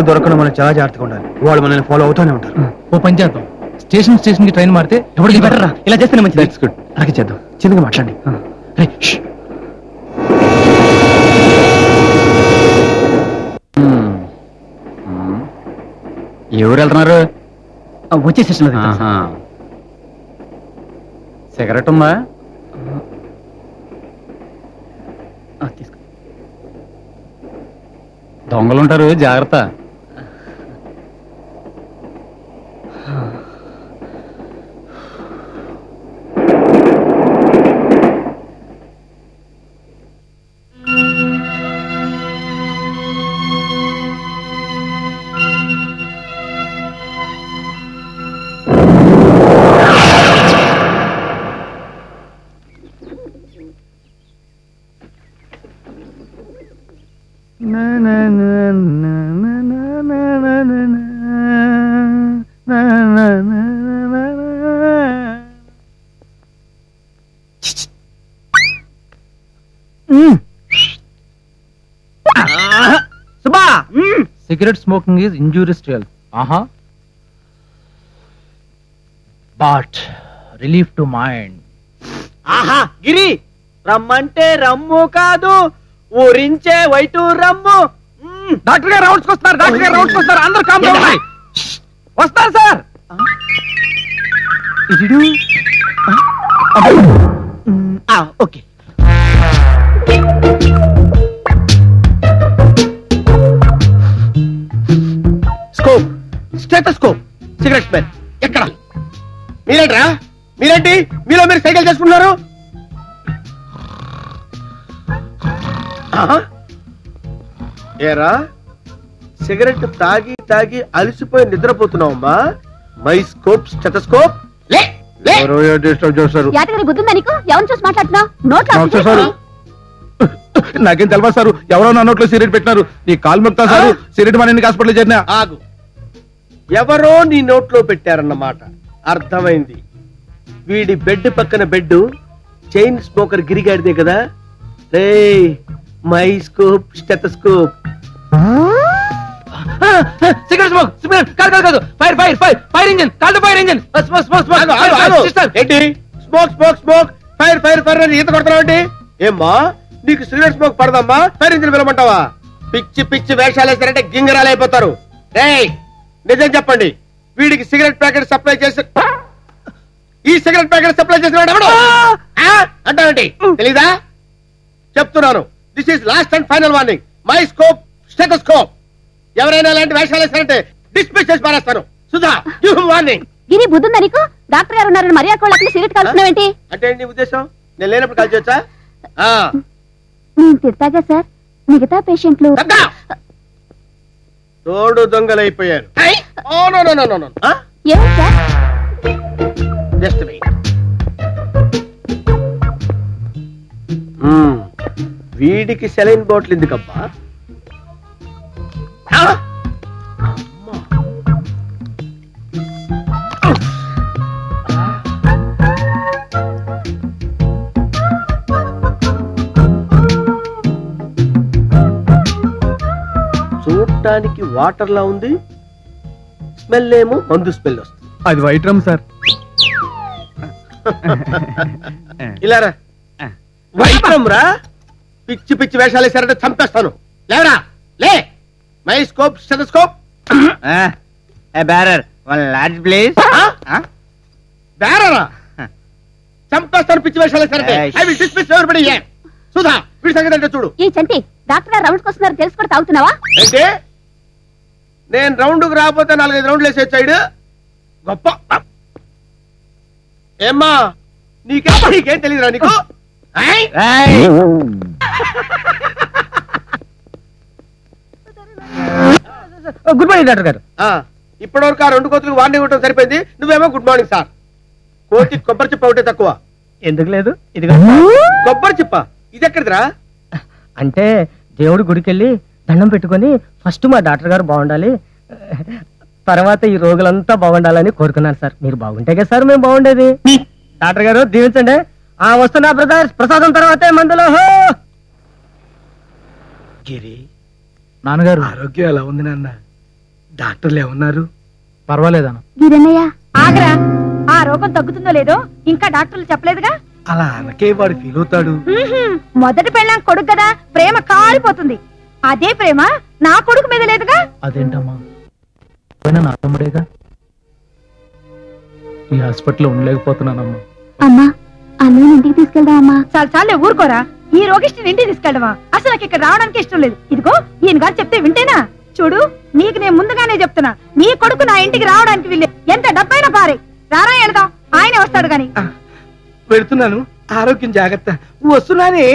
పోలీసులకు దొరకడం మనం చాలా జాగ్రత్తగా ఉండాలి. వాళ్ళు మనల్ని ఫాలో అవుతూనే ఉంటారు. ఓ పని చేద్దాం. స్టేషన్ స్టేషన్కి ట్రైన్ మారితే ఎవరికి బెటర్ రా ఇలా చేస్తేనే మంచిది. దట్స్ గుడ్ అలాగే చేద్దాం. చిన్నగా మాట్లాడండి. రే. ఎవరు వెళ్తున్నారు? వచ్చే స్టేషన్. సిగరెట్ ఉందా? ఆ, తీసుకో. దొంగలు ఉంటారు జాగ్రత్త. Oh. Cigarette smoking is injurious to health ఆహా బట్ రిలీఫ్ టు మైండ్ ఆహా గిరి! రమ్మంటే రమ్ము కాదు ఊరించే వైటు రమ్ము. మ్మ్. డాక్టర్ గారు రౌండ్స్ వస్తున్నారు డాక్టర్ గారు రౌండ్స్ వస్తున్నారు. అందరూ కామ్ ఏంటా? వస్తారు sir okay. Stethoscope. Cigarette smell. ఎక్కడ? మీరేంట్రా? మీరేంటి? మీలో మీరు సైకిల్ చేసుకున్నారు ఆహా. ఏరా? సిగరెట్ తాగి తాగి అలసిపోయి నిద్రపోతున్నావమ్మా? My scope stethoscope? లే లే. డిస్టర్బ్ చేస్తారు? యాదగిరి బుద్ధుందా నీకు? ఎవరిని చూసి మాట్లాడుతున్నావు? నోట్లో నాకు అసలు సారు నాకేం తెలియదు సారు. ఎవరో నా నోట్లో సిగరెట్ పెట్టినారు. నీ కాలు మొక్తా సారు. సిగరెట్ మన ఎన్ని హాస్పిటల్ చేరినా? ఆగు. ఎవరో నీ నోట్లో పెట్టారన్నమాట. అర్థమైంది. వీడి బెడ్ పక్కన బెడ్ చైన్ స్మోకర్ గిరిగాడిదే కదా. రే my scope stethoscope cigarette smoke cigarette కాదు కాదు కాదు. Fire fire fire fire engine కాదు fire engine. Smoke smoke smoke sister. ఏంటి? Smoke smoke smoke. Fire fire fire అని ఈత కొడుతున్నావు ఏమ్మా నీకు సిగరెట్ స్మోక్ పడదమ్మా? ఫైర్ ఇంజిన్ పిలవమంటావా? పిచ్చి పిచ్చి వేషాలు వేస్తారంటే గింగరాలు అయిపోతారు రేయ్ నిజం చెప్పండి. వీడికి సిగరెట్ ప్యాకెట్ సప్లై చేసి ఈ సిగరెట్ ప్యాకెట్ సప్లై చేసిన వాడు ఎవడు? అంటావేంటి తెలీదా? చెప్తున్నాను. This is last and final warning my scope stethoscope ఎవరైనా ఇలాంటి వేషాలు వేస్తారంటే డిస్మిస్ చేసి పారేస్తాను. సుధా గివ్ వార్నింగ్ గిరి బుద్ధుందా నీకు? డాక్టర్ గారు ఉన్నారు మర్యాద వాళ్ళు అక్కడ సిగరెట్ కలుస్తున్నావేంటి అంటే ఏంటి నీ ఉద్దేశం? నేను లేనప్పుడు కాల్ చేయొచ్చా ఆ, నేను తిడతాగా సార్? మిగతా పేషెంట్లు. తోడు దొంగలైపోయారు. మ్మ్. వీడికి సెలైన్ బాటిల్ ఎందుకబ్బా? చూడటానికి వాటర్ లా ఉంది? స్మెల్ ఏమో మందు స్మెల్ వస్తుంది. అది వైట్ రమ్ సార్ ఇలారా వైట్రం రా. పిచ్చి పిచ్చి వేషాలు వేసారంటే చంపేస్తాను. లేవరా. లే. My scope stethoscope bearer one large please బేరరా చంపేస్తాను పిచ్చి వేషాలు వేసారంటే ఏయ్. I will dismiss everybody Sudha వీడి సంగతి అంటే చూడు. ఈ చంటి డాక్టర్ గారు రౌండ్స్ వస్తున్నారు తెలిసి కూడా తాగుతున్నావా? ఏంటి? నేను రౌండ్కు రాకపోతే నాలుగైదు రౌండ్లు వేసే సైడ్ గొప్ప. ఏమ్మా నీకే నీకేం తెలియదురా నీకు? గుడ్ మార్నింగ్ డాక్టర్ గారు. ఆ, ఇప్పటివరకు ఆ రెండు కోతులకు వార్నింగ్ ఇవ్వడం సరిపోయింది. నువ్వేమో గుడ్ మార్నింగ్ సార్. కోతి కొబ్బరి చిప్ప ఒకటే తక్కువ. ఎందుకు లేదు? ఇది కొబ్బరి చిప్ప ఇది ఎక్కడిదిరా అంటే దేవుడి గుడికెళ్ళి దండం పెట్టుకొని ఫస్ట్ మా డాక్టర్ గారు బాగుండాలి. తర్వాత ఈ రోగులంతా బాగుండాలని కోరుకున్నాను సార్. మీరు బాగుంటే కదా సార్ మేము బాగుండేది. డాక్టర్ గారు దీవించండి. ఆ వస్తున్నా బ్రదర్స్ ప్రసాదం తర్వాతే మందులో. హో! గిరి నాన్నగారు. ఆరోగ్యం ఎలా ఉంది నాన్న? డాక్టర్లు ఏమన్నారు? పర్వాలేదన్న. గిరన్నయ్య ఆగరా. ఆ రోగం తగ్గుతుందో లేదో ఇంకా డాక్టర్లు చెప్పలేదుగా? అలా అనకే వాడు ఫీల్ అవుతాడు మొదటి పెళ్ళాం కొడుకు కదా ప్రేమ కారిపోతుంది అదే ప్రేమ? నా కొడుకు మీద లేదుగా? అదేంటమ్మా? పోయినా నా తమ్ముడేగా? ఈ హాస్పిటల్లో ఉండలేకపోతున్నానమ్మా. అమ్మా అన్నయ్య ఇంటికి తీసుకెళ్దాం అమ్మా. చాలు చాలే ఊరుకోరా. ఈ రోగిష్టిని ఇంటికి తీసుకెళ్ళవా? అసలు నాకు ఇక్కడ రావడానికి ఇష్టం లేదు. ఇదిగో ఈయన గారు చెప్తే వింటేనా? చూడు నీకు నేను ముందుగానే చెప్తున్నా. నీ కొడుకు నా ఇంటికి రావడానికి వీల్లే ఎంత డబ్బైనా పారే. రారా వెళదాం. ఆయన వస్తాడు గాని. పెడుతున్నాను ఆరోగ్యం జాగ్రత్త. వస్తున్నానే.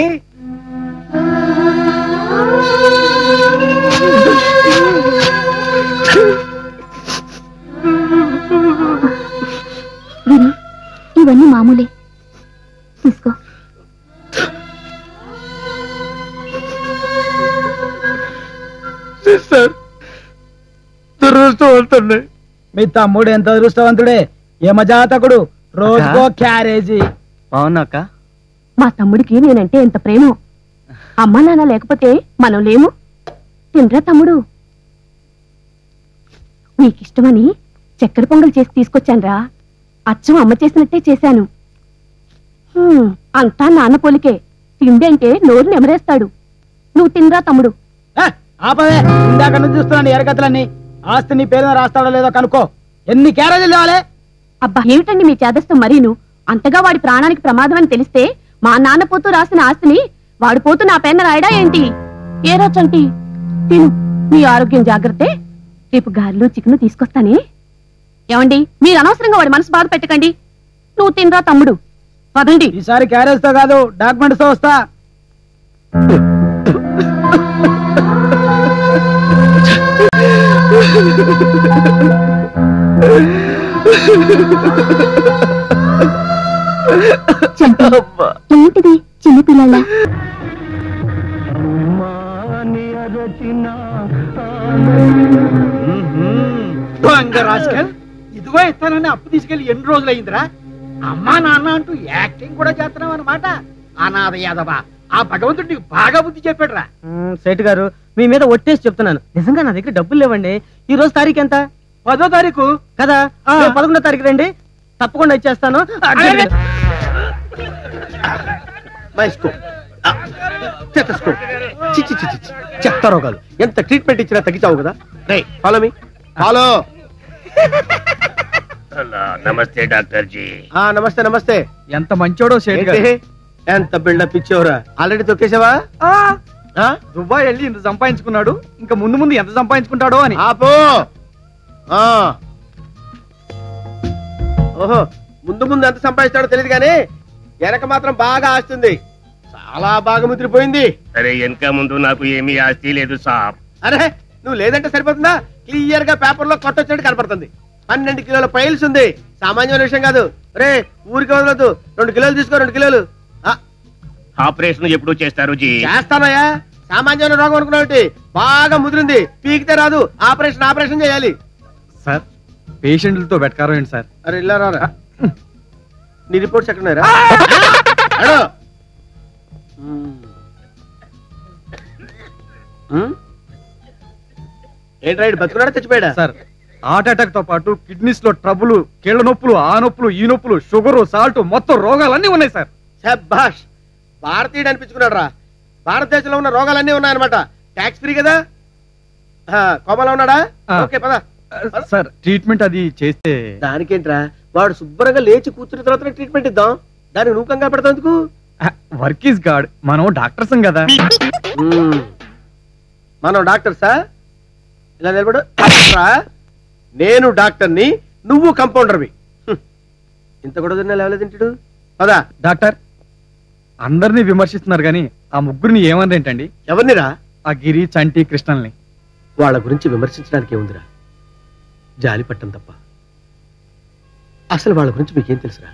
గిరి ఇవన్నీ మామూలే. తీసుకో. సార్ దురదృష్టవంతండి మీ తమ్ముడు ఎంత అదృష్టవంతుడే? యమజాతకుడు రోజుకో క్యారేజీ. అవునా అక్క మా తమ్ముడికి నేనంటే ఎంత ప్రేమో. అమ్మా నాన్న లేకపోతే మనం లేము? తినరా తమ్ముడు. నీకిష్టమని చక్కెర పొంగల్ చేసి తీసుకొచ్చానురా. అచ్చం అమ్మ చేసినట్టే చేశాను. హ్మ్, అంతా నాన్న పోలికే. తిండి అంటే నోరు నెమరేస్తాడు. నువ్వు తినరా తమ్ముడు. ఆపవే. ఇందాక నుంచి చూస్తున్నాను ఎరగతులన్నీ ఆస్తి నీ పేరున రాస్తాడో లేదో కనుక్కో. ఎన్ని క్యారేజీలు కావాలి? అబ్బా ఏమిటండి మీ చేదస్తం మరీను? అంతగా వాడి ప్రాణానికి ప్రమాదం అని తెలిస్తే మా నాన్న పోతూ రాసిన ఆస్తిని వాడి పోతూ నా పెన్న రాయడా ఏంటి? ఏ రోజంటి? తిను మీ ఆరోగ్యం జాగ్రత్తే. రేపు గారెలు చికెన్ తీసుకొస్తానే. ఏమండి మీరు అనవసరంగా వాడి మనసు బాధ పెట్టకండి. నువ్వు తినరా తమ్ముడు. పదండి. ఈసారి క్యారేజ్తో కాదు డాక్యుమెంట్స్తో వస్తా ఏంటిది? చిన్నపిల్లల? ఇదిగో ఇస్తానని అప్పు తీసుకెళ్ళి ఎన్ని రోజులు అయిందిరా అమ్మా నాన్న అంటూ యాక్టింగ్ కూడా చేస్తున్నావు అనమాట అనాథ యాదవా ఆ భగవంతుడు నీకు బాగా బుద్ధి చెప్పాడురా. సేటు గారు మీ మీద ఒట్టేసి చెప్తున్నాను. నిజంగా నా దగ్గర డబ్బులు లేవండి. ఈ రోజు తారీఖు ఎంత? పదో తారీఖు. కదా? పదకొండో తారీఖు రండి. తప్పకుండా ఇచ్చేస్తాను మైస్కో చెత్తస్కో చిచ్చి చిచ్చి చి. చెత్త రోగాలు ఎంత ట్రీట్మెంట్ ఇచ్చినా తగ్గించావు కదా? రే ఫాలో మీ ఫాలో నమస్తే డాక్టర్ జీ ఆ నమస్తే నమస్తే. ఎంత మంచోడో సేట్ ఎంత బిల్డప్ ఇచ్చావురా? ఆల్రెడీ తొక్కేసావా? ఆ? దుబాయ్ వెళ్ళి ఇంత సంపాదించుకున్నాడు? ఇంకా ముందు ముందు ఎంత సంపాదించుకుంటాడో అని. ఆపు. ఆ. ఓహో ముందు ముందు ఎంత సంపాదిస్తాడో తెలియదు కానీ వెనక మాత్రం బాగా ఆస్తుంది. చాలా బాగా ముద్రిపోయింది. సరే వెనక ముందు నాకు ఏమీ ఆస్తి లేదు సాబ్. అరే నువ్వు లేదంటే సరిపోతుందా? క్లియర్గా పేపర్లో కొట్టొచ్చినట్టు కనపడుతుంది. పన్నెండు కిలోల పైల్స్ ఉంది. సామాన్యమైన విషయం కాదు. రే ఊరికి వదలదు రెండు కిలోలు తీసుకో రెండు కిలోలు. ఆ, ఆపరేషన్ ఎప్పుడు చేస్తారు జీ. చేస్తానయ్యా. సామాన్యమైన రోగం అనుకున్నావు బాగా ముదిరింది. పీకితే రాదు. ఆపరేషన్ ఆపరేషన్ చేయాలి. సార్ పేషెంట్లతో వెటకారం ఏంటి సార్? అరే ఇలా రారా. నీ రిపోర్ట్స్. మ్మ్? ఏంట్రా ఇడు బతుకున్నాడా చచ్చిపోయాడా? సార్ హార్ట్ అటాక్తో పాటు కిడ్నీస్లో ట్రబుల్ కీళ్ళ నొప్పులు ఆ నొప్పులు ఈ నొప్పులు షుగర్ సాల్ట్ మొత్తం రోగాలన్నీ ఉన్నాయి సార్. శభాష్ భారతీయుడు అనిపించుకున్నాడు రా భారతదేశంలో ఉన్న రోగాలన్నీ ఉన్నాయన్నమాట. ట్యాక్స్ ఫ్రీ కదా? కోమలో ఉన్నాడా. ఓకే పద. సార్ ట్రీట్మెంట్ అది చేస్తే దానికేంట్రా? వాడు శుభ్రంగా లేచి కూర్చున్న తర్వాత ట్రీట్మెంట్ ఇద్దాం. దానికి నువ్వు పెడతావు ఎందుకు? వర్క్ ఈస్ గాడ్ మనం డాక్టర్స్ కదా. మనం డాక్టర్సా ఇలా నిలబడు? నేను డాక్టర్ని నువ్వు కంపౌండర్వి. ఇంత కూడా తిన్నా లేవలేదంటాడు పదా. డాక్టర్ అందరినీ విమర్శిస్తున్నారు కానీ ఆ ముగ్గురిని ఏమన్నారు ఏంటండి ఎవరినిరా? ఆ గిరి చంటి కృష్ణల్ని. వాళ్ళ గురించి విమర్శించడానికి ఏముందిరా? జాలి పట్టం తప్ప. అసలు వాళ్ళ గురించి మీకేం తెలుసురా?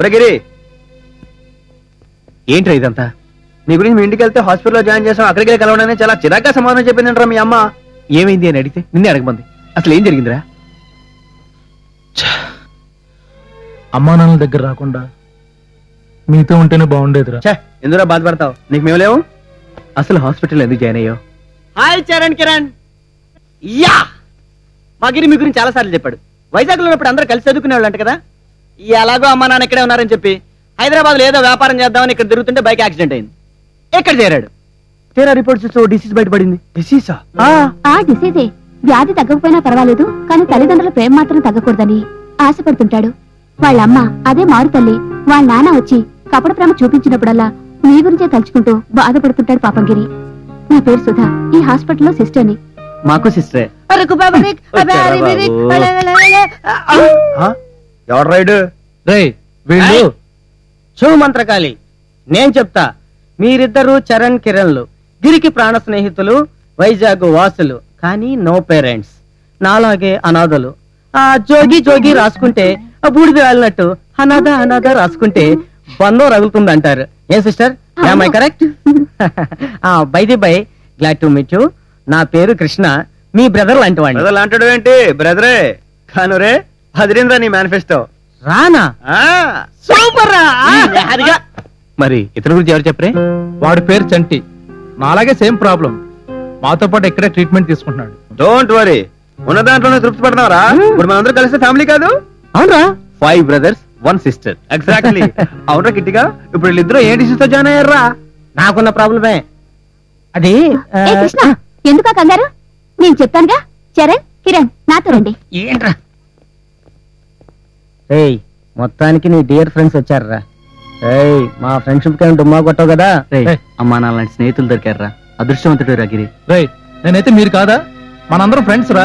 ప్రగిరి ఏంట్రా ఇదంతా? నీ గురించి మీ ఇంటికి వెళ్తే హాస్పిటల్లో జాయిన్ చేసాం అక్కడికి వెళ్ళి కలవడానికి చాలా చిరాగ్గా సమాధానం చెప్పిందంటారా మీ అమ్మ. ఏమైంది అని అడిగితే నిన్నే అడగమంది. అసలు ఏం జరిగిందిరా? అమ్మా నాన్నల దగ్గర రాకుండా మీతో ఉంటేనే బాగుండేదిరా. ఛే ఎందులో బాధపడతావు? నీకు మేము లేవు? అసలు హాస్పిటల్ ఎందుకు జాయిన్ అయ్యావు? హాయ్ చరణ్ కిరణ్. యా! మా గిరి మీ గురించి చాలా సార్లు చెప్పాడు. వైజాగ్లో ఉన్నప్పుడు అందరూ కలిసి చదువుకునే వాళ్ళు కదా? ఎలాగో అమ్మా నాన్న ఇక్కడే ఉన్నారని చెప్పి హైదరాబాద్లో ఏదో వ్యాపారం చేద్దామని ఇక్కడ తిరుగుతుంటే బైక్ యాక్సిడెంట్ అయింది. ఎక్కడ చేరాడు? తీరా రిపోర్ట్స్ చూస్తే డిసీజ్ బయటపడింది. డిసీసా ఆ? డిసీజే వ్యాధి తగ్గకపోయినా పర్వాలేదు కానీ తల్లిదండ్రుల ప్రేమ మాత్రం తగ్గకూడదని ఆశపడుతుంటాడు. వాళ్ళ అమ్మ అదే మారు తల్లి వాళ్ళ నాన్న వచ్చి కపట ప్రేమ చూపించినప్పుడల్లా మీ గురించే తలుచుకుంటూ బాధపడుతుంటాడు పాపంగిరి. నా పేరు సుధా ఈ హాస్పిటల్లో సిస్టర్ని. మాకు సిస్టరే. ఎవరు రైడ్? రే వీళ్ళు? శివ మంత్రకాళి. నేను చెప్తా మీరిద్దరు చరణ్ కిరణ్లు గిరికి ప్రాణ స్నేహితులు వైజాగ్ వాసులు. కానీ నో పేరెంట్స్. నాలాగే అనాథలు. ఆ జోగి జోగి రాసుకుంటే ఆ బూడిద వెళ్ళినట్టు అనాథ అనాథ రాసుకుంటే బంధం రగులుతుంది అంటారు ఏ sister? I correct by the by glad to meet you నా పేరు కృష్ణ. మీ బ్రదర్ లాంటి వాడిని. బ్రదర్ అంటాడు ఏంటి? బ్రదరే కాను రే అదిరింద్రా నీ మేనిఫెస్టో రానా? సూపర్ రా! మరి ఇతని గురించి ఎవరు చెప్పరే? వాడి పేరు చంటి. నాలాగే సేమ్ ప్రాబ్లం. మాతో పాటు ఇక్కడే ట్రీట్మెంట్ తీసుకుంటున్నాడు. డోంట్ వరీ ఉన్న దాంట్లోనే తృప్తి పడతావరా? ఇప్పుడు మనందరం కలిస్తే ఫ్యామిలీ కాదు? అవునరా five brothers one sister exactly అవునరా కిట్టిగా? ఇప్పుడు వీళ్ళిద్దరూ ఏ డిసీజ్తో జాయిన్ అయ్యారా నాకున్న ప్రాబ్లమే అది ఏ కృష్ణ ఎందుకా కంగారు? నేను చెప్పానుగా చరణ్ కిరణ్ నాతో రండి. ఏంట్రా? ఏయ్ మొత్తానికి నీ డియర్ ఫ్రెండ్స్ వచ్చారా ఏయ్ మా ఫ్రెండ్షిప్ కానీ డుమ్మా కొట్టావు కదా? రేయ్. అమ్మా నాన్న స్నేహితులు దొరికారా అదృష్టవంతుడు రా గిరి రే నేనైతే మీరు కాదా? మనందరం ఫ్రెండ్స్ రా.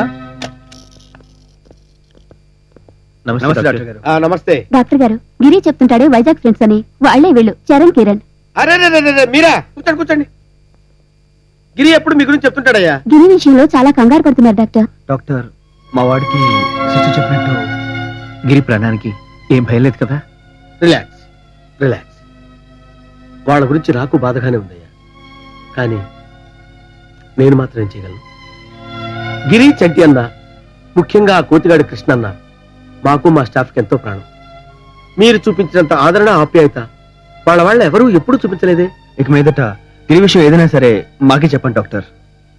నమస్తే డాక్టర్ గారు. ఆ, నమస్తే. డాక్టర్ గారు గిరి చెప్తుంటాడు వైజాగ్ ఫ్రెండ్స్ అని. వాళ్ళే వీళ్ళు చరణ్ కిరణ్. అరే రే, రే, రే, రే, మీరా? కూర్చోండి కూర్చోండి. గిరి ఎప్పుడు మీ గురించి చెప్తుంటాడయ్యా? గిరి విషయంలో చాలా కంగారు పడుతున్నారు డాక్టర్. డాక్టర్ మా వాడికి శిశు చెప్పినట్టు గిరి ప్రాణానికి ఏం భయం లేదు కదా? రిలాక్స్ రిలాక్స్ వాళ్ళ గురించి నాకు బాధగానే ఉందయ్యా. కానీ నేను మాత్రం ఏం చేయగలను? గిరి చంటి అన్న ముఖ్యంగా ఆ కోతిగాడి కృష్ణ అన్న మాకు మా స్టాఫ్కి ఎంతో ప్రాణం. మీరు చూపించినంత ఆదరణ ఆప్యాయత వాళ్ళ వాళ్ళ ఎవరూ ఎప్పుడూ చూపించలేదే? ఇక మీదట గిరి విషయం ఏదైనా సరే మాకే చెప్పండి డాక్టర్.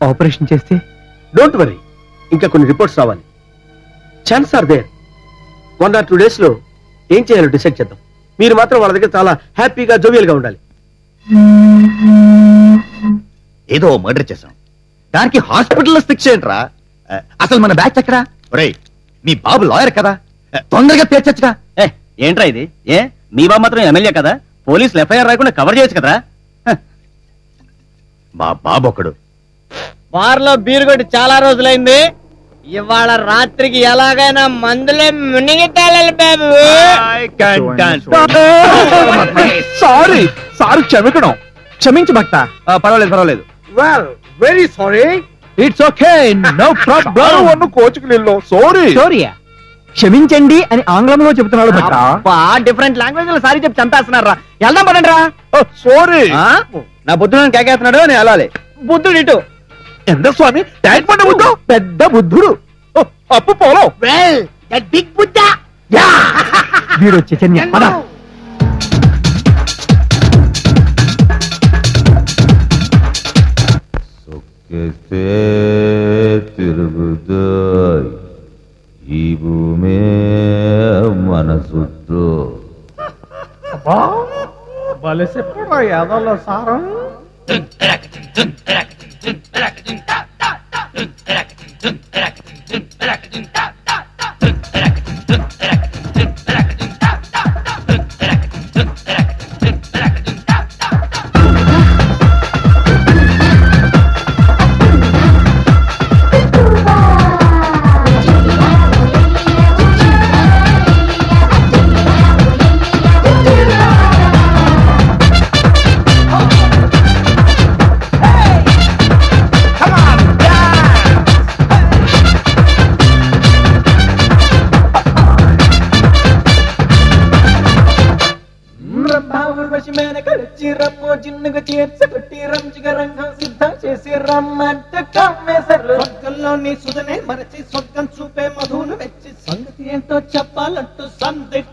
ఆపరేషన్ చేస్తే? Don't worry. ఇంకా కొన్ని రిపోర్ట్స్ రావాలి. Chance are there. One or two డేస్లో ఏం చేయాలో డిసైడ్ చేద్దాం. మీరు మాత్రం వాళ్ళ దగ్గర చాలా హ్యాపీగా జోవియల్గా ఉండాలి. ఏదో మర్డర్ చేశాం. దానికి హాస్పిటల్లో శిక్ష ఏంట్రా ఆ, అసలు మన బ్యాచ్ ఎక్కడా? ఒరేయ్ మీ బాబు లాయర్ కదా. తొందరగా తీర్చచ్చుగా ఏ ఏంట్రా ఇది? ఏ మీ బాబు మాత్రం ఎమ్మెల్యే కదా? పోలీసులు ఎఫ్ఐఆర్ రాయకుండా కవర్ చేయొచ్చు కదా మా బాబు ఒకడు. బార్లో బీరు కొట్టి చాలా రోజులైంది. ఇవాళ రాత్రికి ఎలాగైనా మందులే మునిగి తేలాలి బాబు సారీ సారీ క్షమికడం క్షమించు భక్త. ఆ, పర్వాలేదు పర్వాలేదు. Well very sorry it's okay no problem కోచుకు నిల్లో సారీ స్టోరీయా క్షమించండి అని ఆంగ్లంలో చెబుతున్నాడు భక్త డిఫరెంట్ లాంగ్వేజ్లో సారీ చెప్పి చంపేస్తున్నారా వెళ్దాం పదండి రా సారీ ఆ? నా బుద్ధుడు కేకేస్తున్నాడు నేను వెళ్ళాలి. బుద్ధుడు ఇటు. ఎంత స్వామి? ట్యాంక్ బండ బుద్ధు? పెద్ద బుద్ధుడు. ఓ, అప్పు polo. Well that big Buddha. వీడు చైతన్య పద. సొక్కేస్తే తిరుగుతాయి ఈ భూమి మన చుట్టూ బలసెప్పుడు యాదవ్లో సారం చిన్నుగా చేర్చ కొట్టి రంజుగా రంగం సిద్ధం చేసి రమ్మంటే కమ్మేశారు నీ సుధనే మరచి స్వర్గం చూపే మధువును వెచ్చి. సంగతి ఏంటో చెప్పాలంటూ సందిట్ల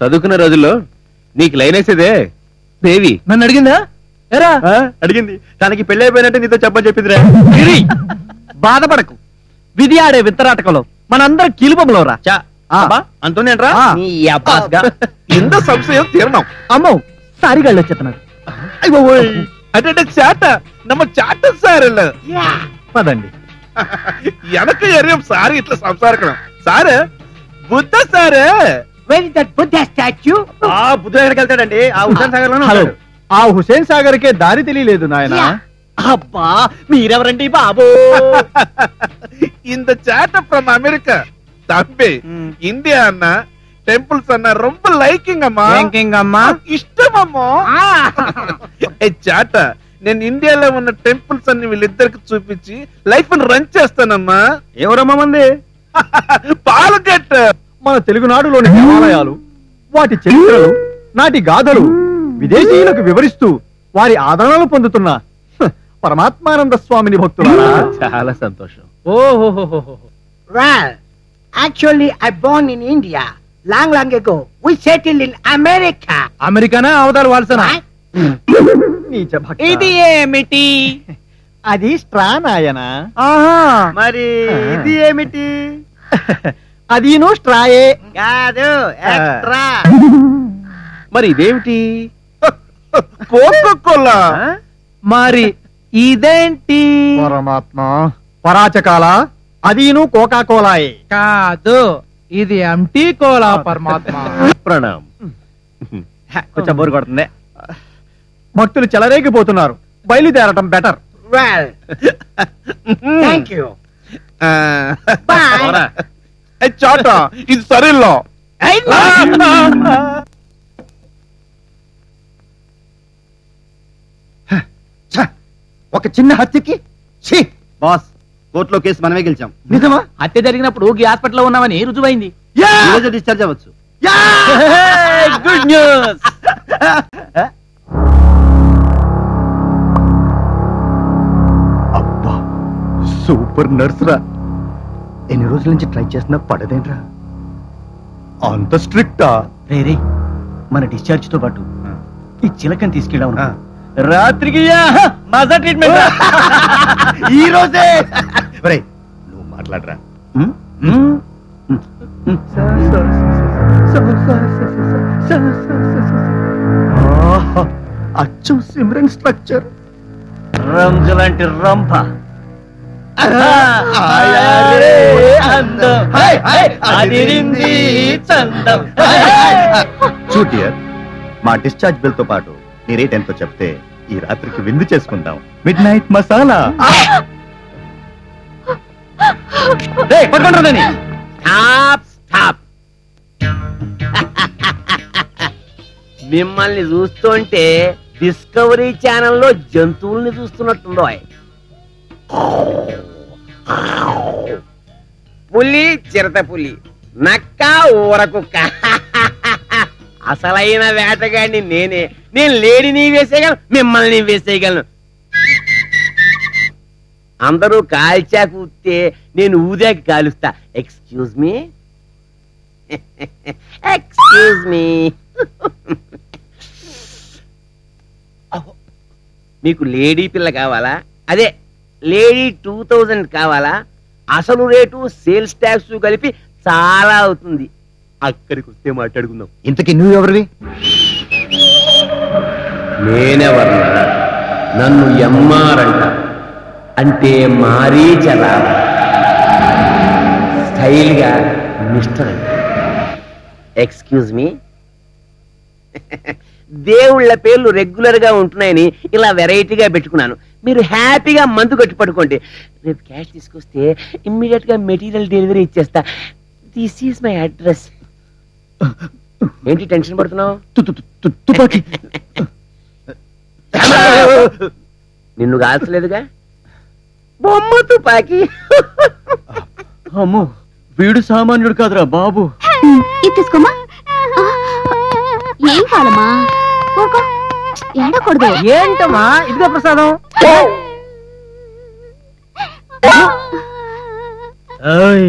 చదువుకున్న రోజుల్లో నీకు లైన్ వేసేదే దేవి. నన్ను అడిగిందా? ఎరా? అడిగింది. తనకి పెళ్ళి అయిపోయినట్టు నీతో చెప్పని చెప్పిందిరా. గిరి! బాధపడకు. విధి ఆడే విత్తరాటకంలో మనందరం కీలుబొమ్మలో రా చా. ఆ. ఎంత అమ్మో చాట. సార్ ఇట్లా బుద్ధ సారే. Where is that Buddha statue? ఆ బుద్ధ ఎక్కడికి వెళ్తాడండి ఆ ఉద్యాన సాగర్ హలో ఆ హుసేన్ సాగర్ కే దారి తెలియలేదు నాయన అబ్బా మీరెవరండి బాబు இந்த చాట ఫ్రమ్ అమెరికా தம்பி இந்தியா அண்ணா టెంపుల్స్ అన్న రొంబ లైకింగ్ అమ్మా అమ్మా ఇష్టం అమ్మా ఏ చాట నేను ఇండియాలో ఉన్న టెంపుల్స్ అన్ని వీళ్ళిద్దరికి చూపించి లైఫ్ రన్ చేస్తానమ్మా ఎవరమ్మా మంది పాలకెట్ మన తెలుగునాడులోని దేవాలయాలు వాటి చరిత్రలు నాటి గాథలు విదేశీయులకు వివరిస్తూ వారి ఆదరణలు పొందుతున్న పరమాత్మానంద స్వామిని భక్తులారా. చాలా సంతోషం. ఓహోహోహో Well, actually, I born in India. Long, long ago. We settled in America. అమెరికానా? అవతారు వాల్సనా? నీచ భక్త. ఇది ఏమిటి? అది స్ట్రా నాయన మరి ఇది ఏమిటి? అదీను స్ట్రాయే. కాదు ఎక్స్ట్రా. మరి ఇదేమిటి? కోకోకోలా. మరి ఇదేంటి? పరమాత్మ. పరాచకాల అదీను కోకా కోలాయే కాదు ఇది ఎంటీ కోలా పరమాత్మ. ప్రణామ్. కొంచెం బోరు కొడుతుంది. భక్తులు చెలరేగిపోతున్నారు. బయలుదేరటం బెటర్ వెల్ థ్యాంక్ యూ. చాట ఇది సరిల్లో! ఒక చిన్న హత్యకి? బాస్ కోర్టులో కేసు మనమే గెలిచాం. నిజమా? హత్య జరిగినప్పుడు ఈ హాస్పిటల్లో ఉన్నామని రుజువైంది. ఈ రోజు డిశ్చార్జ్ అవ్వచ్చు. గుడ్ న్యూస్ అబ్బా సూపర్ నర్స్ రా. ఎన్ని రోజుల నుంచి ట్రై చేస్తున్నా పడదేంట్రా? అంత స్ట్రిక్టా? రే రే మన డిశ్చార్జ్తో పాటు ఈ చిలకని తీసుకెళ్ళాము ఆ. రాత్రికి మజా ట్రీట్మెంట్ ఈ రోజే! ఒరేయ్, నువ్వు మాట్లాడరా. అచ్చం సిమ్రన్ స్ట్రక్చర్. రంజు లాంటి రంభ. అందం. హై, హై, అదిరింది చందం. చూడ్ డియర్ మా డిశ్చార్జ్ బిల్తో పాటు నీ రేట్ ఎంతో చెప్తే ఈ రాత్రికి విందు చేసుకుందాం. Midnight masala. పట్టుకుంటుందని స్టాప్ స్టాప్. మిమ్మల్ని చూస్తుంటే డిస్కవరీ ఛానల్లో జంతువుల్ని చూస్తున్నట్టుందో పులి చిరత పులి. నక్క ఊరకుక్క అసలైన వేటగాడిని నేనే. నేను లేడిని వేసేయగలను మిమ్మల్ని వేసేయగలను. అందరూ కాల్చా కూస్తే నేను ఊదాకి కాలుస్తా. ఎక్స్క్యూజ్ మీ ఎక్స్క్యూజ్ మీ మీకు లేడీ పిల్ల కావాలా? అదే లేడీ టూ థౌజండ్ కావాలా? అసలు రేటు సేల్స్ ట్యాక్స్ కలిపి చాలా అవుతుంది. అక్కడికి వస్తే మాట్లాడుకుందాం. ఇంతకీ నువ్వు ఎవరివి? నేనెవర్నా నన్ను ఎమ్మారంట అంటే. మారీచలా స్టైల్గా మిస్టర్ అంట. ఎక్స్క్యూజ్ మీ దేవుళ్ళ పేర్లు రెగ్యులర్గా ఉంటున్నాయని ఇలా వెరైటీగా పెట్టుకున్నాను. మీరు హ్యాపీగా మందు కట్టి పడుకోండి. రేపు క్యాష్ తీసుకొస్తే ఇమ్మీడియట్గా మెటీరియల్ డెలివరీ ఇచ్చేస్తా. దిస్ ఈస్ మై అడ్రస్ ఏంటి టెన్షన్ పడుతున్నావు? తుపాకీ. నిన్ను కాల్చలేదుగా? బొమ్మ తుపాకి. అమ్మో వీడు సామాన్యుడు కాదురా బాబు. ఇది తీసుకోమా? ఏం కాదమ్మా ఊరుకో. ఏడకూడదు ఏంటమ్మా? ఇదిగో ప్రసాదం. ఏయ్,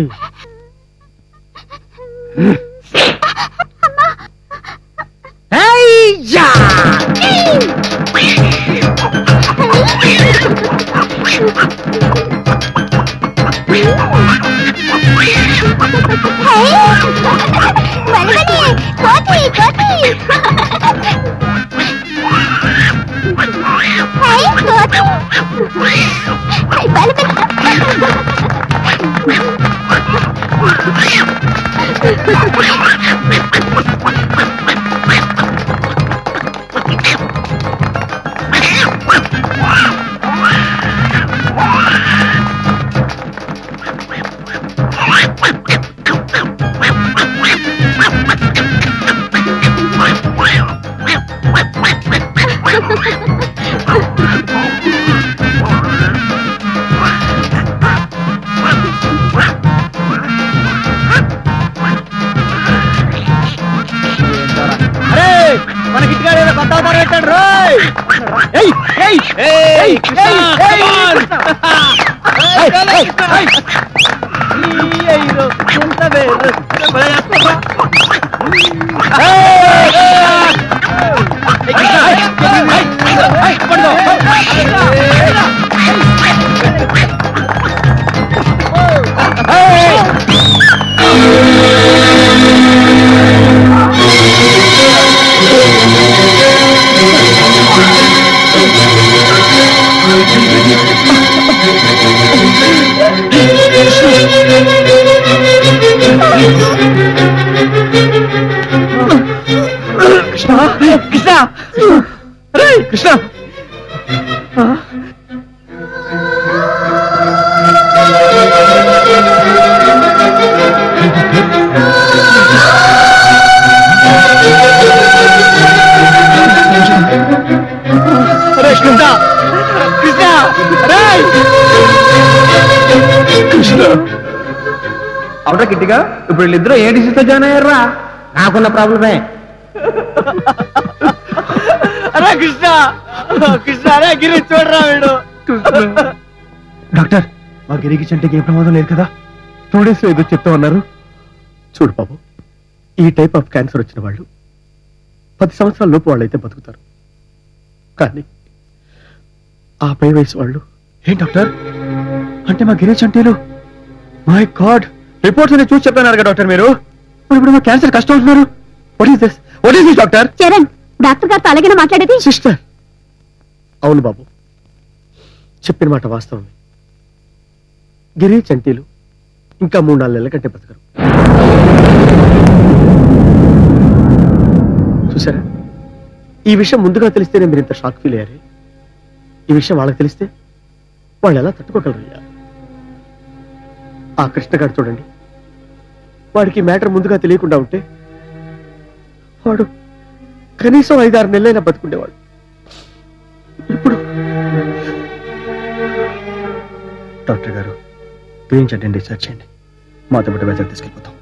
రే కృష్ణ రే కృష్ణ కృష్ణ రే కృష్ణ అవునా కిట్టిగా ఇప్పుడు వీళ్ళిద్దరూ ఏ డిసీజ్తో జాయిన్ అయ్యారా నాకున్న ప్రాబ్లమే గిరి చూడరా వీడు. డాక్టర్ మా గిరికి చెంటకి ఏ ప్రమాదం లేదు కదా? టూ డేస్ ఏదో చెప్తా ఉన్నారు. చూడు బాబు ఈ టైప్ ఆఫ్ క్యాన్సర్ వచ్చిన వాళ్ళు పది సంవత్సరాల లోపు వాళ్ళైతే బతుకుతారు. కానీ ఆ పై వయసు వాళ్ళు ఏం డాక్టర్? అంటే మా గిరీష్ అంటేలు మై గాడ్ రిపోర్ట్స్ అన్ని చూసి చెప్తున్నారు కదా డాక్టర్ మీరు? మరి ఇప్పుడు మా క్యాన్సర్ కష్టం అంటున్నారు. What is this what is this doctor? Charan doctor గారితో అలాగే మాట్లాడేది? సిస్టర్ అవును బాబు. చెప్పిన మాట వాస్తవమే. గిరి చంటీలు ఇంకా మూడు నాలుగు నెలల కంటే బతకరు. చూసారా ఈ విషయం ముందుగా తెలిస్తేనే మీరు ఇంత షాక్ ఫీల్ అయ్యారు. ఈ విషయం వాళ్ళకి తెలిస్తే వాళ్ళు ఎలా తట్టుకోగలరు ఆ కృష్ణగారు చూడండి. వాడికి మ్యాటర్ ముందుగా తెలియకుండా ఉంటే వాడు కనీసం ఐదారు నెలలైనా బతుకుండేవాడు. ఇప్పుడు. డాక్టర్ గారు చెడ్డని డిశ్చార్జ్ చేయండి. మాతో పాటు వైజాగ్ తీసుకెళ్ళిపోతాం.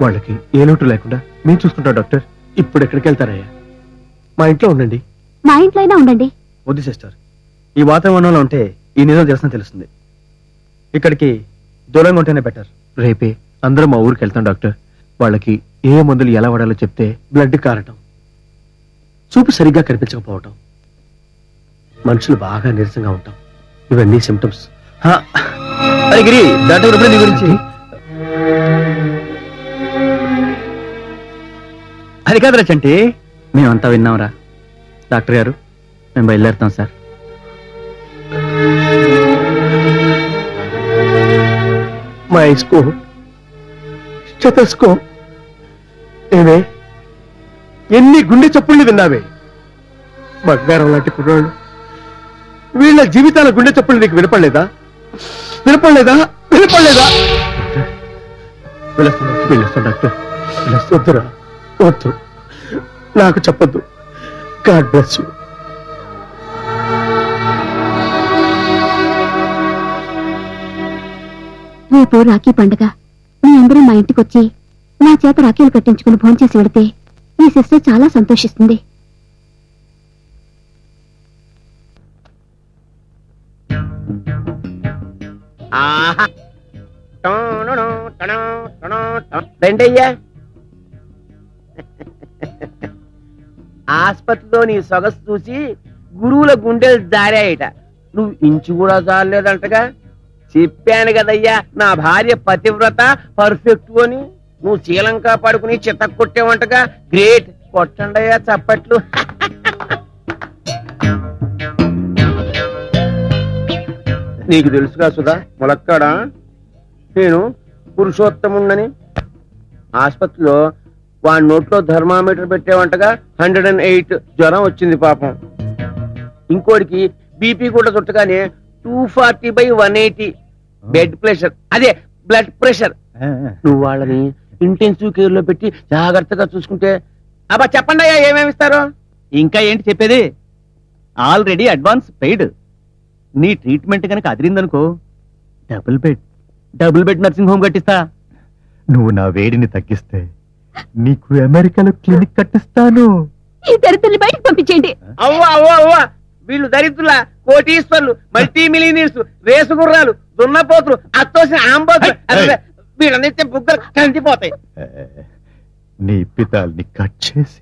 వాళ్ళకి ఏ లోటు లేకుండా మేము చూసుకుంటాం డాక్టర్. ఇప్పుడు ఎక్కడికి వెళ్తారయ్యా? మా ఇంట్లో ఉండండి. మా ఇంట్లో అయినా ఉండండి. వద్దు సిస్టర్. ఈ వాతావరణంలో ఉంటే ఈ నిజం తెలిసిన తెలుస్తుంది. ఇక్కడికి దూరంగా ఉంటేనే బెటర్. రేపే అందరం మా ఊరికి వెళ్తాం డాక్టర్. వాళ్ళకి ఏ మందులు ఎలా వాడాలో చెప్తే బ్లడ్ కారటం. చూపు సరిగ్గా కనిపించకపోవటం. మనుషులు బాగా నీరసంగా ఉంటాం. ఇవన్నీ సిమ్టమ్స్ గిరి ఎప్పుడు నీ గురించి? అది కాదురా చంటి. మేమంతా విన్నాంరా. డాక్టర్ గారు మేము బయలుదేరుతాం సార్. మైస్కో స్టెతస్కో ఏమే? ఎన్ని గుండె చప్పుళ్ళు విన్నావే? బంగారం లాంటి కుర్రాళ్ళు. వీళ్ళ జీవితాల గుండె చప్పుళ్ళు నీకు వినపడలేదా? వినపడలేదా? వినపడలేదా? వెళ్ళొస్తాను వెళ్ళొస్తాను డాక్టర్ వెళ్ళొద్దురా వద్దు. నాకు చెప్పద్దు. God bless you. రేపు రాఖీ పండగ. మీ అందరూ మా ఇంటికొచ్చి నా చేత రాఖీలు కట్టించుకుని భోంచేసి వెడితే మీ సిస్టర్ చాలా సంతోషిస్తుంది ఆహా టోనును, టను, టను, టను. రండయ్యా. ఆస్పత్రిలో నీ సొగసు చూసి గురువుల గుండెలు జారాయట. నువ్వు ఇంచు కూడా జారలేదంటగా? చెప్పాను కదయ్యా నా భార్య పతివ్రత పర్ఫెక్ట్ అని. నువ్వు శీలంకా పడుకుని చిత్త కొట్టేవంటగా గ్రేట్ కొట్టండయ్యా చప్పట్లు. నీకు తెలుసుగా సుధా ములక్కాడా? నేను పురుషోత్తముండని ఆసుపత్రిలో వాడి నోట్లో థర్మామీటర్ పెట్టేవంటగా హండ్రెడ్ అండ్ ఎయిట్ జ్వరం వచ్చింది పాపం. ఇంకోటికి బీపీ కూడా చుట్టగానే two forty by one eighty bed pressure అదే బ్లడ్ ప్రెషర్ నువ్వు వాళ్ళని ఇంటెన్సివ్ కేర్లో పెట్టి జాగ్రత్తగా చూసుకుంటే అబ్బా చెప్పండి అయ్యా ఏమేమి ఇస్తారు? ఇంకా ఏంటి చెప్పేది? ఆల్రెడీ అడ్వాన్స్ పెయిడ్ నీ ట్రీట్మెంట్ కనుక అదిరిందనుకో double bed double bed nursing home కట్టిస్తా. నువ్వు నా వేడిని తగ్గిస్తే నీకు అమెరికాలో క్లినిక్ కట్టిస్తాను. ఈ దరిద్రుల్ని బయటకు పంపించేయండి. అవ్వా అవ్వా అవ్వా. వీళ్ళు దరిద్రుల కోటీశ్వర్లు మల్టీ మిలియనీర్స్ రేసు గుర్రాలు దున్నపోతులు అత్తోసిన ఆంబోతులు అసలు బుగ్గలు కందిపోతాయి. నీ పితాల్ని కట్ చేసి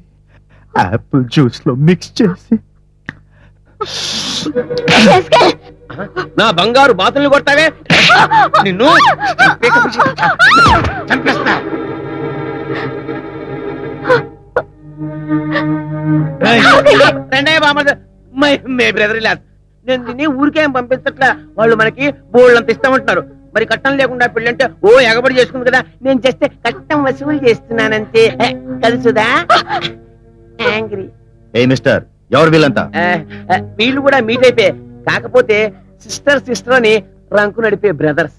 యాపిల్ జ్యూస్లో మిక్స్ చేసి నా బంగారు బాతుల్ని కొడతావే నిన్ను చంపేస్తా. రెండే బామ్మది మై మే బ్రదర్ నేను దీన్ని ఊరికేం పంపించట్లా? వాళ్ళు మనకి బోళ్ళంత ఇస్తామంటున్నారు. మరి కట్టం లేకుండా పెళ్ళంటే ఓ ఎగబడి చేసుకుంది కదా? నేను చేస్తే కట్టం వసూలు చేస్తున్నానంతే. కలుసుదా? యాంగ్రీ. ఏ మిస్టర్ ఎవరు వీళ్ళంతా? వీళ్ళు కూడా మీట్ అయిపోయి కాకపోతే సిస్టర్ సిస్టర్ అని రంకు నడిపే బ్రదర్స్.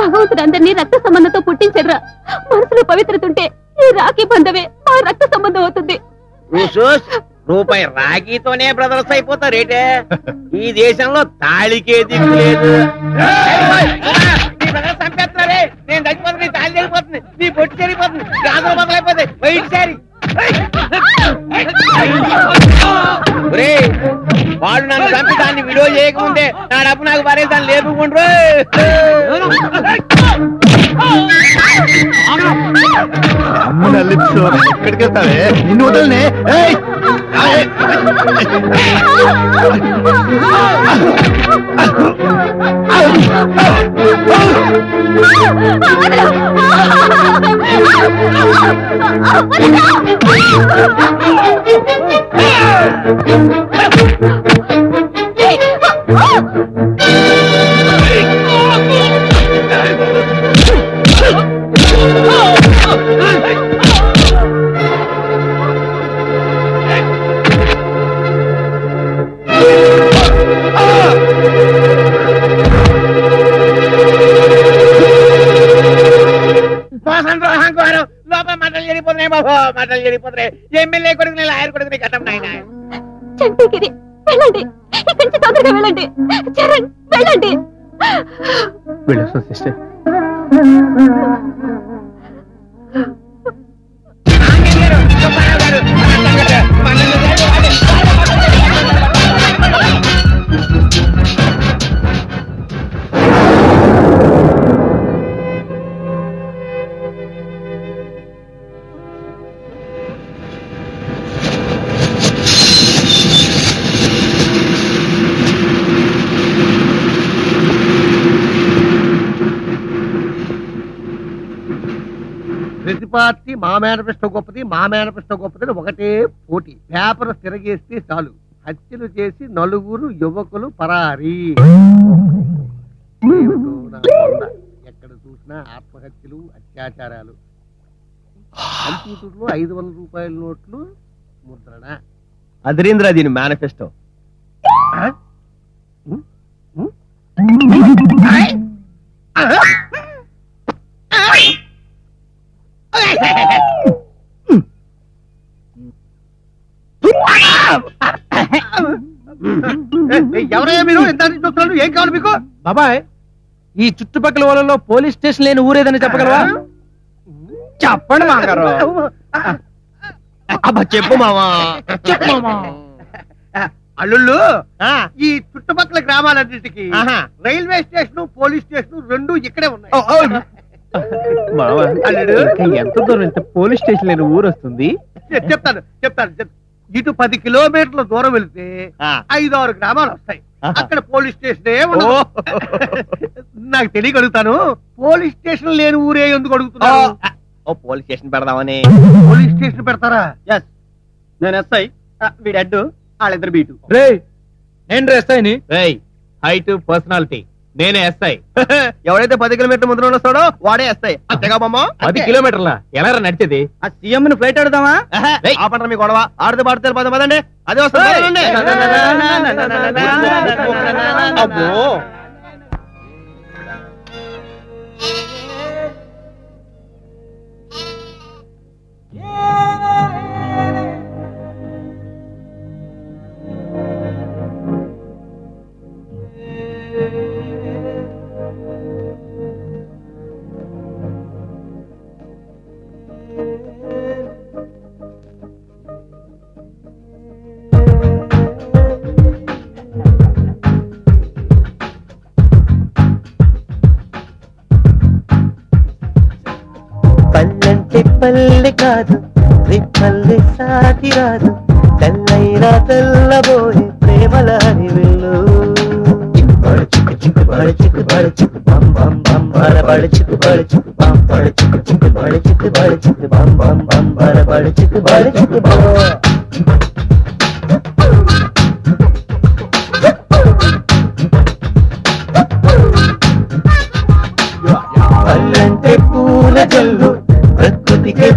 భగవంతుడు అందరినీ రక్త సంబంధంతో పుట్టించర్రా మనసులో పవిత్రత ఉంటే ఈ రాఖీ బంధమే ఆ రక్త సంబంధం అవుతుంది. రూపాయి రాఖీతోనే బ్రదర్స్ అయిపోతారేటే ఈ దేశంలో తాళికే దిక్కు లేదు. చంపేస్తున్నారే. నేను చచ్చిపోతుంది నీ తాళి జరిగిపోతుంది నీ బొట్టు జరిగిపోతుంది గాజులు బదులైపోతాయి వైట్ సారీ వాడు నన్ను చంపి దాన్ని వీడియో చేయకముందే నా డబ్బు నాకు పారేసి దాన్ని లేపుకుంటారు అమ్మున లిప్స్ ఎక్కడికి వెళ్తావే? నిన్ను వదలనే? ఏయ్! ఏయ్! మంటలు చెడిపోతున్నాయి ఎమ్మెల్యే కొడుకు నేను లాయర్ కొడుకు కట్టం నాయన చంటిగిరి వెళ్ళండి ఇక్కడి నుంచి తొందరగా వెళ్ళండి చరణ్ వెళ్ళండి వెళ్ళొస్తాం సిస్టర్ మేనిఫెస్టో గొప్పది మా మేనిఫెస్టో గొప్పది అని ఒకటే పోటీ. పేపర్ తిరగేస్తే చాలు. హత్యలు చేసి నలుగురు యువకులు పరారి. ఎక్కడ చూసినా ఆత్మహత్యలు అత్యాచారాలు. కంప్యూటర్లో ఐదు వందల రూపాయల నోట్లు ముద్రణ. అదిరింద్ర దీని మేనిఫెస్టో. ఎవరయ్యా మీరు? ఎంత చూస్తున్నారు? ఏం కావాలి మీకు? బాబాయ్ ఈ చుట్టుపక్కల వాళ్ళలో పోలీస్ స్టేషన్ లేని ఊరేదని చెప్పగలవా? చెప్పండి మాంగారు అబ్బా చెప్పు మావా అల్లుళ్ళు ఈ చుట్టుపక్కల గ్రామాలన్నిటికీ రైల్వే స్టేషన్ పోలీస్ స్టేషన్ రెండు ఇక్కడే ఉన్నాయి. ఎంత దూరం పోలీస్ స్టేషన్ లేని ఊరు వస్తుంది చెప్- చెప్తాను చెప్తాను చెప్- ఇటు పది కిలోమీటర్ల దూరం వెళ్తే. ఐదు ఆరు గ్రామాలు వస్తాయి. అక్కడ పోలీస్ స్టేషన్ నాకు తెలియగలుగుతాను. పోలీస్ స్టేషన్ లేని ఊరే ఎందుకు అడుగుతున్నాను ఓ పోలీస్ స్టేషన్ పెడదామని. పోలీస్ స్టేషన్ పెడతారా? ఎస్ నేను ఎస్ఐ. వీడు అడ్డు వాళ్ళిద్దరు బీటు. రే నేను రెస్తాయిని రేయ్ హైట్ పర్సనాలిటీ నేనే ఎస్ఐ ఎవరైతే పది కిలోమీటర్ ముందు వస్తాడో వాడే ఎస్ఐ అంతేగా బొమ్మ? పది కిలోమీటర్ల. ఎలా నడిచేది? ఆ సీఎం ని ఫ్లైట్ ఆడదామా? ఆ పంట మీ గొడవ. ఆడితే పాడితే పద పదండి. అదే వస్తుంది. పల్లె కాదు త్రిపల్లె సాటి రాదు. తెల్లైనా తెల్లబోయే ప్రేమల వెళ్ళు పల్లంటే పూల జల్లు could be good.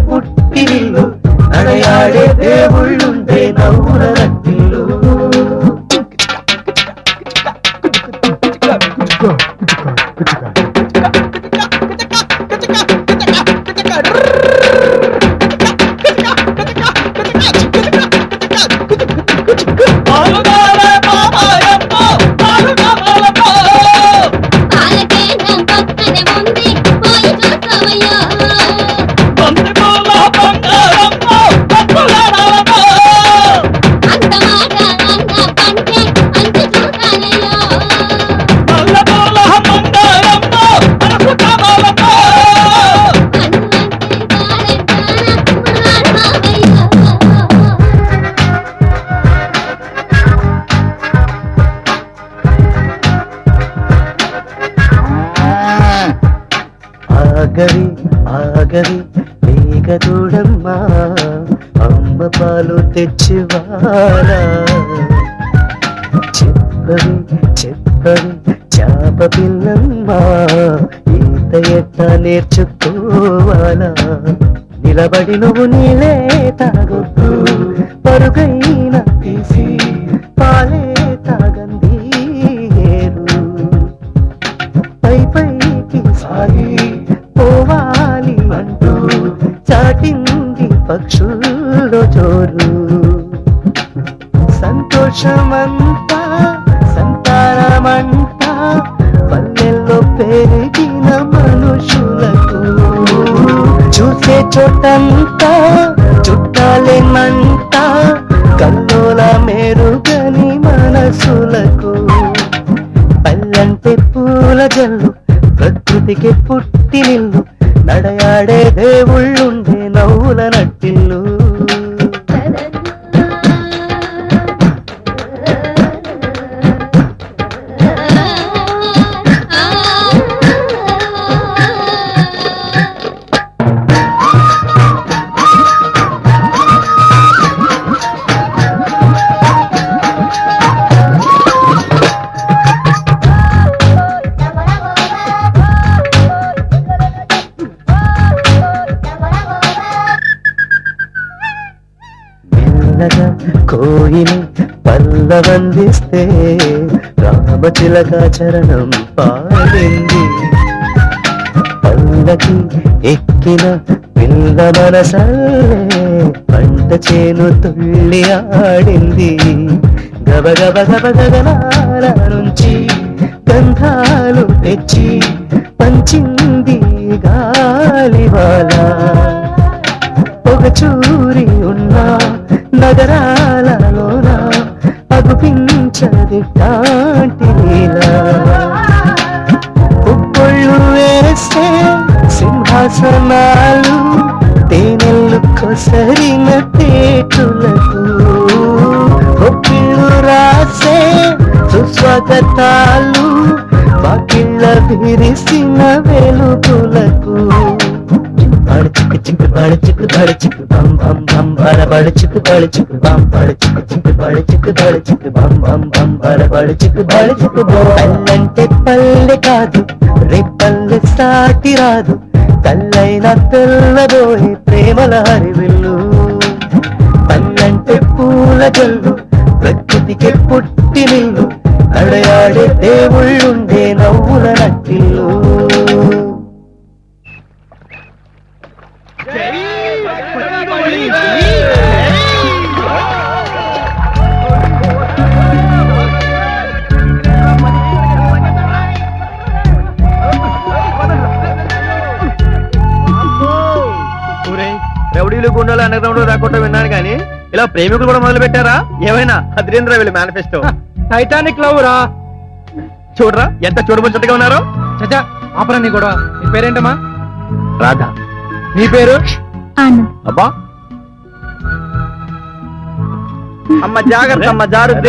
తెచ్చివారా చెప్పవి చెప్పవి చాప పిల్లమ్మా ఈత ఎట్ట నేర్చుకోవాలా? నిలబడి నువ్వు నీలే రామచిలక చరణం పాడింది. పల్లకి ఎక్కిన పిల్ల మనసల్లే పంట చేను తుళ్ళి ఆడింది. గబ గబ గబ గగనాల నుంచి గంధాలు తెచ్చి పంచింది గాలివాల. సుస్వాగతాలు వాకిళ్ళ విరిసిన వెలుగులకు బడచిక్కు చిక్కు బడచిక్కు బడచిక్కు బం బం బం బడ బడచిక్కు బడచిక్కు బం బడచిక్కు చిక్కు బడచిక్కు బడచిక్కు బం బం బం బడ బడచిక్కు బడచిక్కు పల్లంటే పల్లె కాదు రేపల్లె సాటి రాదు. కల్లైన తెల్లబోయే ప్రేమల హరివిల్లు పల్లంటే పూల జల్లు ప్రకృతికి పుట్టినిల్లు అడయాడే దేవుళ్ళుండే నవ్వుల నట్టిల్లు. రౌడీలు గుండాలు అండర్ రాకుండా విన్నాను కానీ ఇలా ప్రేమికులు కూడా మొదలు పెట్టారా ఏమైనా అద్రేంద్ర వీళ్ళు మేనిఫెస్టో. టైటానిక్ లవ్ రా చూడరా ఎంత చూడముచ్చటగా ఉన్నారో? చచ్చా ఆపరా నీ గొడవ. నీ పేరేంటమ్మా? రాధా. నీ పేరు? ఆనంద్ అబ్బా. అమ్మ జాగ్రత్త అమ్మ జాగ్రత్త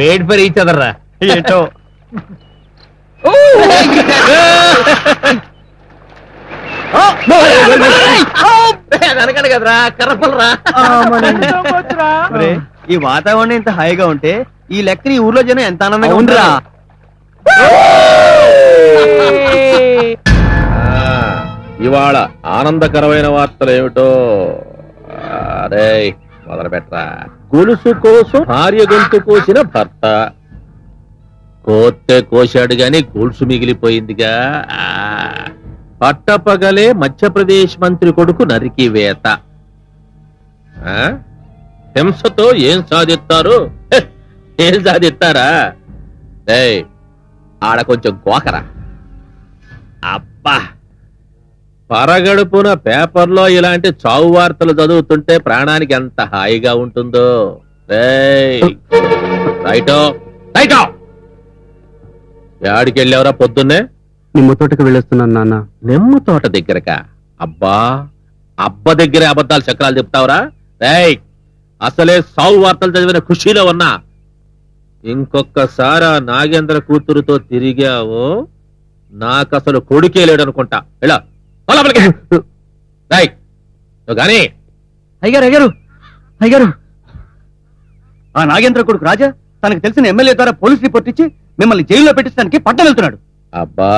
మేడ్ ఫర్ ఈచ్ అదర్ రా ఏంటో. అనకండి కదరా కర్రపలరా ఒరే, ఈ వాతావరణం ఇంత హాయిగా ఉంటే ఈ లెక్కని ఈ ఊర్లో జనం ఎంత ఆనందంగా. ఉంటారా? ఇవాళ ఆనందకరమైన వార్తలు ఏమిటో? అరే మొదలు పెట్టరా గొలుసు కోసం భార్య గొంతు కోసిన భర్త. కోత్తె కోశాడు గాని గొలుసు మిగిలిపోయిందిగా. ఆ, పట్టపగలే మధ్యప్రదేశ్ మంత్రి కొడుకు నరికి వేత ఆ? హింసతో ఏం సాధిస్తారు? ఏం సాధిస్తారా? ఏయ్ ఆడ కొంచెం గోకరా. అబ్బా! పరగడుపున పేపర్లో ఇలాంటి చావు వార్తలు చదువుతుంటే ప్రాణానికి ఎంత హాయిగా ఉంటుందో. రేయ్ రైటో రైటో! యాడికెళ్ళావరా పొద్దున్నే? నిమ్మ తోటకి వెళ్ళొస్తున్నాను నాన్న. నిమ్మ తోట దగ్గరకా? అబ్బా అబ్బ దగ్గరే అబద్ధాలు చక్రాలు చెప్తావురా? రేయ్ అసలే సావు వార్తలు చదివిన ఖుషీలో ఉన్నా. ఇంకొకసారి ఆ నాగేంద్ర కూతురుతో తిరిగావో? నాకు అసలు కొడుకే లేడు అనుకుంటా ఇలా గానీ. అయ్యారు అయ్యారు అయ్యారు ఆ నాగేంద్ర కొడుకు రాజా తనకు తెలిసిన ఎమ్మెల్యే ద్వారా పోలీస్ రిపోర్ట్ ఇచ్చి మిమ్మల్ని జైల్లో పెట్టించడానికి పట్టం వెళ్తున్నాడు. అబ్బా.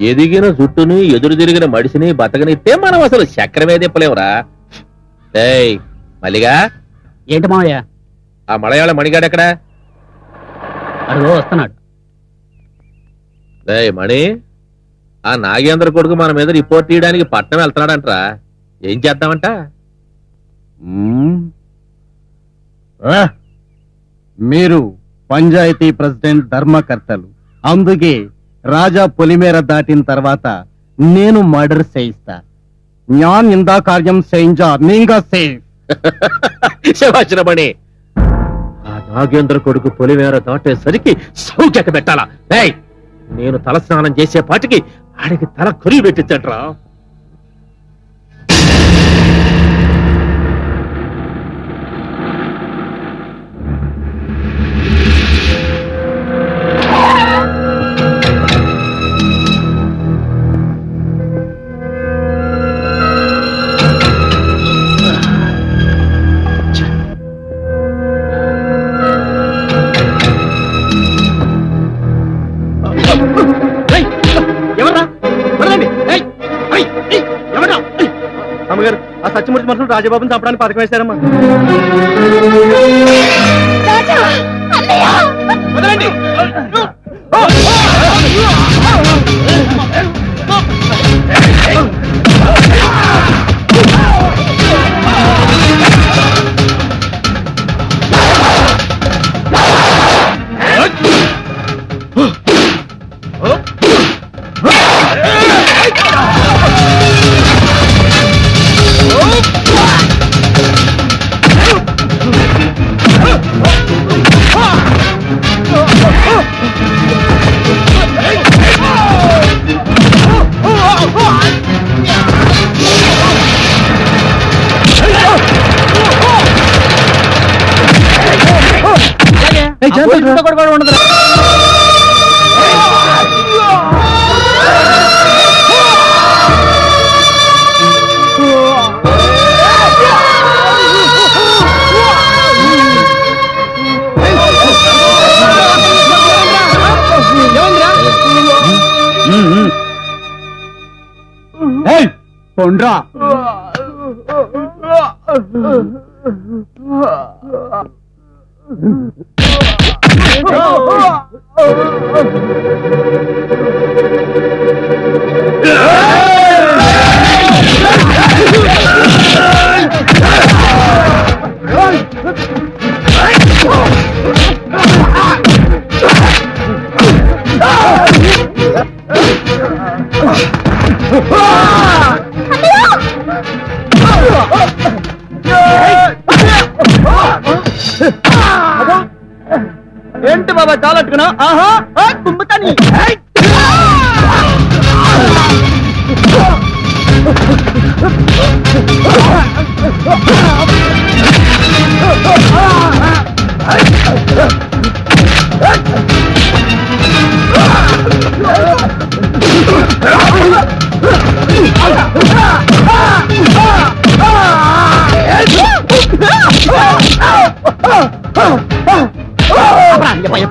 ఎదిగిన జుట్టుని ఎదురు తిరిగిన మడిసిని బతకనిస్తే మనం అసలు చక్రమే తిప్పలేవురా. ఏయ్ మల్లిగా. ఏంటి మావయ్య? ఆ మలయాళ మణిగాడు ఎక్కడ? అడుగు వస్తున్నాడు. ఏయ్ మణి. ఆ నాగేంద్ర కొడుకు మన మీద రిపోర్ట్ ఇవ్వడానికి పట్నం వెళ్తున్నాడంట్రా. ఏం చేద్దామంట? మీరు పంచాయతీ ప్రెసిడెంట్ ధర్మకర్తలు. అందుకే రాజా పొలిమేర దాటిన తర్వాత నేను మర్డర్ చేయిస్తా. జ్ఞాన్ ఇందా కార్యం చేయించా నీంగా సేఫ్ శభాష్ ఆ నాగేంద్ర కొడుకు పొలిమేర దాటేసరికి సౌఖ్యక పెట్టాలా? నేను తల స్నానం చేసే పాటికి ఆడికి తల కొలి పెట్టించట్రా. ఆ సత్యమూర్తి మనుషులు రాజబాబుని చంపడానికి పథకం వేశారమ్మా. వదలండి!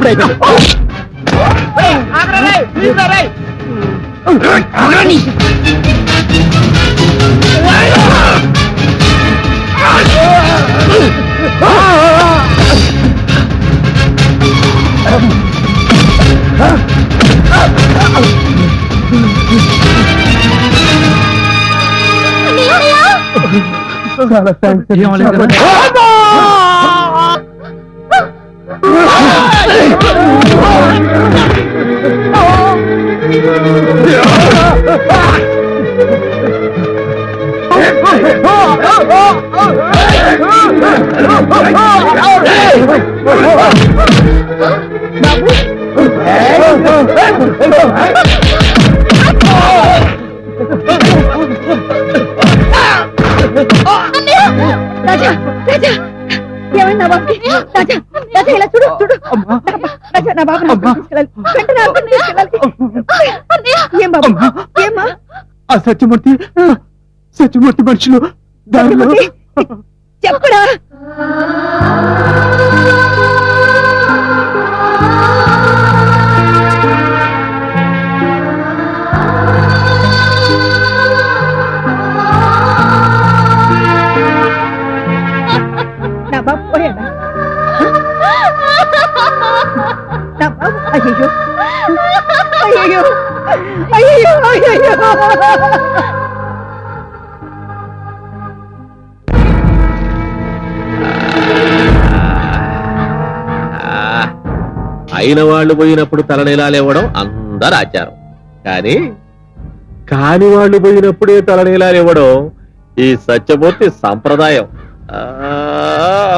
ఎప్పుడైతే రాజా రాజా ఆ సత్యమూర్తి సత్యమూర్తి మనుషులు దారిలో అయిన వాళ్ళు పోయినప్పుడు తలనీలాలేవ్వడం అందరు ఆచారం. కానీ కాని వాళ్ళు పోయినప్పుడే తలనీలాలివ్వడం ఈ సత్యమూర్తి సంప్రదాయం.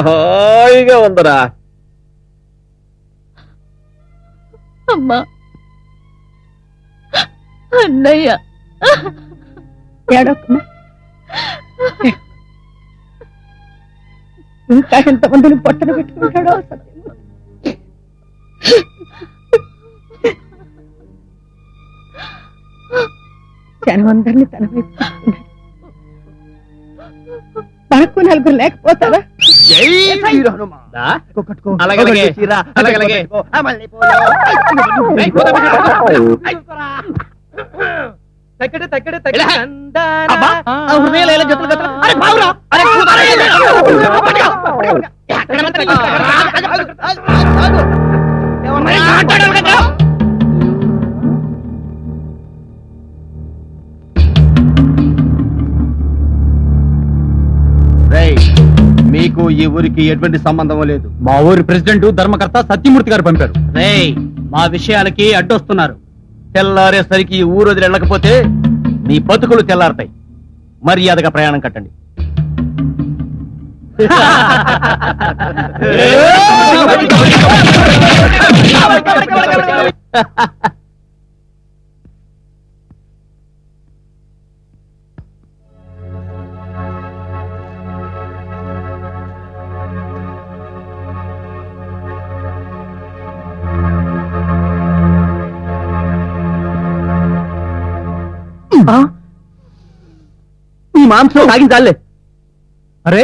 హాయిగా ఉందరా. అమ్మా. అన్నయ్య. ఇంకా ఎంతమందిని పొట్టన పెట్టుకుంటాడో సత్యం జనం అందరినీ తన వైపు తీసుకున్నాడు మనకు నలుగురు లేకపోతారా దా? అలాగలాగే. అలాగలాగే. తగ్గడు తగ్గడు తగ్గడు ఇలా. అందాన. అబ్బా. ఆ హృదయాలు ఎలా జతలు జతలు. అరే బావురా. అరే కూతురు. మీకు ఈ ఊరికి ఎటువంటి సంబంధం లేదు. మా ఊరి ప్రెసిడెంట్ ధర్మకర్త సత్యమూర్తి గారు పంపారు. రేయ్ మా విషయాలకి అడ్డొస్తున్నారు. తెల్లారేసరికి ఈ ఊరు వదిలి వెళ్ళకపోతే మీ బతుకులు తెల్లారుతాయి. మర్యాదగా ప్రయాణం కట్టండి. మాంసం తాగించాలే అరే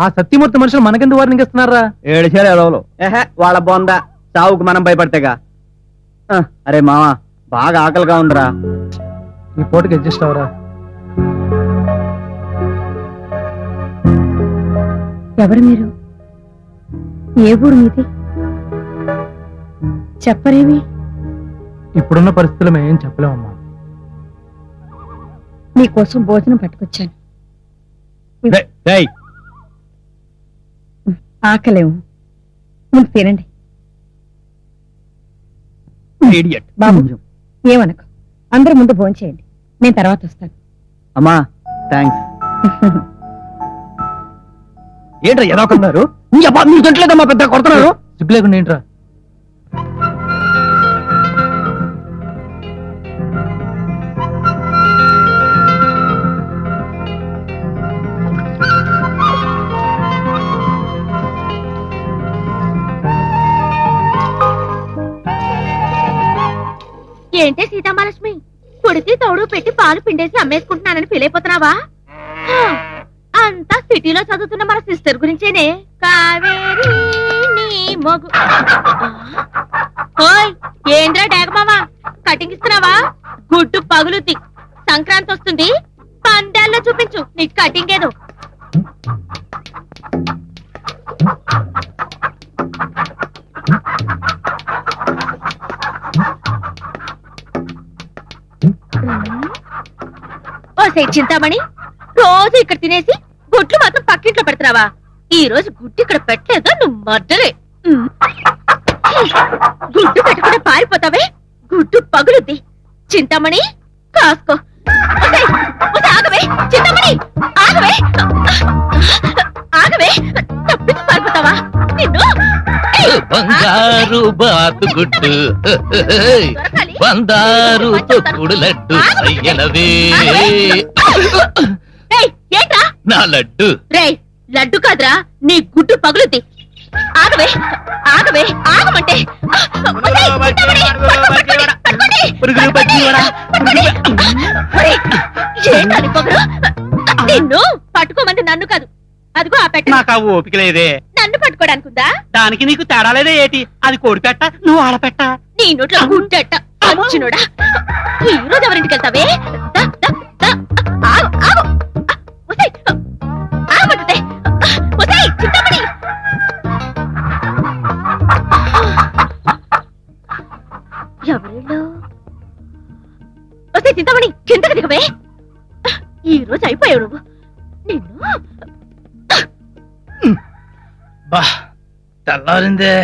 ఆ సత్యమూర్తి మనుషులు మనకెందుకు వారిని ఇస్తున్నారా ఏడిచారు ఎదవలు ఏహే వాళ్ళ బొంద. చావుకు మనం భయపడితేగా. ఆ, అరే మావా బాగా ఆకలిగా ఉందిరా. ఈ పూటకి అడ్జస్ట్ అవరా ఎవరు మీరు? ఏ ఊరు మీది? చెప్పరేమి? ఇప్పుడున్న పరిస్థితులు మేమేం చెప్పలేమమ్మా. మీకోసం భోజనం పట్టుకొచ్చాను. ఆకలేము ముందు తినండి. ఇడియట్ బాబు ఏమనకు? అందరూ ముందు భోజనం చేయండి. నేను తర్వాత వస్తాను. అమ్మా థ్యాంక్స్ ఏంట్రా ఎలా కొన్నారు మీరు తింటలేదమ్మా పెద్ద కొడుతున్నారు. సిగ్గు లేకుండా ఏంట్రా? ఏంటే సీతామహాలక్ష్మి? కొడితే తోడు పెట్టి పాలు పిండేసి అమ్మేసుకుంటున్నానని ఫీల్ అయిపోతున్నావా? అంతా సిటీలో చదువుతున్న మన సిస్టర్ గురించేనే. కావేరీ నీ ఓయ్ ఏంద్రా డేగమావా కటింగ్ ఇస్తున్నావా? గుడ్డు పగులుద్ది. సంక్రాంతి వస్తుంది. పందాల్లో చూపించు నీకు కటింగ్ ఏదో. ఓసే చింతామణి రోజు ఇక్కడ తినేసి గుడ్లు మాత్రం పక్కింట్లో పెడుతున్నావా? ఈ రోజు గుడ్డు ఇక్కడ పెట్టలేదా? నువ్వు మర్డరే గుడ్డు పెట్టకుండా పారిపోతావే? గుడ్డు పగులుద్ది. చింతామణి కాసుకో. ఆగవే చింతామణి ఆగవే. బంగారు దొరకాలి. బందారు తొక్కుడు లడ్డు ఏంట్రా? నా లడ్డు. రేయ్ లడ్డు కాదురా నీ గుడ్డు పగులుద్ది. ఆగవే ఆగవే ఆగమంటే. ఒసేయ్, చింతామణి, పట్టుకోండి, పట్టుకోండి, పట్టుకోండి, పట్టుకోండి. ఒరేయ్, ఏంటది పొగరు? నిన్ను పట్టుకోమంది నన్ను కాదు. అదిగో ఆ పెట్ట. నాకు ఆ ఓపిక లేదే. నన్ను పట్టుకోడానికి ఉందా దానికి నీకు తేడా లేదే ఏటి? అది కోడి పెట్ట నువ్వు ఆడపెట్ట నీ నోట్లో గుడ్డెట్ట అచ్చునుడా ఈ రోజు ఎవరింటికి వెళ్తావే? దా, దా, దా. ఆగు, ఆగు. ఒసేయ్, ఆగమంటుంటే. ఒసేయ్, చింతామణి. ఎవరిళ్ళు? చింతామణి కిందకి దిగవే. ఈ రోజు అయిపోయావు నువ్వు. నిన్ను బా తెల్లారిందే.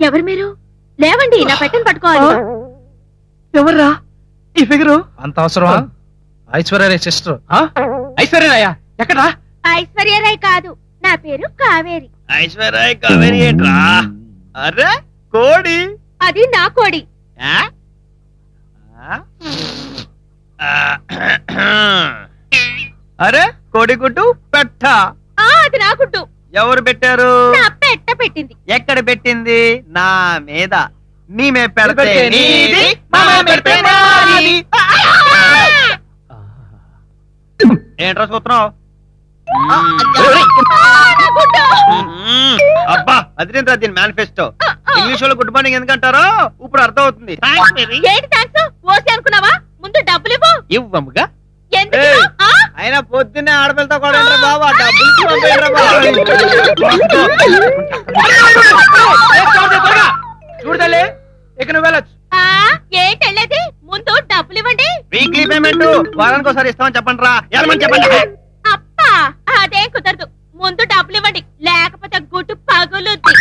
ఎవరు మీరు? లేవండి నా పెట్టని పట్టుకోవాలి. ఎవర్రా? ఈ ఫిగరు? అంత అవసరమా? ఐశ్వర్య సిస్టర్. ఐశ్వర్యరాయ? ఎక్కడా? ఐశ్వర్యరాయ్ కాదు నా పేరు కావేరి. ఐశ్వర్య కావేరి ఏంట్రా? అరే కోడి. అది నా కోడి. అరే కోడి గుడ్డు పెట్ట. అది నా గుడ్డు. ఎవరు పెట్టారు? నా పెట్ట పెట్టింది. ఎక్కడ పెట్టింది? నా మీద. నీమే పెడితే పెడితే నీది, పెడితే. ఏంట్రా చూస్తున్నావు అబ్బా అదిరేంద్ర దీని మేనిఫెస్టో ఇంగ్లీష్లో గుడ్ మార్నింగ్ ఎందుకంటారో ఇప్పుడు అర్థం అవుతుంది ఏంటి థ్యాంక్స్ ఓసి అనుకున్నావా? ముందు డబ్బులు ఇవ్వు ఇవ్వముగా? అయినా పొద్దున్నే ఆడపిల్లతో కూడా బాబు ఆ డబ్బులు ఇచ్చి పంపేయండిరా బాబు. చూడు తల్లి ఇక నువ్వు వెళ్ళొచ్చు. ఆ, ఏంటి వెళ్ళేది? ముందు డబ్బులు ఇవ్వండి. వీక్లీ పేమెంట్ వారానికి ఒకసారి ఇస్తామని చెప్పండి రా ఏమని చెప్పండి. అప్పా అదేం కుదరదు. ముందు డబ్బులు ఇవ్వండి. లేకపోతే గుడ్డు పగులుద్ది.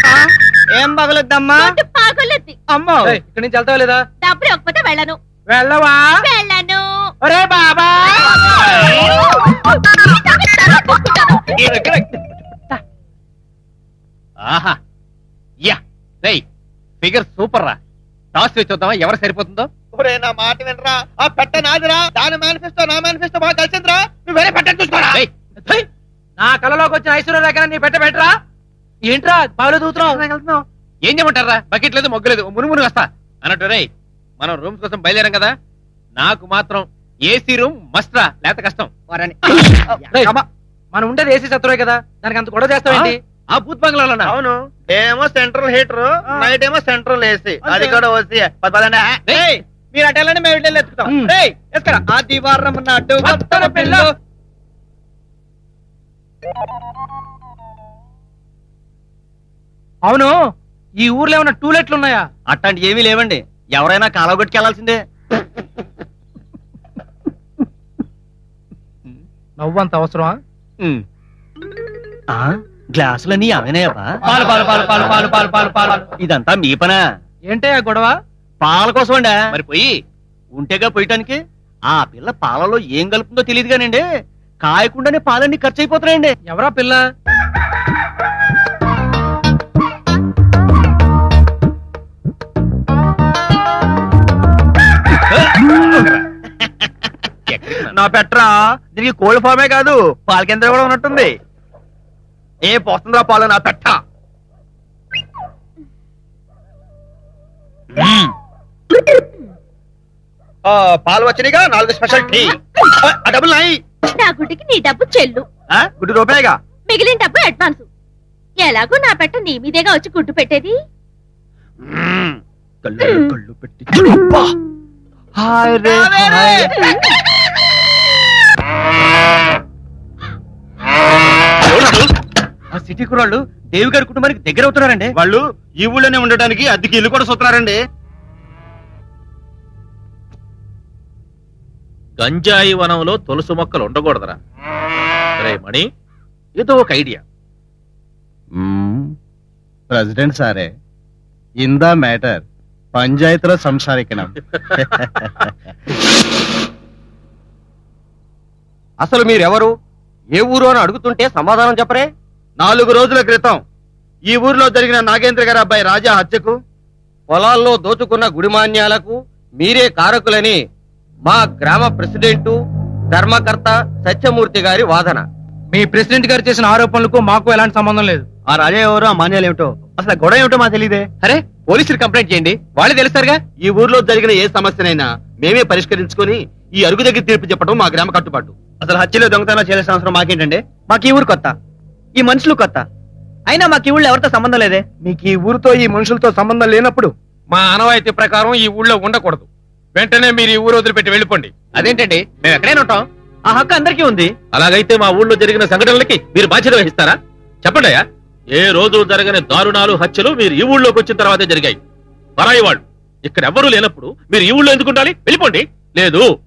ఏం పగలొద్దమ్మా? గుడ్డు పగులుద్ది. అమ్మో. ఇక్కడి నుంచి వెళ్తావా లేదా? డబ్బులు ఇవ్వకపోతే వెళ్ళను. వెళ్ళవా? వెళ్ళను. ఒరే బాబా! ఆహా. యా రేయ్ ఫిగర్ సూపర్ రా. టాస్ వేసి చూద్దామా? ఎవరు సరిపోతుందో? ఒరే నా మాట వినరా? ఆ పెట్ట నాదిరా. దాని మేనిఫెస్టో నా మేనిఫెస్టో బాగా కలిసిందిరా. నువ్వు వేరే పెట్ట చూసుకోరా! నా కళలోకి వచ్చిన ఐశ్వర్య దగ్గర నీ పెట్ట పెట్టరా? ఏంట్రా బావిలో దూతున్నావు? ఏం చేయమంటారా? బకెట్ లేదు మొగ్గు లేదు. మును మును వస్తా అన్నట్టు రేయ్ మనం రూమ్స్ కోసం బయలుదేరాం కదా? నాకు మాత్రం ఏసీ రూమ్ మస్ట్ రా లేకపోతే కష్టం. వారని మనం ఉండేది ఏసీ శత్రువే కదా దానికి అంత గొడవ చేస్తావేంటి ఆ భూత్ బంగ్లాలో అవును. ఏమో సెంట్రల్ హీటర్ నైట్ ఏమో సెంట్రల్ ఏసీ అది కూడా వచ్చి పద పదండి రేయ్, మీరు అటు వెళ్ళండి మేము ఇటు వెళ్ళి ఎత్తుకుతాం ఆదివారం నాడు వత్తన పిల్లు. అవును ఈ ఊర్లో ఏమైనా టూలెట్లు ఉన్నాయా? అట్లాంటి ఏమీ లేవండి. ఎవరైనా కాలగొట్టుకెళ్ళాల్సిందే నవ్వు అంత అవసరమా గ్లాసులన్నీ అవనేవా పాలు పాలు పాలు పాలు పాలు పాలు పాలు పాలు. ఇదంతా మీ పనా? ఏంటే ఆ గొడవ? పాల కోసం అండి మరి పోయి. ఉంటేగా పోయటానికి ఆ పిల్ల పాలలో ఏం కలుపుతుందో తెలియదు కానండి కాయకుండానే పాలన్నీ ఖర్చు అయిపోతున్నాయండి. ఎవరా పిల్ల? నా పెట్రా దీనికి కోల్డ్ ఫార్మే కాదు పాల కేంద్రం కూడా ఉన్నట్టుంది. ఏ పోతుందిరా పాలు నా పెట్ట? ఆ, పాలు వచ్చినాయిగా నాలుగు స్పెషల్ టీ. ఆ, డబ్బులు నాయి. నా గుడ్డికి నీ డబ్బు చెల్లు. ఆ, గుడ్డు రూపాయిగా? మిగిలిన డబ్బు అడ్వాన్స్. ఎలాగో నా పెట్ట నీ మీదేగా వచ్చి గుడ్డు పెట్టేది. కళ్ళు కళ్ళు పెట్టి! హాయ్ రే హాయ్. ఆ సిటీ కుర్రాళ్ళు దేవి గారి కుటుంబానికి దగ్గర అవుతున్నారండి. వాళ్ళు ఈ ఊళ్ళోనే ఉండడానికి అద్దెకి ఇల్లు కూడా చూస్తున్నారండి గంజాయి వనంలో తులసి మొక్కలు ఉండకూడదురా. రే మణి ఏదో ఒక ఐడియా. ప్రెసిడెంట్ సారే ఇందా మ్యాటర్ పంచాయతీలో సంసారికనం అసలు మీరెవరు? ఏ ఊరు అని అడుగుతుంటే సమాధానం చెప్పరే? నాలుగు రోజుల క్రితం ఈ ఊర్లో జరిగిన నాగేంద్ర గారి అబ్బాయి రాజా హత్యకు పొలాల్లో దోచుకున్న గుడిమాన్యాలకు మీరే కారకులని మా గ్రామ ప్రెసిడెంటు ధర్మకర్త సత్యమూర్తి గారి వాదన. మీ ప్రెసిడెంట్ గారు చేసిన ఆరోపణలకు మాకు ఎలాంటి సంబంధం లేదు. ఆ రాజా ఎవరు ఆ మాన్యాలు ఏమిటో? అసలు ఆ గొడవ ఏమిటో మాకు తెలియదే. అరే పోలీసులు కంప్లైంట్ చేయండి. వాళ్ళే తెలుస్తారుగా? ఈ ఊర్లో జరిగిన ఏ సమస్యనైనా మేమే పరిష్కరించుకొని ఈ అరుగు దగ్గర తీర్పు చెప్పడం మా గ్రామ కట్టుబాటు. అసలు హత్యలో దొంగతనం చేయాల్సిన అవసరం మాకేంటండి? మాకు ఈ ఊరు కొత్త. ఈ మనుషులు కొత్త. అయినా మాకు ఈ ఊళ్ళో ఎవరితో సంబంధం లేదే? మీకు ఈ ఊరితో ఈ మనుషులతో సంబంధం లేనప్పుడు మా ఆనవాయితీ ప్రకారం ఈ ఊళ్ళో ఉండకూడదు. వెంటనే మీరు ఈ ఊరు వదిలిపెట్టి వెళ్ళిపోండి. అదేంటండి? మేము ఎక్కడైనా ఉంటాం. ఆ హక్కు అందరికీ ఉంది. అలాగైతే మా ఊళ్ళో జరిగిన సంఘటనలకి మీరు బాధ్యత వహిస్తారా? చెప్పండి అయ్యా. ఏ రోజు జరగని దారుణాలు హత్యలు మీరు ఈ ఊళ్ళోకి వచ్చిన తర్వాతే జరిగాయి. పరాయి వాళ్ళు ఇక్కడ ఎవ్వరూ లేనప్పుడు మీరు ఈ ఊళ్ళో ఎందుకు ఉండాలి? వెళ్ళిపోండి. లేదు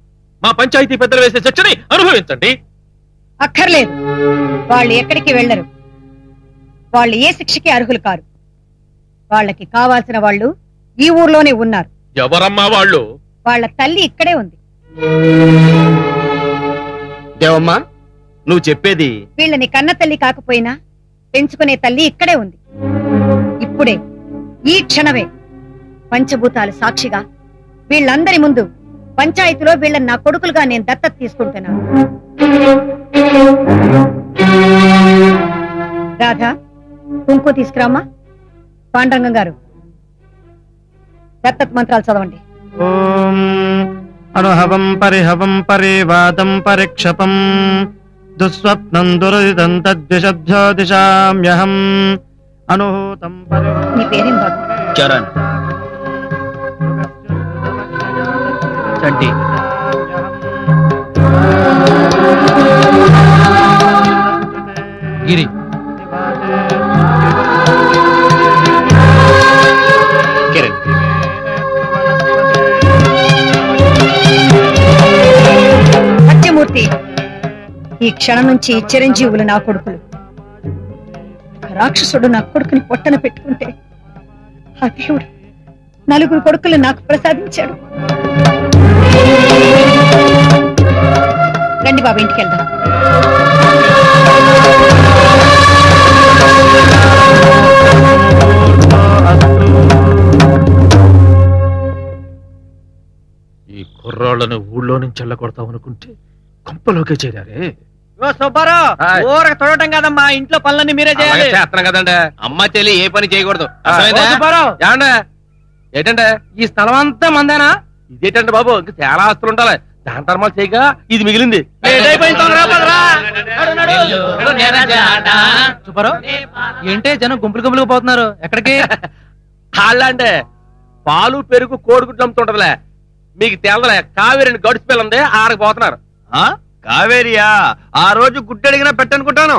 మా పంచాయతీ పెద్దలు వేసే శిక్షని అనుభవించండి. అక్కర్లేదు. వాళ్ళు ఎక్కడికి వెళ్ళరు. వాళ్ళు ఏ శిక్షకి అర్హులు కారు. వాళ్ళకి కావాల్సిన వాళ్ళు ఈ ఊర్లోనే ఉన్నారు. ఎవరమ్మా వాళ్ళు? వాళ్ళ తల్లి ఇక్కడే ఉంది. దేవమ్మా నువ్వు చెప్పేది వీళ్ళని కన్న తల్లి కాకపోయినా పెంచుకునే తల్లి ఇక్కడే ఉంది. ఇప్పుడే ఈ క్షణమే పంచభూతాలు సాక్షిగా వీళ్ళందరి ముందు పంచాయతీలో వీళ్ళని నా కొడుకులుగా నేను దత్తత తీసుకుంటున్నాను రాధా కుంకు తీసుకురామ్మా. పాండరంగం గారు దత్తత మంత్రాలు చదవండి. ఓం అనుహవం పరిహవం పరివాదం పరిక్షపం. దుస్వప్నం దురదితం తద్విషభ్యో దిశామ్యహం అనుహూతం చరణ్. చంటి గిరి. కిరణ్. సత్యమూర్తి ఈ క్షణం నుంచి చిరంజీవులు నా కొడుకులు. రాక్షసుడు నా కొడుకుని పొట్టన పెట్టుకుంటే ఆ దేవుడు నలుగురు కొడుకులు నాకు ప్రసాదించాడు. రండి బాబు ఇంటికి వెళ్దాం ఈ కుర్రాళ్ళని ఊళ్ళో నుంచి వెళ్ళగొడతాం అనుకుంటే కొంపలోకే చేరారే. సుబ్బారావు హాయ్. ఊరకు చూడటం కాదమ్మా ఇంట్లో పనులన్నీ మీరే చేయాలి. అలాగే చేస్తున్నాం కదండి. అమ్మ చెల్లి ఏ పని చేయకూడదు. ఓ అర్థమైందా? సుబ్బారావు. ఏమండే? ఏంటంటే ఈ స్థలం అంతా మందేనా? ఇదేంటంటే బాబు? ఇంకా చాలా ఆస్తులు ఉండాలి. దాని తర్వాత చేయగా ఇది మిగిలింది. సుబ్బారావు ఏంటే జనం గుంపులు గుంపులుగా పోతున్నారు? ఎక్కడికి? అంటే పాలు పెరుగు కోడిగుడ్లు అమ్ముతుంటదిలే మీకు తెలదలే కావేరిని గడుచు పిల్ల ఉంది ఆడకు పోతున్నారు. కావేరియా? ఆ రోజు గుడ్డడిగినా పెట్టనుకుంటాను.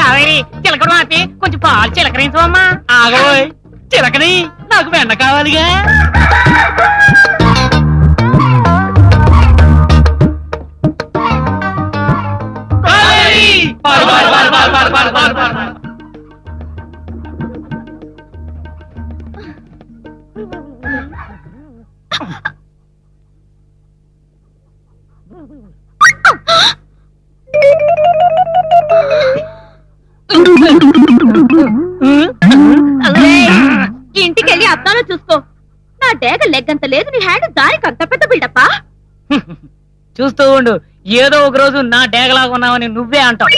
కావేరి చిలకడం ఆపి కొంచెం పాలు చిలకరించవమ్మా ఆగబోయ్ చిలకని నాకు వెన్న కావాలిగా. ఇంటికి వెళ్ళి అద్దాలో చూసుకో. నా డేగ లెగ్గంత లేదు నీ హ్యాండ్ దానికి అంత పెద్ద బిల్డప్పా. చూస్తూ ఉండు. ఏదో ఒక రోజు నా డేగలాగా ఉన్నావని నువ్వే అంటావు.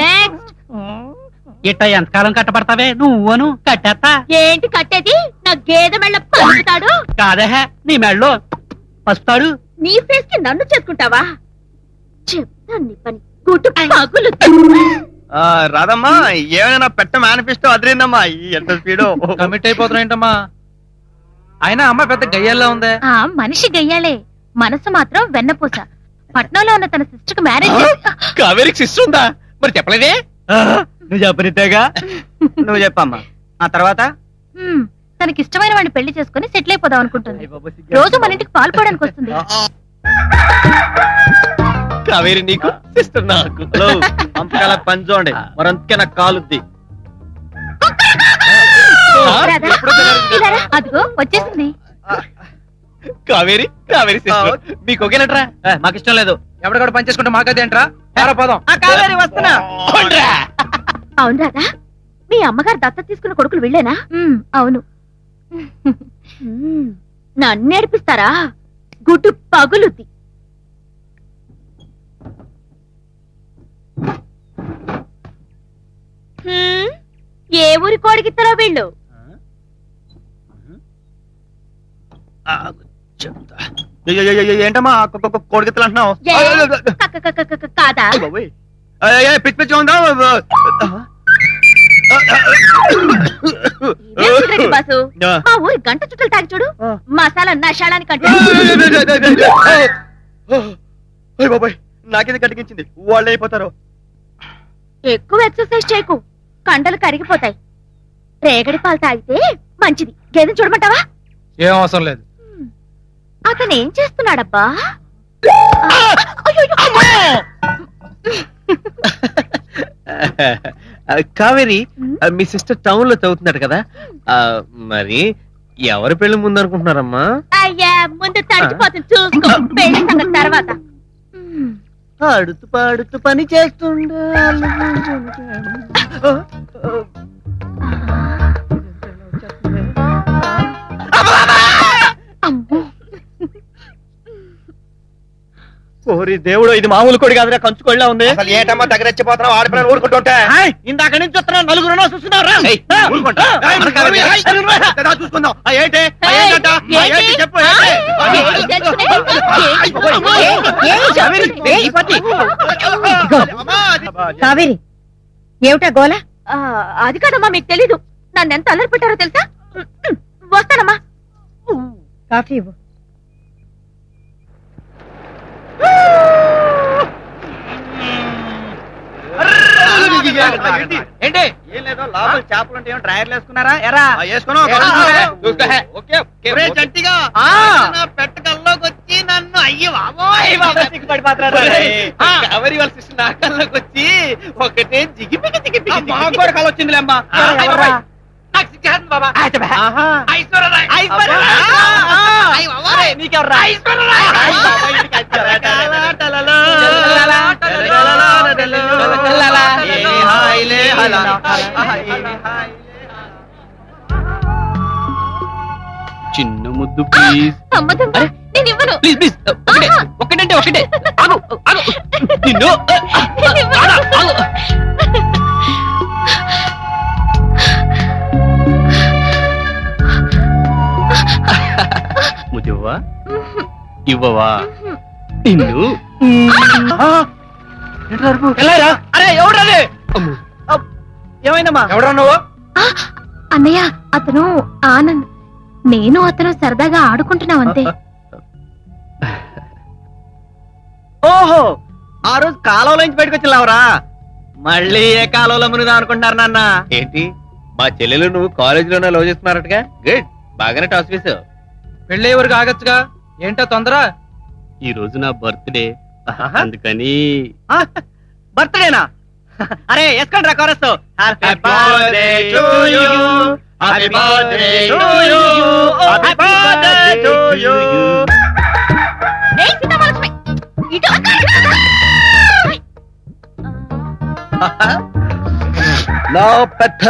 నెక్స్ట్ ఇట్ట ఎంతకాలం కట్టబడతావే? నువ్వును కట్టేస్తా ఏంటి కట్టేది? నా గేదె మెళ్ళ పలుకుతాడు కాదే నీ మెళ్ళో పసుతాడు నీ ఫేస్కి నన్ను చేసుకుంటావా? చెప్తాను నీ పని. గుట్టు రాదమ్మా ఏమైనా పెట్ట మేనిఫెస్టో అదిరిందమ్మా. ఈ ఎంత స్పీడు కమిట్ అయిపోతున్నా ఏంటమ్మా? అయినా అమ్మ పెద్ద గయ్యాల్లో ఉందే? ఆ మనిషి గయ్యాలే. మనసు మాత్రం వెన్నపూస. పట్నంలో ఉన్న తన సిస్టర్కి మ్యారేజ్ కావేరికి శిష్యు ఉందా? మరి చెప్పలేదే? నువ్వు చెప్పనితేగా నువ్వు చెప్పమ్మా. ఆ తర్వాత? తనకి ఇష్టమైన వాడిని పెళ్ళి చేసుకుని సెటిల్ అయిపోదాం అనుకుంటుంది. రోజు మన ఇంటికి పాల్పోవడానికి వస్తుంది. కావేరి నీకు? సిస్టర్ నాకు. హలో పంపకాల పని చూడండి. మరంతకే నాకు కాలుద్ది. అదిగో వచ్చేసింది. కావేరి కావేరి సిస్టర్. మీకు ఒకేనట్రా మాకు ఇష్టం లేదు. పని చేసుకుంటే మాకైతే ఏంట్రా ఏరా పోదాం. ఆ కావేరి వస్తున్నా. అవును రాదా మీ అమ్మగారు దత్త తీసుకున్న కొడుకులు వెళ్ళేనా? అవును. నన్ను నేర్పిస్తారా గుడ్డు పగులుద్ది. ఏ ఊరి కోడికిత్తరో వీళ్ళు ఏంటమ్మా కోడిగిత్తలు అంటున్నావు ఏ, కక్క కక్క కక్క కాదా పిచ్చి పిచ్చి ఉందా బాసు మా ఊరి గంట చుట్టలు తాగి చూడు మసాలా నషాళానికి అంటే అయ్య బాబాయ్ నాకేది కటికించింది వాళ్ళు అయిపోతారు ఎక్కువ ఎక్సర్సైజ్ చేయకు కండలు కరిగిపోతాయి. రేగడి పాలు తాగితే మంచిది. గేదెని చూడమంటావా? ఏం అవసరం లేదు. అతను ఏం చేస్తున్నాడబ్బా? కావేరి మీ సిస్టర్ టౌన్లో చదువుతున్నాడు కదా మరి ఎవరి పెళ్ళి ముందు అనుకుంటున్నారమ్మా అయ్యా ముందు తడిచిపోతుంది చూసుకో. పెళ్ళి సంగతి తర్వాత. పాడుతూ పాడుతూ పని చేస్తుండే. ఓరి దేవుడు ఇది మామూలు కొడి కాదురా కంచు కొడిలా ఉంది అసలు ఏటమ్మా దగ్గరెచ్చిపోతున్నావు ఆడిపోయిన ఊరుకుంటుంటే ఇందాక నుంచి వస్తున్నా నలుగురు చూస్తున్నారా చూసుకుందాం ఆ, ఏంటి ఆ, ఏంటంట? ఆ, ఏంటి? చెప్పు ఏంటి? కావేరి ఏమిటా గోల ఆ, అది కాదమ్మా మీకు తెలీదు నన్ను ఎంత అల్లరి పెట్టారో తెలుసా వస్తానమ్మా కాఫీ ఇవ్వు ఏంటి? ఏం లేదు లోపల చేపలు అంటే ఏమో డ్రైవర్లు వేసుకున్నారా? ఎరా. వేసుకున్నాం చంటిగా నా పెట్ట కల్లోకి వచ్చి నన్ను అయ్యి కవరి వాళ్ళ సిస్టర్ నా కళ్ళకి వచ్చి ఒకటే జిగిపిగి జిగిపిగి. మాకు కూడా కళ వచ్చిందిలేమ్మా నాకు సిగ్గేస్తుంది బాబా. ఆహా. ఐశ్వర్యరాయ్. నీకెవర్రా చిన్న ముద్దు ప్లీజ్ అమ్మదమ్మా నేను ఇవ్వను ప్లీజ్ ప్లీజ్ ఒకటే ఒకటంటే ఒకటే ఆగు ఆగు నిన్ను ఆగు, ఆగు. ఇవ్వవా? నిన్ను నువ్వు? ఆ, అన్నయ్య అతను ఆనంద్. నేను అతను సరదాగా ఆడుకుంటున్నాం అంతే ఓహో ఆ రోజు కాలువలో నుంచి బయటకు వచ్చినావురా? మళ్ళీ ఏ కాలువలో మునిదా అనుకుంటున్నారు నాన్న? ఏంటి? మా చెల్లెలు నువ్వు కాలేజీలోనే లవ్ చేస్తున్నారటగా? గుడ్. బాగానే టాస్ వేసావు. పెళ్ళే వరకు ఆగచ్చుగా? ఏంటో తొందర? ఈ రోజు నా బర్త్డే. అందుకని బర్త్డేనా? అరే వేసుకోండి రా కోరస్. నో పెద్ద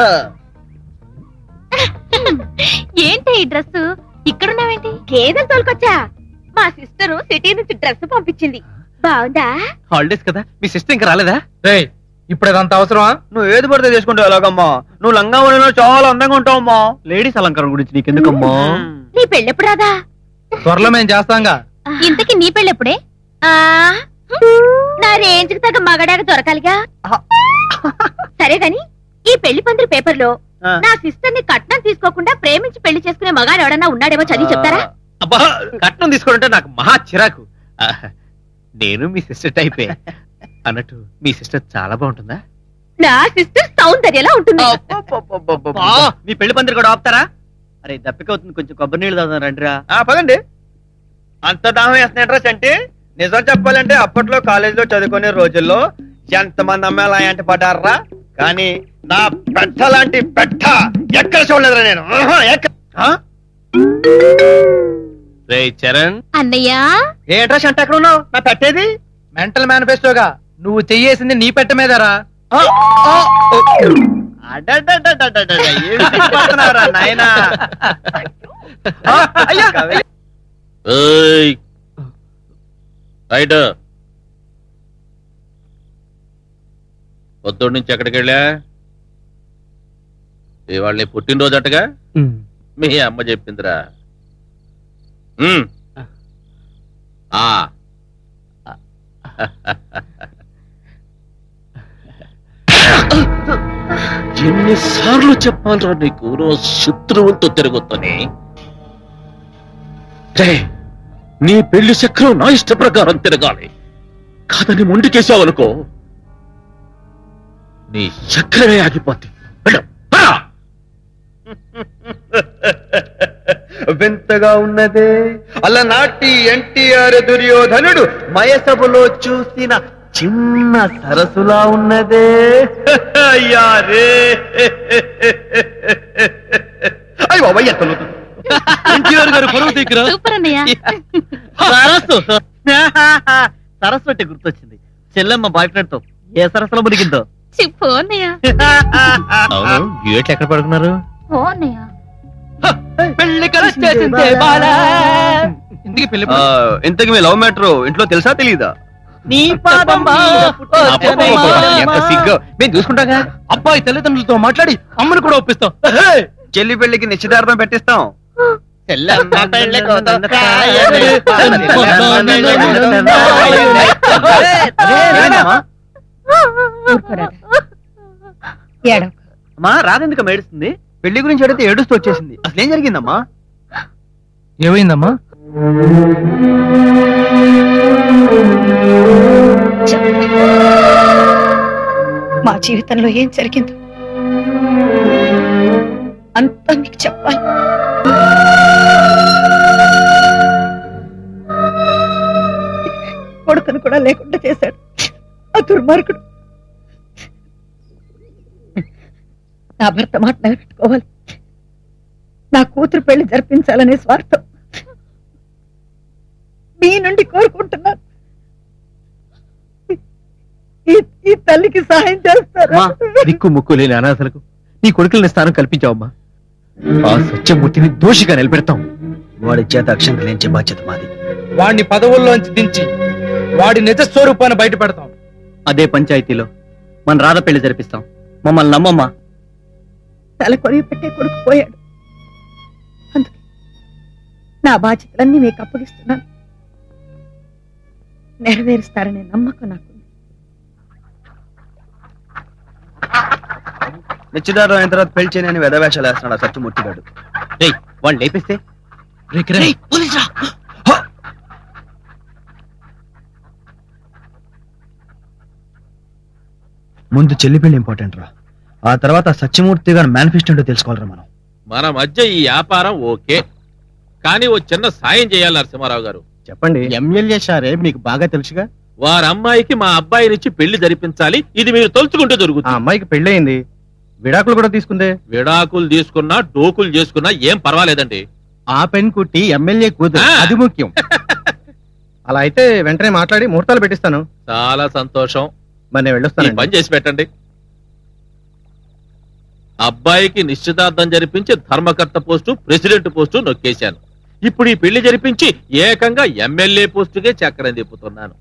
ఏంటి ఈ డ్రెస్ ఇక్కడున్నావేంటి? గేదెలు తోలుకొచ్చా? మా సిస్టరు సిటీ నుంచి డ్రెస్ పంపించింది. బాగుందా హాలిడేస్ కదా? మీ సిస్టర్ ఇంకా రాలేదా? రేయ్ ఇప్పుడు అదంత అవసరమా? నువ్వు ఏది పడితే చేసుకుంటావు ఎలాగమ్మా? నువ్వు లంగా ఓణిలో చాలా అందంగా ఉంటావమ్మా. లేడీస్ అలంకారం గురించి నీకెందుకమ్మా? నీ పెళ్ళెప్పుడు రాదా? త్వరలో మేము చేస్తాంగా. ఇంతకి నీ పెళ్ళెప్పుడే? ఆ, నా రేంజ్ తగ్గ మగడాగా దొరకాలిగా? సరే గాని ఈ పెళ్ళి పందిరి పేపర్లో ఆ. నా సిస్టర్ని కట్నం తీసుకోకుండా ప్రేమించి పెళ్ళి చేసుకునే మగాడు ఎవడన్నా ఉన్నాడేమో చదివి చెప్తారా? అబ్బా కట్నం తీసుకోవాలంటే నాకు మహా చిరాకు. ఆ, నేను మీ సిస్టర్ టైపే. అన్నట్టు మీ సిస్టర్ చాలా బాగుంటుందా? నా సిస్టర్ సౌందర్యలా ఉంటుంది. ఆ, మీ పెళ్ళి పందిరి కూడా ఆపుతారా? అరే దప్పికవుతుంది కొంచెం కొబ్బరి నీళ్ళు తాగుదాం రండిరా పదండి. అంత దాహం వేస్తున్నాడ్రా అంటే నిజం చెప్పాలంటే అప్పట్లో కాలేజీలో చదువుకునే రోజుల్లో ఎంతమంది అమ్మాయిలు ఆయంట పడ్డారా? కానీ నా పెట్ట లాంటి పెట్ట ఎక్కడ చూడలేదురా నేను. ఆహా, ఎక్క- ఆ? రే చరణ్. అన్నయ్య? ఏంట్రా షంట ఎక్కడ ఉన్నావు? నా పెట్టేది? మెంటల్ మేనిఫెస్టోగా. నువ్వు చెయ్యేసింది నీ పెట్ట మీదరా? ఆ, ఆ, ఓ. అడడడడడడడ, ఏం సిగ్గుపడుతున్నావురా నాయనా. ఆ, అయ్యా. ఏయ్, రైట్. నుంచి ఎక్కడికి వెళ్ళా? ఇవాళ నీ పుట్టినరోజు అట్టగా మీ అమ్మ చెప్పిందిరా. ఉమ్. ఆ. ఎన్నిసార్లు చెప్పాలరా నీకు? నువ్వు శత్రువులతో తిరుగుతాని నీ పెళ్ళి చక్రం నా ఇష్ట ప్రకారం తిరగాలి. కాదని ముందుకేసావనుకో నీ చక్రమే పద. వింతగా ఉన్నదే. అలనాటి ఎన్టీఆర్ దుర్యోధనుడు మయసభలో చూసిన చిన్న సరసులా ఉన్నదే. అయ్యా రే. అయ్యి లోతు. ఎన్టీఆర్ గారు పరువు తీకురా. సూపర్ అన్నయ్య. సరస్సు. సరస్సు అంటే గుర్తొచ్చింది. చెల్లెమ్మ బాయ్ ఫ్రెండ్తో ఏ సరస్సులో మునిగిందో. చెప్పు అన్నయ్య. అవును డ్యూయట్లు ఎక్కడ పడుకున్నారు? ఓ అన్నయ్య పెళ్ళి కలిసి ఇంటికి పెళ్ళి ఇంతకి మీ లవ్ మ్యాటర్ ఇంట్లో తెలుసా తెలీదా? నీ పాదం ఎంత సిగ్గు. మేము చూసుకుంటాగా? అబ్బాయి తల్లిదండ్రులతో మాట్లాడి అమ్మని కూడా ఒప్పిస్తాం. చెల్లి పెళ్ళికి నిశ్చితార్థం పెట్టిస్తాం. అమ్మా రాదెందుకు ఏడుస్తుంది పెళ్ళి గురించి అడిగితే ఏడుస్తూ వచ్చేసింది. అసలు ఏం జరిగిందమ్మా? ఏమైందమ్మా? మా జీవితంలో ఏం జరిగిందో అంతా మీకు చెప్పాలి. కొడుకును కూడా లేకుండా చేశాడు. ఆ దుర్మార్గుడు. నా భర్త మాట నిలబెట్టుకోవాలి. నా కూతురు పెళ్ళి జరిపించాలనే స్వార్థం మీ నుండి కోరుకుంటున్నాను. ఈ- తల్లికి సహాయం చేస్తారా? దిక్కు ముక్కు లేని అనాథలకు నీ కొడుకులని స్థానం కల్పించావమ్మా. ఆ సత్యమూర్తిని దోషిగా నిలబెడతాం. వాడి చేత అక్షరం లేంచే బాధ్యత మాది. వాడిని పదవుల్లోంచి దించి వాడి నిజ స్వరూపాన్ని బయట పెడతాం అదే పంచాయతీలో మన రాధ పెళ్ళి జరిపిస్తాం. మమ్మల్ని నమ్మమ్మా. తల కొరివి పెట్టే కొడుకు పోయాడు. అందుకే నా బాధ్యతలన్నీ మీకు అప్పగిస్తున్నాను. నెరవేరుస్తారనే నమ్మకం నాకు నిశ్చితార్థం అయిన తర్వాత పెళ్ళి చేయని వెధవేషాలు వేస్తున్నాడు ఆ సత్యమూర్తి గారు రేయ్ వాళ్ళు లేపిస్తే ముందు చెల్లి పెళ్ళి ఇంపార్టెంట్ రా ఆ తర్వాత సత్యమూర్తి గారి మేనిఫెస్టో తెలుసుకోవాలరా మనం. మన మధ్య ఈ వ్యాపారం ఓకే కానీ ఓ చిన్న సాయం చేయాలి నరసింహారావు గారు. చెప్పండి. ఎమ్మెల్యే సారే మీకు బాగా తెలుసుగా? వారి అమ్మాయికి మా అబ్బాయినిచ్చి పెళ్ళి జరిపించాలి ఇది మీరు తలుచుకుంటే ఆ దొరుకుతుంది అమ్మాయికి పెళ్ళయింది. విడాకులు కూడా తీసుకుందే? విడాకులు తీసుకున్నా డోకులు చేసుకున్నా ఏం పర్వాలేదండి. ఆ పెన్ కుట్టి ఎమ్మెల్యే కూతురు ఆ. అది ముఖ్యం. అలా అయితే వెంటనే మాట్లాడి ముహూర్తాలు పెట్టిస్తాను. చాలా సంతోషం. మరి నేను ఈ వెళ్ళొస్తాను పని చేసి పెట్టండి. అబ్బాయికి నిశ్చితార్థం జరిపించి ధర్మకర్త పోస్టు ప్రెసిడెంట్ పోస్టు నొక్కేశాను. ఇప్పుడు ఈ పెళ్ళి జరిపించి ఏకంగా ఎమ్మెల్యే పోస్టుకే చక్రం తిప్పుతున్నాను.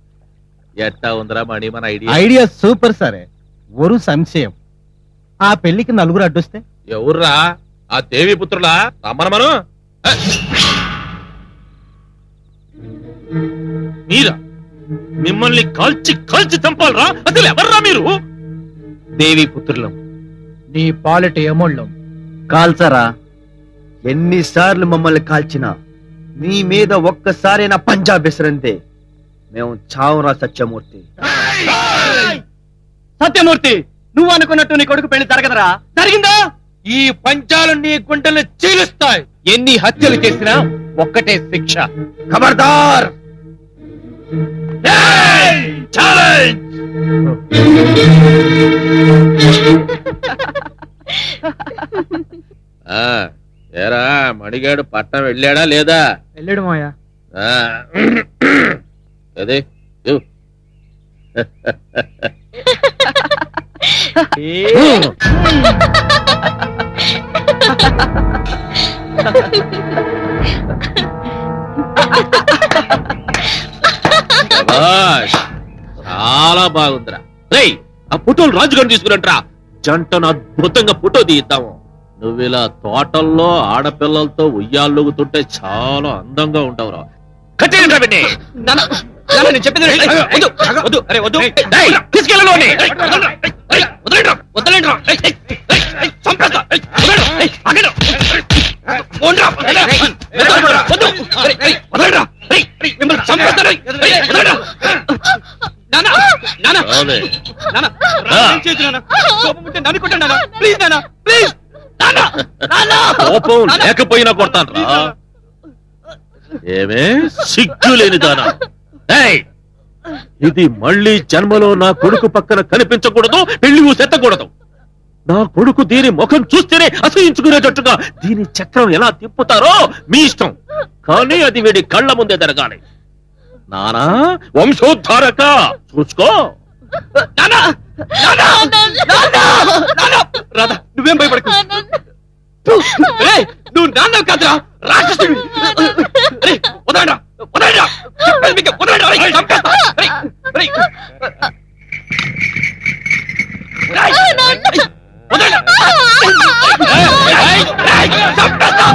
ఎట్టా ఉందిరా మణి మన ఐడియా? ఐడియా సూపర్ సరే. ఒరు సంశయం. ఆ పెళ్ళికి నలుగురు అడ్డొస్తే? ఎవర్రా? ఆ దేవి పుత్రులా? రమ్మను మనం. మీరా? మిమ్మల్ని కాల్చి కాల్చి చంపాలరా? అసలు ఎవర్రా మీరు? దేవి పుత్రులం నీ పాలిటి ఎమోళ్ళం కాల్చరా? ఎన్నిసార్లు మమ్మల్ని కాల్చినా నీ మీద ఒక్కసారైనా పంజాబ్ ఎసరంతే మేము చావురా సత్యమూర్తి. సత్యమూర్తి నువ్వు అనుకున్నట్టు నీ కొడుకు పెళ్ళి జరగదరా? జరిగిందా? ఈ పంచాలు నీ గుండెల్ని చీలుస్తాయి. ఎన్ని హత్యలు చేసినా ఒక్కటే శిక్ష. ఖబర్దార్! ఆ, ఏరా మణిగాడు పట్నం వెళ్ళాడా లేదా? వెళ్ళాడు మాయా ఆ, అదే. శభాష్. చాలా బాగుందిరా రేయ్ ఆ ఫోటోలు రాజుగారిని తీసుకురంట్రా జంటను అద్భుతంగా ఫోటో తీద్దాము నువ్వు ఇలా తోటల్లో ఆడపిల్లలతో ఉయ్యాలుగుతుంటే చాలా అందంగా ఉంటావురా కట్టేయండి నేను రాలే. రా, ఏం చేయొద్దు. కోపం ఉంటే నన్ను కొట్టండి నాన్న. ప్లీజ్ నాన్న, ప్లీజ్. నాన్న, నాన్న. కోపం లేకపోయినా కొడతాను రా. ఏమే? సిగ్గు లేని దానా. ఏయ్, ఇది మళ్ళీ జన్మలో నా కొడుకు పక్కన కనిపించకూడదు పెళ్ళి ఊసెత్తకూడదు నా కొడుకు దీని ముఖం చూస్తేనే అసహించుకునేటట్టుగా దీని చక్రం ఎలా తిప్పుతారో మీ ఇష్టం. కానీ అది వీడి కళ్ళ ముందే జరగాలి. నానా వంశోద్ధారక చూసుకో. రాధా నువ్వేం భయపడకు నువ్వు నాన్న కాదురా రాక్షసుడి వదలండ్రా వదలండ్రా చెప్పాను మీకు వదలండ్రా రేయ్, చంపేస్తా రేయ్, రేయ్. రేయ్, రేయ్, వదలండ్రా. రేయ్, రేయ్, రేయ్, చంపేస్తా.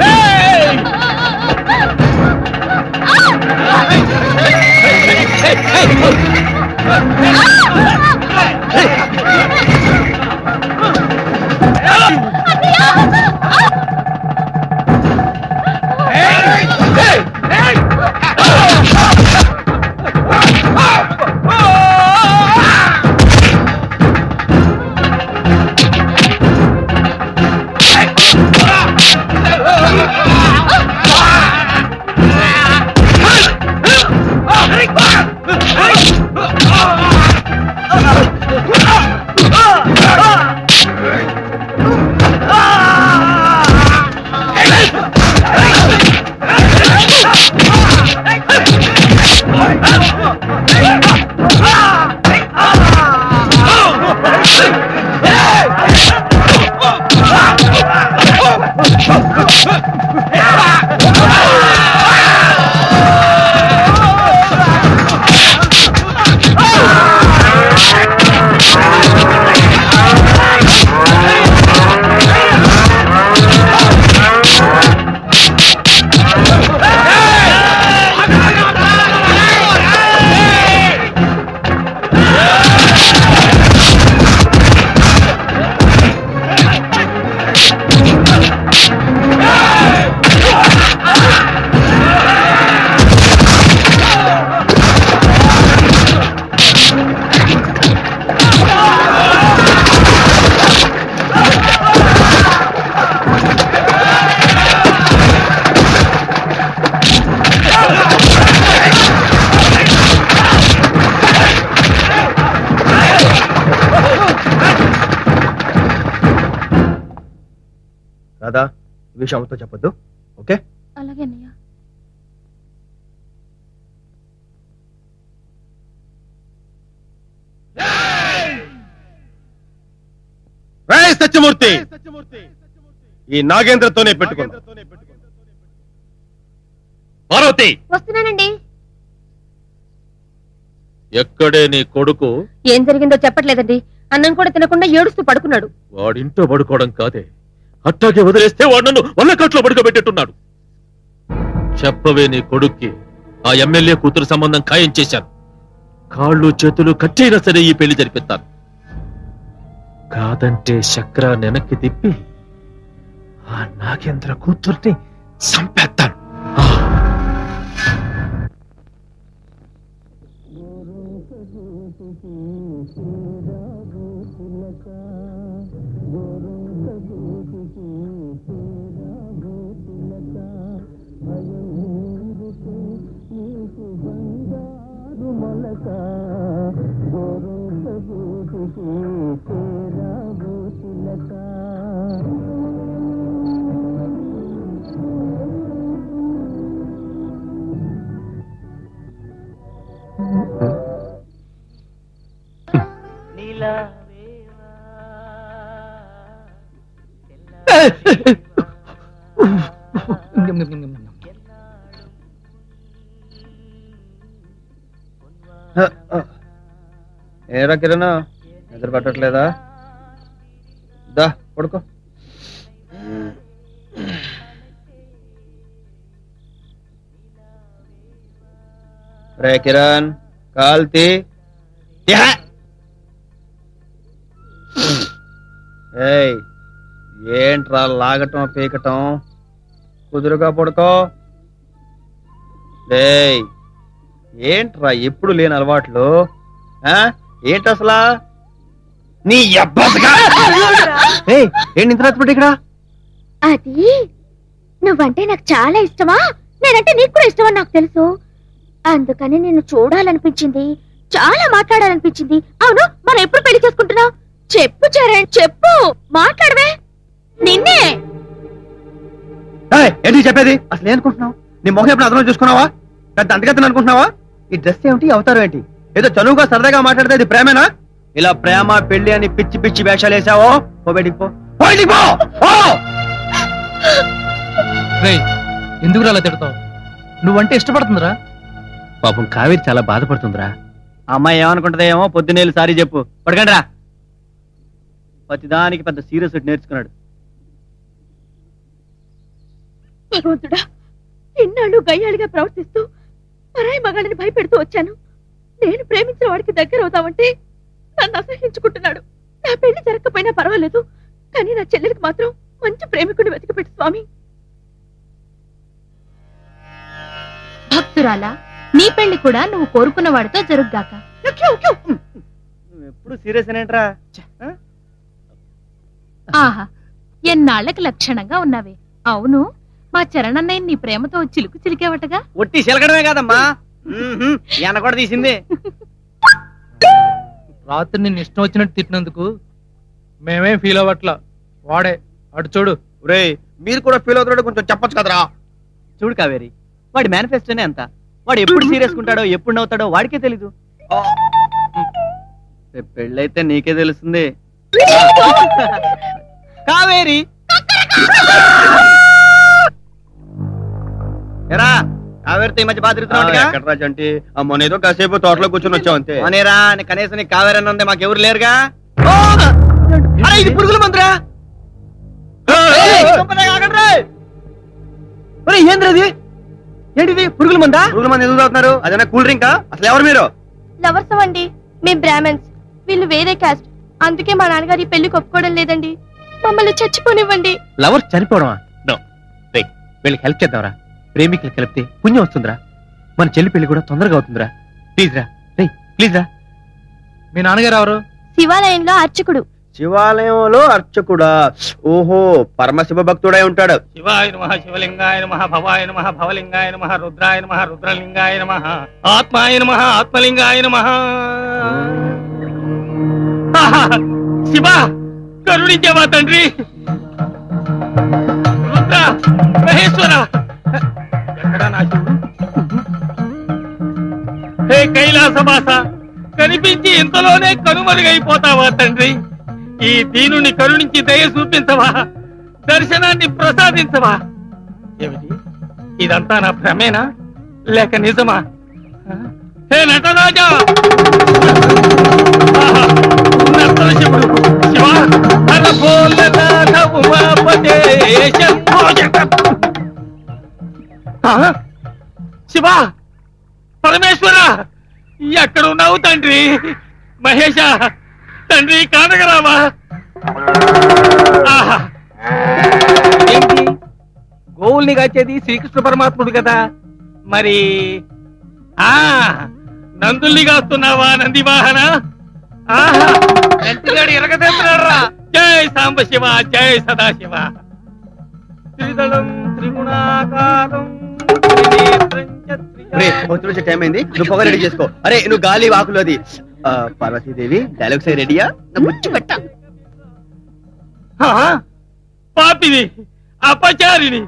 రేయ్. విషయం అమ్మతో చెప్పొద్దు. ఓకే? అలాగే అన్నయ్య. రేయ్ సత్యమూర్తి! ఈ నాగేంద్రతోనే పెట్టుకున్నా పార్వతి! వస్తున్నానండి. ఎక్కడే నీ కొడుకు? ఏం జరిగిందో చెప్పట్లేదండి. అన్నం కూడా తినకుండా ఏడుస్తూ పడుకున్నాడు. వాడింట్లో పడుకోవడం కాదే. అట్టాగే వదిలేస్తే వాడు నన్ను వల్లకట్లో పడుకోబెట్టేట్టున్నాడు. చెప్పవే నీ కొడుక్కి ఆ ఎమ్మెల్యే కూతురు సంబంధం ఖాయం చేశాను. కాళ్ళు చేతులు కట్టైనా సరే ఈ పెళ్ళి జరిపిస్తాను. కాదంటే చక్ర వెనక్కి తిప్పి ఆ నాగేంద్ర కూతుర్ని సంపేస్తాను ఏరా కిరణ్? నిద్ర పట్టట్లేదా? దా పడుకో. రే కిరణ్ కాల్తీ. ఏయ్ ఏంట్రా లాగటం పీకటం? కుదురుగా పడుకో. ఏయ్ ఏంట్రా ఎప్పుడు లేని అలవాట్లు? ఆ? ఏంటి అసలా నీ అబ్బసగా? ఏయ్ ఏంటి ఇంత రాత్రి ఇక్కడ? అది నువ్వంటే నాకు చాలా ఇష్టమా? నేనంటే నీకు కూడా ఇష్టమని నాకు తెలుసు. అందుకని నేను చూడాలనిపించింది చాలా మాట్లాడాలనిపించింది. అవును మనం ఎప్పుడు పెళ్ళి చేసుకుంటున్నావు చెప్పు చరణ్ చెప్పు మాట్లాడవే. నిన్నే. ఏంటి చెప్పేది? అసలు అనుకుంటున్నావు? నీ మొహం ఎప్పుడు అర్థం చూసుకున్నావా? పెద్ద అంతగతిని అనుకుంటున్నావా? ఈ డ్రెస్ ఏమిటి? అవతారం ఏంటి? ఏదో చనువుగా సరదాగా మాట్లాడితే ఇది ప్రేమేనా? ఇలా ప్రేమ పెళ్ళి అని పిచ్చి పిచ్చి వేషాలు వేసావో? పో బయటికి పో. బయటికి పో! పో! ఎందుకు అలా తిడతావు? నువ్వంటే ఇష్టపడుతుందిరా. పాపం కావేరి చాలా బాధపడుతుందిరా. అమ్మాయి ఏమనుకుంటదేమో పొద్దునేళ్ళు సారీ చెప్పు. పడకండి రా ప్రతిదానికి పెద్ద సీరియస్ నేర్చుకున్నాడు. భగవంతుడా ఇన్నాళ్ళు గయ్యాళిగా ప్రవర్తిస్తూ పరాయి మగాళ్ళని భయపెడుతూ వచ్చాను. నేను ప్రేమించిన వాడికి దగ్గర అవుతామంటే నన్ను అసహించుకుంటున్నాడు. నా పెళ్ళి జరగకపోయినా పర్వాలేదు కానీ నా చెల్లెలికి మాత్రం మంచి ప్రేమికుడు వెతికిపెట్టు స్వామి. భక్తురాలా నీ పెళ్ళి కూడా నువ్వు కోరుకున్న వాడితో జరుగుగాక. ఎప్పుడు సీరియస్ ఆహా ఎన్నాళ్ళకి లక్షణంగా ఉన్నావే. అవును మా చరణన్నయ్య నీ ప్రేమతో చిలుకు చిలికేవటగా? ఒట్టి చిలకడమే కాదమ్మా. కూడా తీసింది. రాత్రి నిన్ను ఇష్టం వచ్చినట్టు తిట్టినందుకు మేమేం ఫీల్ అవ్వట్లా? వాడే అటు చూడు. రే మీరు కూడా ఫీల్ అవుతున్నాడు కొంచెం చెప్పొచ్చు కదరా. చూడు కావేరి వాడి మేనిఫెస్టోనే అంత వాడు ఎప్పుడు సీరియస్ ఉంటాడో ఎప్పుడు నవ్వుతాడో వాడికే తెలీదు. పెళ్ళైతే నీకే తెలుస్తుంది. కావేరి! ఎరా! కావేరితో ఈ మధ్య బాధ తిరుగుతున్నావు అంటే మొన్నేదో కాసేపు తోటలో కూర్చొని వచ్చావు అంతే. అనేరా నీ కనీసం నీ కావేరి అని ఉంది మాకు ఎవరు లేరుగా? ఓ! అరే ఇది పురుగుల మందురా? ఏంద్రది ఏంటిది? పురుగుల మందా? పురుగుల మంది ఎందుకు తాగుతున్నారు? అదేనా కూల్ డ్రింకా? అసలు ఎవరు మీరు? లవర్స్ అండి మేం బ్రాహ్మణ్స్. వీళ్ళు వేరే కాస్ట్ అందుకే మా నాన్నగారి పెళ్ళికి ఒప్పుకోవడం లేదండి. మమ్మల్ని చచ్చిపోనివ్వండి. లవర్స్ చనిపోవడమా? వీళ్ళకి హెల్ప్ చేద్దాంరా. ప్రేమికులు కలిపితే పుణ్యం వస్తుందిరా. మన చెల్లి పెళ్ళి కూడా తొందరగా అవుతుందిరా. ప్లీజ్ రా. రే ప్లీజ్ రా. మీ నాన్నగారు ఎవరు? శివాలయంలో అర్చకుడు. శివాలయంలో అర్చకుడా? ఓహో పరమశివ భక్తుడై ఉంటాడు. శివాయ నమ శివలింగాయ నమ భవాయ నమ భవలింగాయ నమ రుద్రాయ నమ రుద్రలింగాయ నమ ఆత్మాయ నమ ఆత్మలింగాయ నమ. శివ కరుణించేవా తండ్రి? రుద్ర మహేశ్వర ఎక్కడా హే కైలాసమాస కనిపించి ఇంతలోనే కనుమరుగైపోతావా తండ్రి? ఈ దీనుని కరుణించి దయ చూపించవా? దర్శనాన్ని ప్రసాదించవా? ఏమిటి? ఇదంతా నా భ్రమేనా? లేక నిజమా? హే నటరాజా! ఆహా, శివ ఉమాపతే. శంభో జగత్. శివ! పరమేశ్వర! ఎక్కడున్నావు తండ్రి? మహేష తండ్రి కానగరావా? ఏంటి? గోవుల్ని కాచేది శ్రీకృష్ణ పరమాత్ముడు కదా? మరి ఆ నందుల్ని కాస్తున్నావా నంది వాహన జై సాంబ శివ జై సదాశివ. త్రిదళం త్రిగుణాకారం. భక్తులు వచ్చే టైం అయింది. నువ్వు పొగ రెడీ చేసుకో. అరే నువ్వు గాలి వాకులు అది పార్వతీదేవి డైలాగ్స్ అయి రెడీయా? నా ముచ్చు పెట్ట. పాపిని అపచారిని.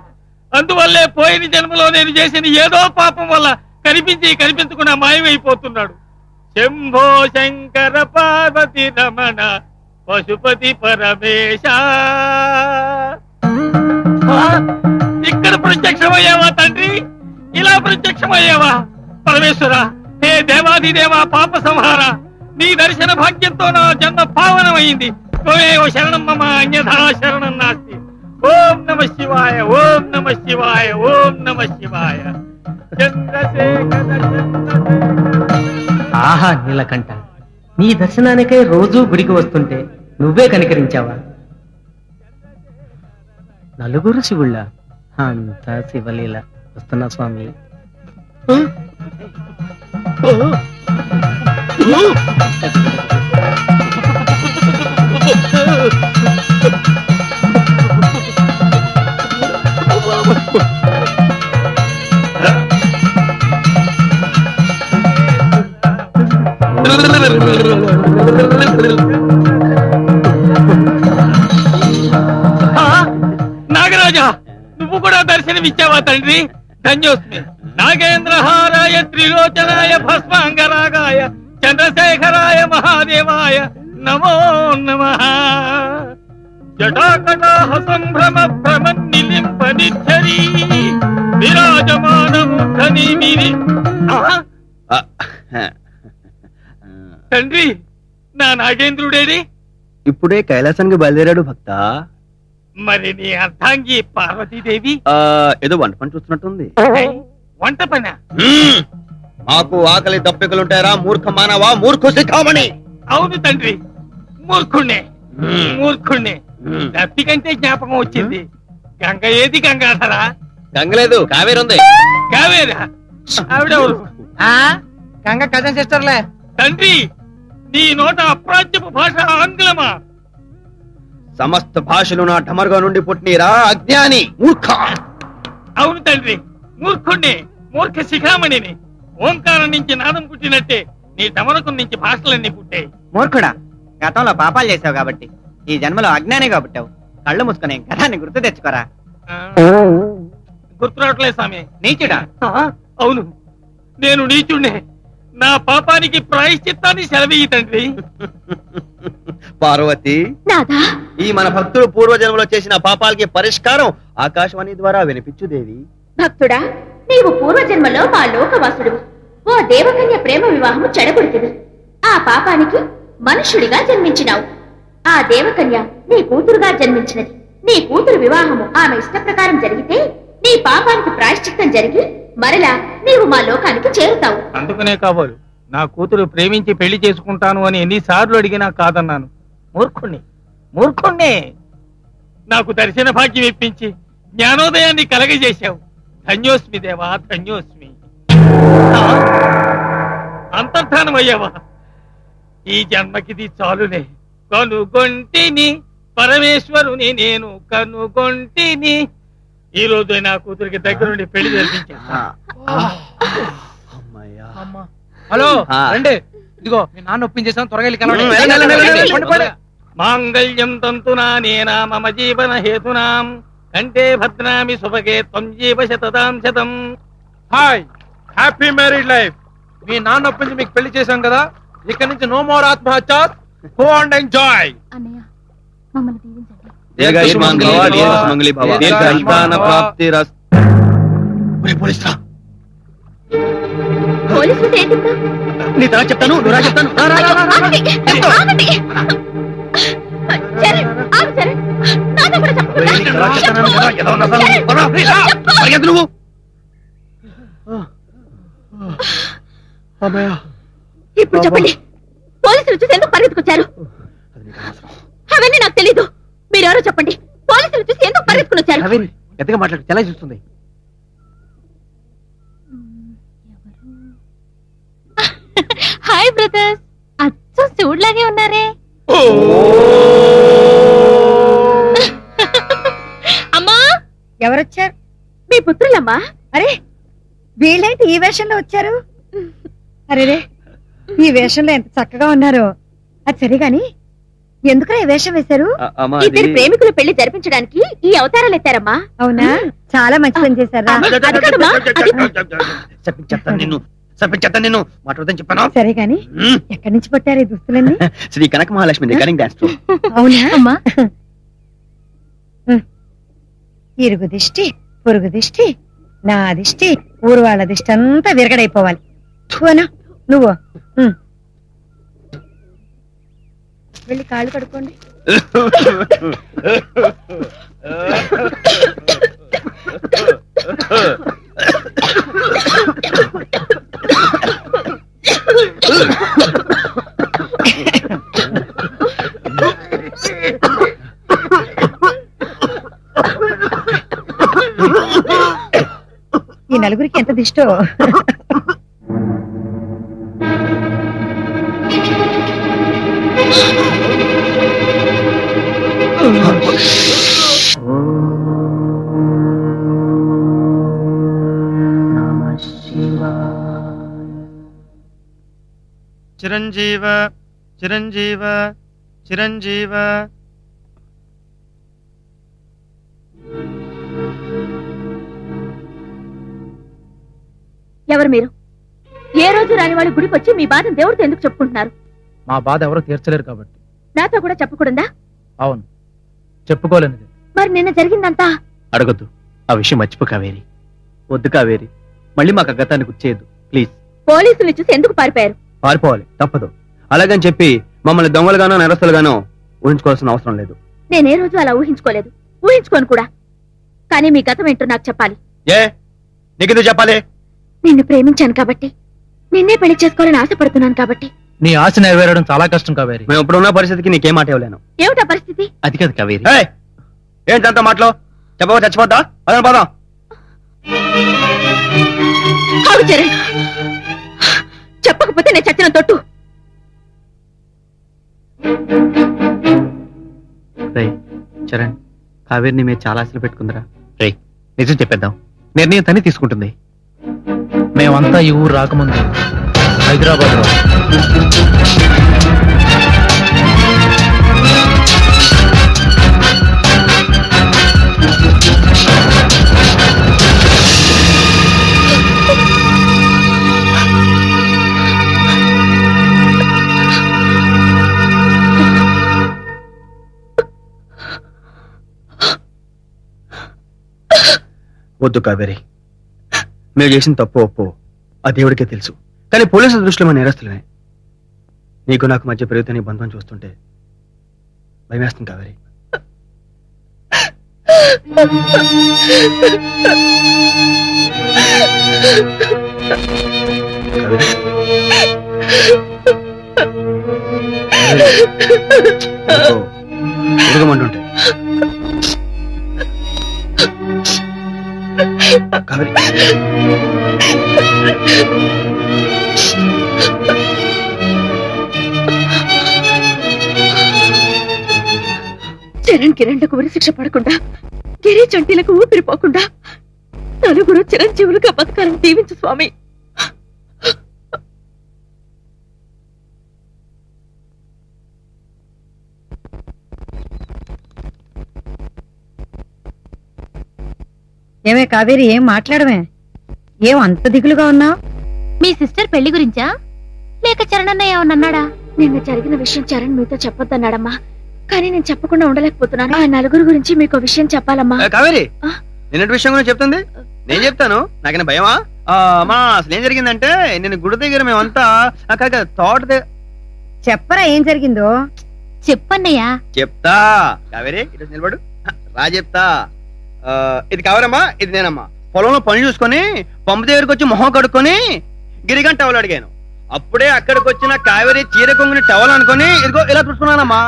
అందువల్లే పోయిన జన్మలో నేను చేసిన ఏదో పాపం వల్ల కనిపించి కనిపించకుండా మాయమైపోతున్నాడు. శంభో శంకర పార్వతి రమణ పశుపతి పరమేశ. ఇక్కడ ప్రత్యక్షమయ్యావా తండ్రి? ఇలా ప్రత్యక్షమయ్యావా? పరమేశ్వర హే దేవాదిదేవ పాప సంహార నీ దర్శన భాగ్యంతో నా జన్మ పావనమైంది. త్వమేవ శరణం మమ అన్యథా శరణం నాస్తి. ఓం నమ శివాయ ఓం నమ శివాయ ఓం నమ శివాయ. ఆహా నీలకంఠ. నీ దర్శనానికై రోజూ గుడికి వస్తుంటే నువ్వే కనికరించావా? నలుగురు శివుళ్ళ. అంతా శివలీల. వస్తున్నా స్వామి ఆ, నాగరాజా నువ్వు కూడా దర్శనమిచ్చావా తండ్రి? ధన్యోస్మి. నాగేంద్రహారాయ త్రిలోచనాయ భస్మాంగరాగాయ చంద్రశేఖరాయ మహాదేవాయ నమో నమ. జటాకటాహ సంభ్రమ భ్రమ నిలింప నిచ్చరీ విరాజమానముఖని మిరి తండ్రి నా నాగేంద్రుడేడి ఇప్పుడే కైలాసానికి బయలుదేరాడు భక్త. మరి నీ అర్ధాంగి పార్వతీదేవి? ఆ, ఏదో వంట పని చూస్తున్నట్టుంది. వంట పనా? మాకు ఆకలి దప్పికలుంటాయరా మూర్ఖ మానవా మూర్ఖ శిఖామణి. అవును తండ్రి మూర్ఖుణ్ణే మూర్ఖుణ్ణే. దప్పి కంటే జ్ఞాపకం వచ్చింది. గంగ ఏది గంగాధరా? గంగలేదు కావేరు ఉంది. కావేరా? ఆవిడెవరు గంగ కజన్ సిస్టర్లే. తండ్రి నీ నోట అప్రాచ్యపు భాష ఆంగ్లమా? సమస్త భాషలు నా ఢమరుగా నుండి పుట్టినరా అజ్ఞాని మూర్ఖ! అవును తండ్రి మూర్ఖుణ్ణి మూర్ఖ శిఖామణిని. ఓంకారం నుంచి నాదం పుట్టినట్టే నీ డమరకం నుంచి భాషలన్నీ పుట్టాయి. మూర్ఖుడా గతంలో పాపాలు చేసావు కాబట్టి ఈ జన్మలో అజ్ఞానిగా పుట్టావు. కళ్ళు మూసుకుని గతాన్ని గుర్తు తెచ్చుకోరా. గుర్తురావట్లే స్వామి. నీచుడా? అవును. నేను నీచుణ్ణే. నా పాపానికి ప్రాయశ్చిత్తాన్ని సెలవీయి తండ్రి. పార్వతి. నాదా. ఈ మన భక్తులు పూర్వజన్మలో చేసిన పాపాలకి పరిష్కారం ఆకాశవాణి ద్వారా వినిపించు దేవి. భక్తుడా నీవు పూర్వజన్మలో మా లోకవాసుడు ఓ దేవకన్య ప్రేమ వివాహము చెడగొడుతుంది ఆ పాపానికి మనుష్యుడిగా జన్మించినావు. ఆ దేవకన్య నీ కూతురుగా జన్మించినది. నీ కూతురు వివాహము ఆమె ఇష్ట ప్రకారం జరిగితే నీ పాపానికి ప్రాయశ్చిత్తం జరిగి మరలా నీవు మా లోకానికి చేరుతావు. అందుకనే కాబోలు నా కూతురు ప్రేమించి పెళ్ళి చేసుకుంటాను అని ఎన్నిసార్లు అడిగినా కాదన్నాను. మూర్ఖుణ్ణి మూర్ఖుణ్ణి. నాకు దర్శన భాగ్యం ఇప్పించి జ్ఞానోదయాన్ని కలగజేశావు. ధన్యోస్మి దేవా ధన్యోస్మి. ఆ? అంతర్ధానమయ్యావా ఈ జన్మకిది చాలులే. కనుగొంటిని పరమేశ్వరుని నేను కనుగొంటిని. ఈ రోజు నా కూతురికి దగ్గరుండి పెళ్ళి జరిపించాను హలో. రండి. ఇదిగో మీ నాన్న ఒప్పించేసాం త్వరగా వెళ్ళి కలవండి. మాంగళ్యం తంతునా నేనా మమ జీవన హేతునాం. కంటే భద్రామి సుభగే త్వం జీవ శతదాం శతం. Hi happy married life. మీ నాన్న ఒప్పించి మీకు పెళ్ళి చేశాం కదా ఇక్కడ నుంచి నో మోర్ ఆత్మహత్య గో అండ్ ఎంజాయ్ దీర్ఘాయుష్మాన్ భవ దీర్ఘ సంతాన ప్రాప్తి రస్ పోలీస్ రా. పోలీసులు ఏంటి ఇప్పుడు? నీ తర్వాత చెప్తాను నువ్వు రా చెప్తాను రా, రా, రా, రా, రా. ఆగండి, ఆగండి. చరణ్, ఆగు చరణ్. నాతో కూడా చెప్పకుండా. నీ తర్వాత చెప్తాను కదా, ఏదో ఉన్నా సరే. చరణ్, పద, రీ, రా. చెప్పు. పరిగెత్తు నువ్వు ఇప్పుడు చెప్పండి పోలీసులు చూసి ఎందుకు పరిగెత్తుకొచ్చారు అవన్నీ నాకు తెలీదు మీరెవరో చెప్పండి పోలీసులు చూసి ఎందుకు పరిగెత్తుకుని వచ్చారు కావేరి ఎంతగా మాట్లాడు చాలా చూస్తుంది హాయ్ బ్రదర్స్. అచ్చం చూడలాగే ఉన్నారే. అమ్మా! ఎవరొచ్చారు? మీ పుత్రులమ్మా. అరే వీళ్ళైతే ఈ వేషంలో వచ్చారు? అరేరే ఈ వేషంలో ఎంత చక్కగా ఉన్నారో. అది సరే గాని ఎందుకురా ఈ వేషం వేశారు? ఇద్దరు ప్రేమికులు పెళ్ళి జరిపించడానికి ఈ అవతారాలు ఎత్తారమ్మా. అవునా? చాలా మంచి పని చేశారా? సరిపించేస్తాను నేను మాట్లాడదని చెప్పాను. సరే గాని. ఎక్కడి నుంచి పట్టారు ఈ దుస్తులన్నీ? శ్రీ కనక మహాలక్ష్మి రికార్డింగ్ డాన్స్ అవునా? అమ్మా. ఇరుగు దిష్టి పొరుగు దిష్టి నా దిష్టి ఊరు వాళ్ళ దిష్టి అంతా విరగడైపోవాలి. నువ్వు. వెళ్ళి కాళ్ళు కడుక్కోండి. ఈ నలుగురికి ఎంత దిష్టో? చిరంజీవ చిరంజీవ చిరంజీవ. ఎవరు మీరు? ఏ రోజు రాని వాళ్ళు గుడికి వచ్చి మీ బాధను దేవుడితో ఎందుకు చెప్పుకుంటున్నారు? మా బాధ ఎవరో తీర్చలేరు కాబట్టి. నాతో కూడా చెప్పకూడదా? అవును. చెప్పుకోలేనిది. మరి నిన్న జరిగిందంతా? అడగొద్దు. ఆ విషయం మర్చిపో కావేరి. వద్దు కావేరి. మళ్ళీ మాకు ఆ గతాన్ని గుర్చేయద్దు ప్లీజ్. పోలీసుల్ని చూసి ఎందుకు పారిపోయారు? పారిపోవాలి తప్పదు. అలాగని చెప్పి మమ్మల్ని దొంగలుగానో నెరస్తులుగానో ఊహించుకోవాల్సిన అవసరం లేదు. నేనే రోజు అలా ఊహించుకోలేదు. ఊహించుకోను కూడా. కానీ మీ గతం ఏంటో నాకు చెప్పాలి. ఏ? నీకెందుకు చెప్పాలి? నిన్ను ప్రేమించాను కాబట్టి. నిన్నే పెళ్ళి చేసుకోవాలని ఆశపడుతున్నాను కాబట్టి. నీ ఆశ నెరవేరడం చాలా కష్టం కావేరి. మేము ఇప్పుడున్న పరిస్థితికి నీకేం మాట ఇవ్వలేను. ఏమిటా పరిస్థితి? అది కాదు కావేరి. ఏంటంత మాటలో? చెప్పవా చచ్చిపోద్దా? పదం పదం చరణ్ చెప్పకపోతే నేను చచ్చిన తొట్టు. రే చరణ్ కావేరిని మేము చాలా ఆశలు పెట్టుకుందిరా. రే నిజం చెప్పేద్దాం. నిర్ణయం తని తీసుకుంటుంది. మేమంతా ఈ ఊరు రాకముందు హైదరాబాద్ వద్దు కావేరి. మేము చేసిన తప్పు ఒప్పు ఆ దేవుడికే తెలుసు. కానీ పోలీసుల దృష్టిలో మన నేరస్తులమే. నీకు నాకు మధ్య పెరుగుతున్న బంధం చూస్తుంటే భయమేస్తుంది కావేరి. కావేరి. చరణ్ కిరణ్లకు ఉరి శిక్ష పడకుండా గిరి చంటీలకు ఊపిరిపోకుండా నలుగురు చిరంజీవులుగా బతకాలని దీవించు స్వామి. ఏమే కావేరి ఏం మాట్లాడమే? ఏం అంత దిగులుగా ఉన్నావు మీ సిస్టర్ పెళ్ళి గురించా? లేక చరణన్నయ్య ఏమన్నాడా నిన్న జరిగిన విషయం చరణ్ మీతో చెప్పొద్దన్నాడమ్మా. కానీ నేను చెప్పకుండా ఉండలేకపోతున్నాను. ఆ నలుగురు గురించి మీకు విషయం చెప్పాలమ్మా. కావేరి నిన్నటి విషయం గురించి చెప్తుంది? నేను చెప్తాను. నాకైనా భయమా? ఆ, అమ్మా అసలు ఏం జరిగిందంటే నేను గుడి దగ్గర మేమంతా తోట దగ్గర చెప్పరా ఏం జరిగిందో? చెప్పన్నయ్యా. చెప్తా. కావేరి ఇటు నిలబడు. రా చెప్తా. ఇది కావరమ్మా ఇది నేనమ్మా. పొలంలో పని చూసుకొని పంపు దగ్గరికి వచ్చి మొహం కడుక్కొని గిరిగంట టవల్ అడిగాను. అప్పుడే అక్కడికి వచ్చిన కావేరి చీర కొంగుని టవల్ అనుకొని ఇదిగో ఇలా చూసుకున్నానమ్మా.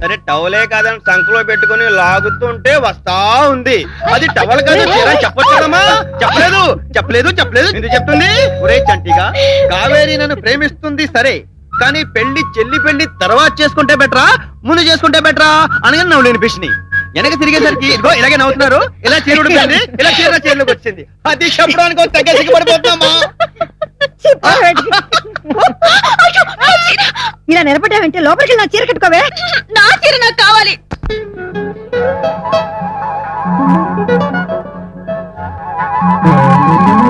సరే టవలే కాదని సంకలో పెట్టుకొని లాగుతుంటే వస్తా ఉంది. అది టవల్ కాదు చీర అని చెప్పలేదు చెప్పలేదు చెప్పలేదు. ఇది చెప్తుంది? ఒరే చంటిగా కావేరి నన్ను ప్రేమిస్తుంది సరే కానీ పెళ్ళి చెల్లి పెళ్ళి తర్వాత చేసుకుంటే బెటరా ముందు చేసుకుంటే బెటరా అని నవ్వు లేని వెనక తిరిగేసరికి ఇదిగో ఇలాగే నవ్వుతున్నారు. ఇలా చీర ఉడిపోయింది ఇలా చీర చీరలోకి వచ్చింది. అది చెప్పడానికి ఒక తెగ సిగ్గుపడిపోతున్నామా? ఇలా నిలబడ్డావంటే లోపలికి నా చీర కట్టుకోవే. నా చీర నాకు కావాలి. పచ్చగా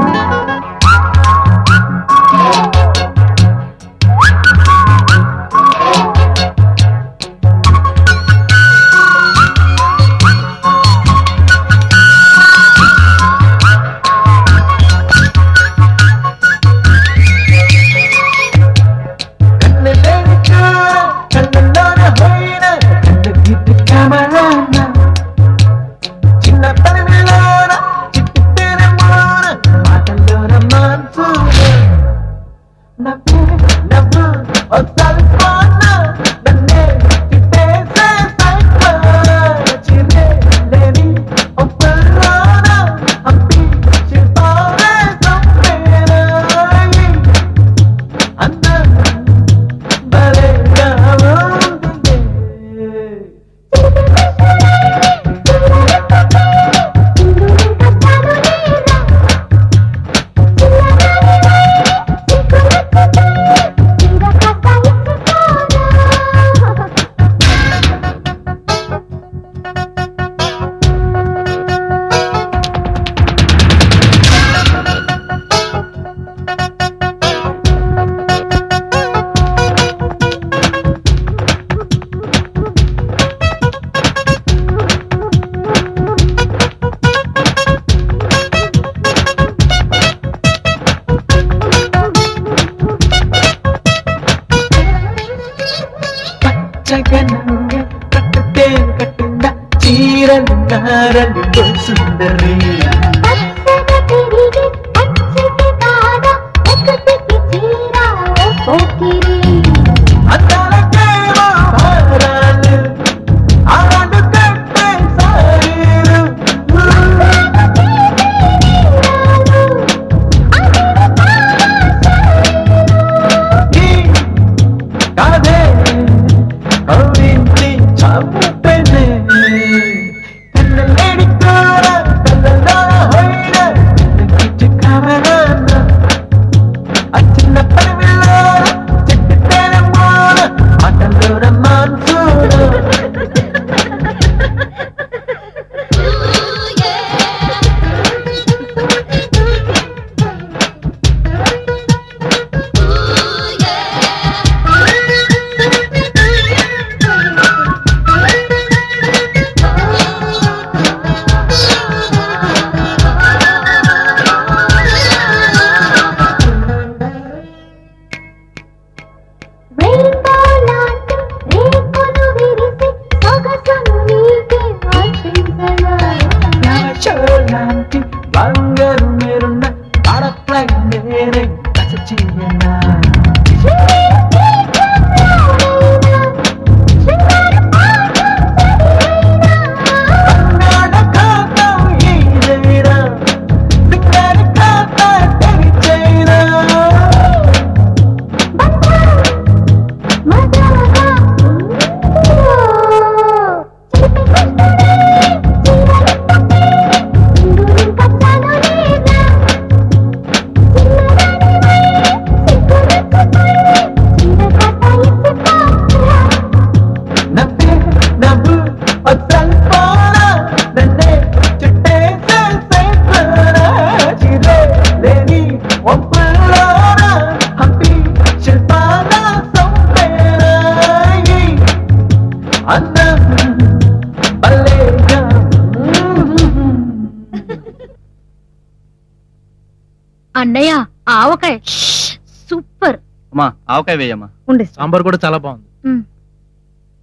ఆవకాయ వేయమ్మా. ఉండు సాంబార్ కూడా చాలా బాగుంది.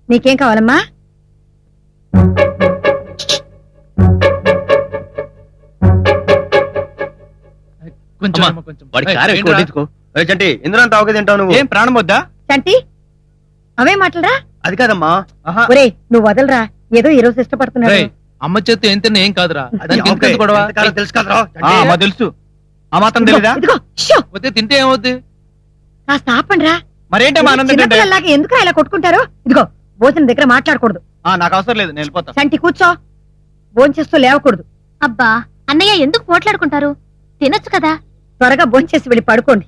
నీకేం కావాలమ్మా? కొంచెం అమ్మా, అమ్మ, కొంచెం. వాడి ఏయ్, కారం ఎక్కువ ఏంట్రా? వడ్డించుకో ఏయ్, చంటి ఇందులో అంత ఆవకాయ తింటావు నువ్వు. ఏం ప్రాణం వద్దా? చంటి అవే మాటలరా? అది కాదమ్మా. ఒరే నువ్వు వదలరా. ఏదో ఈ రోజు ఇష్టపడుతున్నాడు. అమ్మ చేతి ఏం తిన్నా ఏం కాదురా. దానికి ఎందుకు ఆవకాయ, ఇంత గొడవ? ఎంతకాలం తెలుసు కదరా ఆ, అమ్మ తెలుసు. ఆ మాత్రం ఇదిగో, తెలీదా? ఇదిగో షో. పోతే తింటే ఏమవుద్ది? కాస్త ఆపండి రా మరేంటమ్మా ఆనందం తింటే చిన్నపిల్లలాగా ఎందుకు ఇలా కొట్టుకుంటారు? ఇదిగో భోజనం దగ్గర మాట్లాడకూడదు. ఆ, నాకు అవసరం లేదు నేను వెళ్ళిపోతా. చంటి కూర్చో. భోంచేస్తూ లేవకూడదు. అబ్బా అన్నయ్య ఎందుకు పోట్లాడుకుంటారు? తినొచ్చు కదా. త్వరగా భోంచేసి వెళ్ళి పడుకోండి.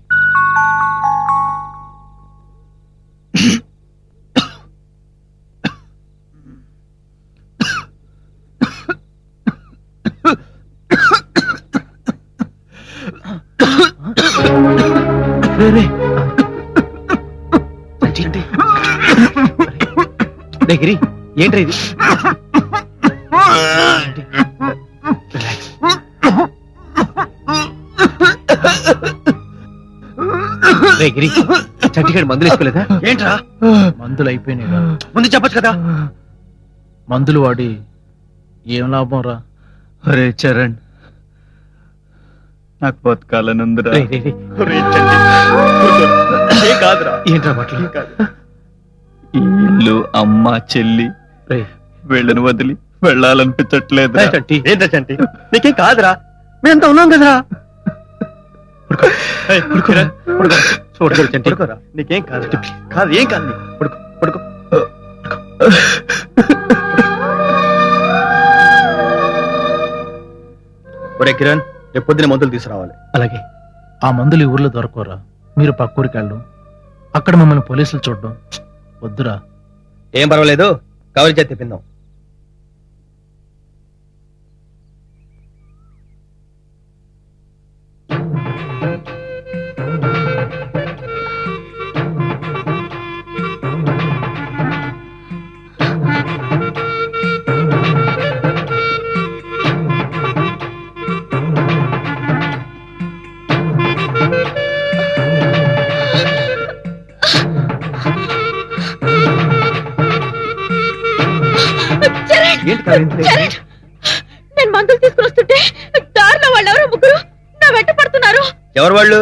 దగ్గరి ఏంటి ఇది? దగ్గరి చంటిగాడు మందులు వేసుకోలేదా? ఏంట్రా? మందులు అయిపోయినాయిరా ముందు చెప్పొచ్చు కదా? మందులు వాడి ఏం లాభం రా? అరే చరణ్ నాకు బతకాలనుందిరా. కాదురా ఏంట్రా మాటలు? ఈ ఇల్లు అమ్మ చెల్లి వీళ్ళని వదిలి వెళ్ళాలనిపించట్లేదు నీకేం కాదురా. మేమంతా ఉన్నాం కదరా. నీకేం కాదు. కాదు ఏం కాదు. పడుకో పడుకో. ఒరే కిరణ్ రేపు పొద్దున మందులు తీసుకురావాలి. అలాగే. ఆ మందులు ఈ ఊర్లో దొరకరా మీరు పక్కూరికి వెళ్ళు. అక్కడ మిమ్మల్ని పోలీసులు చూడడం. వద్దురా. ఏం పర్వాలేదు. కవర్ చేతి తిప్పిందాం నేను మందులు తీసుకుని వస్తుంటే దారిలో వాళ్ళెవరో ముగ్గురు నా వెంట పడుతున్నారు. ఎవరు వాళ్ళు?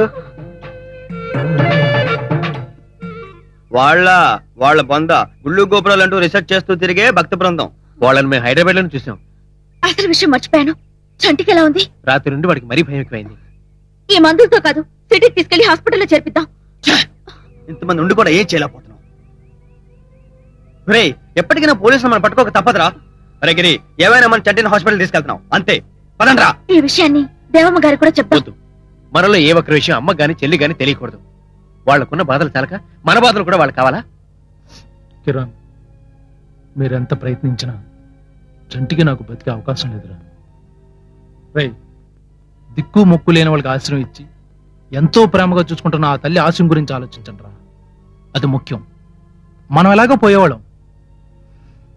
వాళ్ళ వాళ్ళ బొంద గుళ్ళు గోపురాలు అంటూ రీసెర్చ్ చేస్తూ తిరిగే భక్త బృందం. వాళ్ళని మేము హైదరాబాద్లోనే చూసాం. అసలు విషయం మర్చిపోయాను. చంటికి ఎలా ఉంది? రాత్రి నుండి వాడికి మరీ భయం ఎక్కువైంది. ఈ మందులతో కాదు సిటీకి తీసుకెళ్ళి హాస్పిటల్లో చేర్పిద్దాం. ఇంతమంది ఉండి కూడా ఏం చేయలేకపోతున్నాం. రే ఎప్పటికైనా పోలీసులు మనం పట్టుకోక తప్పదురా. అరే గిరి ఏమైనా మన చంటిని హాస్పిటల్ తీసుకెళ్తున్నాం అంతే. పదండ్రా. ఈ విషయాన్ని దేవమ్మ గారికి కూడా చెప్తాం మనలో ఏ ఒక్క విషయం అమ్మ గాని చెల్లి గాని తెలియకూడదు. వాళ్ళకున్న బాధలు చాలక మన బాధలు కూడా వాళ్ళకి కావాలా? కిరణ్ మీరెంత ప్రయత్నించినా చంటికి నాకు బతికే అవకాశం లేదురా. రై దిక్కు మొక్కు లేని వాళ్ళకి ఆశ్రయం ఇచ్చి ఎంతో ప్రేమగా చూసుకుంటున్న ఆ తల్లి ఆశయం గురించి ఆలోచించండి రా అది ముఖ్యం. మనం ఎలాగో పోయేవాళ్ళం.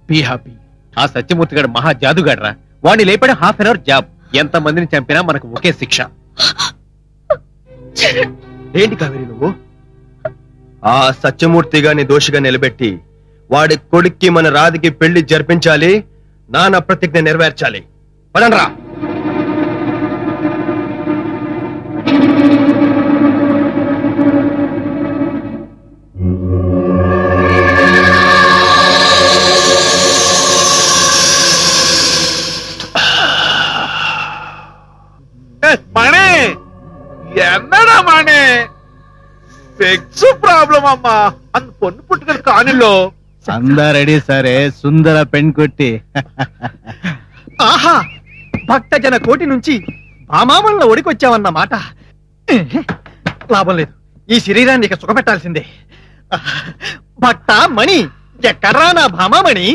బీ హ్యాపీ ఆ సత్యమూర్తి గారు మహా జాదుగాడ్రా. వాడిని లేపడం హాఫ్ అన్ అవర్ జాబ్. ఎంత మందిని చంపినా మనకు ఒకే శిక్ష. ఏంటి కావేరి నువ్వు? ఆ సత్యమూర్తి గారిని దోషిగా నిలబెట్టి వాడి కొడుక్కి మన రాధికి పెళ్ళి జరిపించాలి నాన్న ప్రతిజ్ఞ నెరవేర్చాలి. పదండ్రా. సెక్స్ ప్రాబ్లం అమ్మా. అంత పొన్ను పుట్టుకల కానిలో. అందా రెడీ సరే సుందర పెణ్కొట్టి ఆహా భక్త జన కోటి నుంచి భామామల్ల ఒడికొచ్చావన్న మాట లాభం లేదు. ఈ శరీరాన్ని ఇక సుఖపెట్టాల్సిందే. భక్త మణి ఎక్కడ్రా నా భామామణి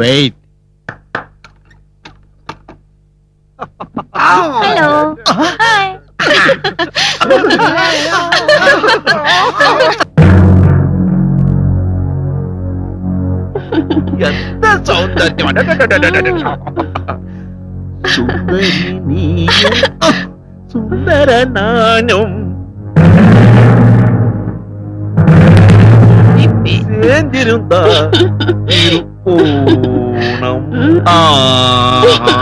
వెయిట్. హలో హాయ్ ఎంత సౌందర్యం అడడడడడడడ. సుందరి నీయ సుందర నాణ్యం சேர்ந்திருந்தா திருப்போணம் ஆஹா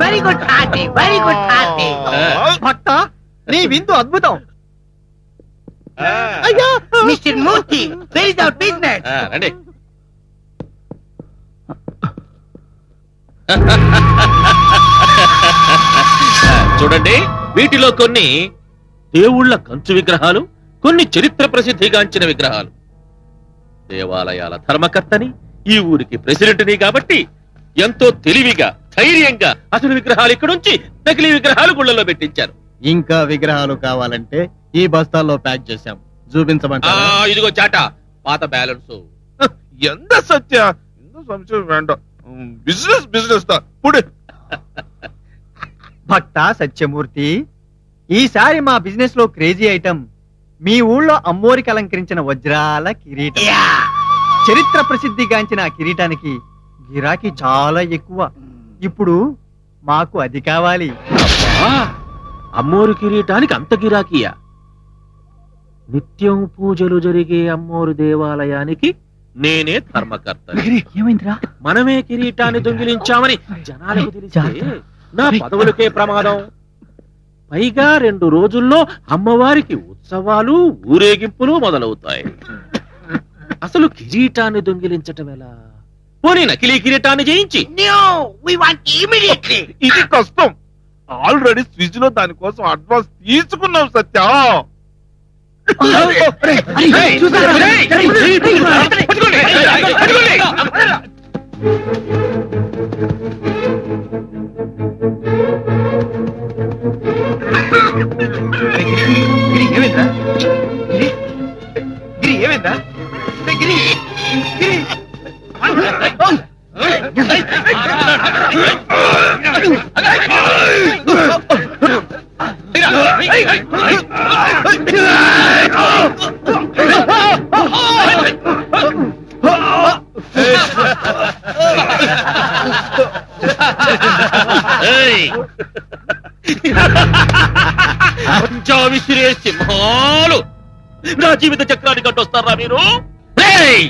very good Aarti very good Aarti భక్త నీ విందు అద్భుతం. అయ్యో! Mister Murthy very is our business ఆ, రండి. చూడండి. వీటిలో కొన్ని దేవుళ్ళ కంచు విగ్రహాలు కొన్ని చరిత్ర ప్రసిద్ధిగాంచిన విగ్రహాలు. దేవాలయాల ధర్మకర్తని ఈ ఊరికి ప్రెసిడెంట్ని కాబట్టి ఎంతో తెలివిగా ధైర్యంగా అసలు విగ్రహాలు ఇక్కడుంచి నకిలీ విగ్రహాలు గుళ్ళలో పెట్టించారు. ఇంకా విగ్రహాలు కావాలంటే ఈ బస్తాల్లో ప్యాక్ చేశాం. చూపించమంటా ఇదిగో చాట పాత బ్యాలెన్స్. ఎంత సత్య సంశయం బిజినెస్ బిజినెస్ భక్త సత్యమూర్తి. ఈసారి మా బిజినెస్లో క్రేజీ ఐటమ్ మీ ఊళ్ళో అమ్మోరికి అలంకరించిన వజ్రాల కిరీటం. చరిత్ర ప్రసిద్ధిగాంచిన ఆ కిరీటానికి గిరాకీ చాలా ఎక్కువ. ఇప్పుడు మాకు అది కావాలి. అమ్మోరు కిరీటానికి అంత గిరాకీయా? నిత్యం పూజలు జరిగే అమ్మోరు దేవాలయానికి నేనే ధర్మకర్త ఏమైందిరా? మనమే కిరీటాన్ని దొంగిలించామని జనాలకు తెలిస్తే నా పదవులకే ప్రమాదం పైగా రెండు రోజుల్లో అమ్మవారికి ఉత్సవాలు ఊరేగింపులు మొదలవుతాయి అసలు కిరీటాన్ని దొంగిలించటం ఎలా పోనీ నకిలీ కిరీటాన్ని జయించి నో వి వాంట్ ఇమిడియట్లీ ఇది కష్టం ఆల్రెడీ స్విచ్లో దానికోసం అడ్వాన్స్ తీసుకున్నాం సత్య గిరి ఏమైందా గిరి గిరి. ఏమైందా? గిరి గిరి Oh! ఏయ్! పంజా విసిరే సింహాలు నా జీవిత చక్రాన్ని కట్టొస్తారా మీరు ఏయ్!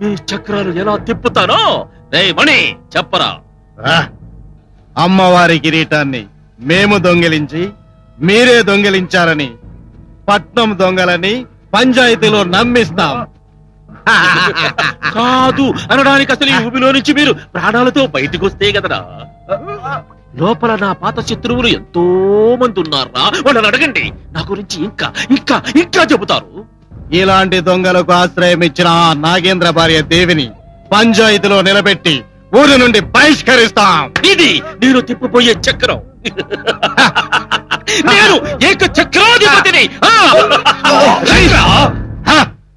మీ చక్రాలు ఎలా తిప్పుతానో రే మణి చెప్పరా అమ్మవారి కిరీటాన్ని మేము దొంగిలించి మీరే దొంగిలించారని పట్నం దొంగలని పంచాయతీలో నమ్మిస్తాం కాదు అనడానికి అసలు ఈ ఊబిలో నుంచి మీరు ప్రాణాలతో బయటకు వస్తే కదరా. లోపల నా పాత శత్రువులు ఎంతో మంది ఉన్నారా? వాళ్ళని అడగండి. నా గురించి ఇంకా ఇంకా ఇంకా చెబుతారు. ఇలాంటి దొంగలకు ఆశ్రయం ఇచ్చిన ఆ నాగేంద్ర భార్య దేవిని పంచాయతీలో నిలబెట్టి ఊరి నుండి బహిష్కరిస్తాం. ఇది నేను తిప్పిపోయే చక్రం. నేను ఏక చక్రాధిపతిని ఆ! రైరా!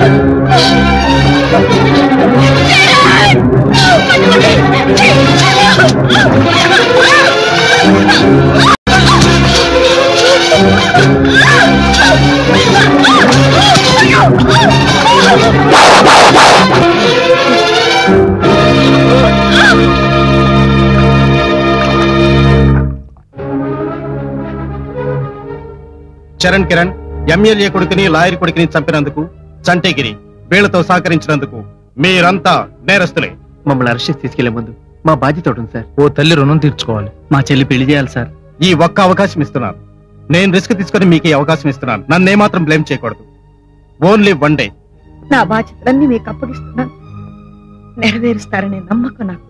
Thank you. Charan Kiran MLA కొడుకుని లాయర్ కొడుకుని చంపినందుకు చంటేగిరి వీళ్ళతో సహకరించినందుకు మీరంతా నేరస్తులే. మమ్మల్ని అరెస్ట్ చేసి తీసుకెళ్ళే ముందు మా బాధ్యత ఉంది సార్. ఓ తల్లి రుణం తీర్చుకోవాలి. మా చెల్లి పెళ్ళి చేయాలి సార్. ఈ ఒక్క అవకాశం ఇస్తున్నాను. నేను రిస్క్ తీసుకొని మీకు ఈ అవకాశం ఇస్తున్నాను. నన్ను ఏమాత్రం బ్లేమ్ చేయకూడదు. Only one day. నా బాధ్యతలన్నీ మీకు అప్పగిస్తున్నాను. నెరవేరుస్తారనే నమ్మకం నాకు.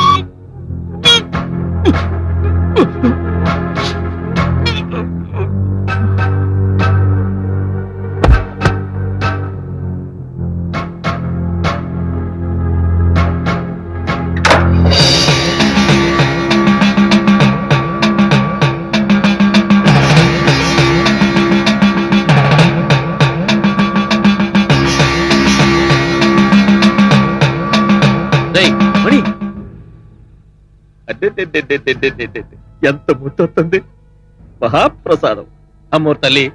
ఎంత ముద్దొస్తుంది మహాప్రసాదం అమ్మోర్ తల్లి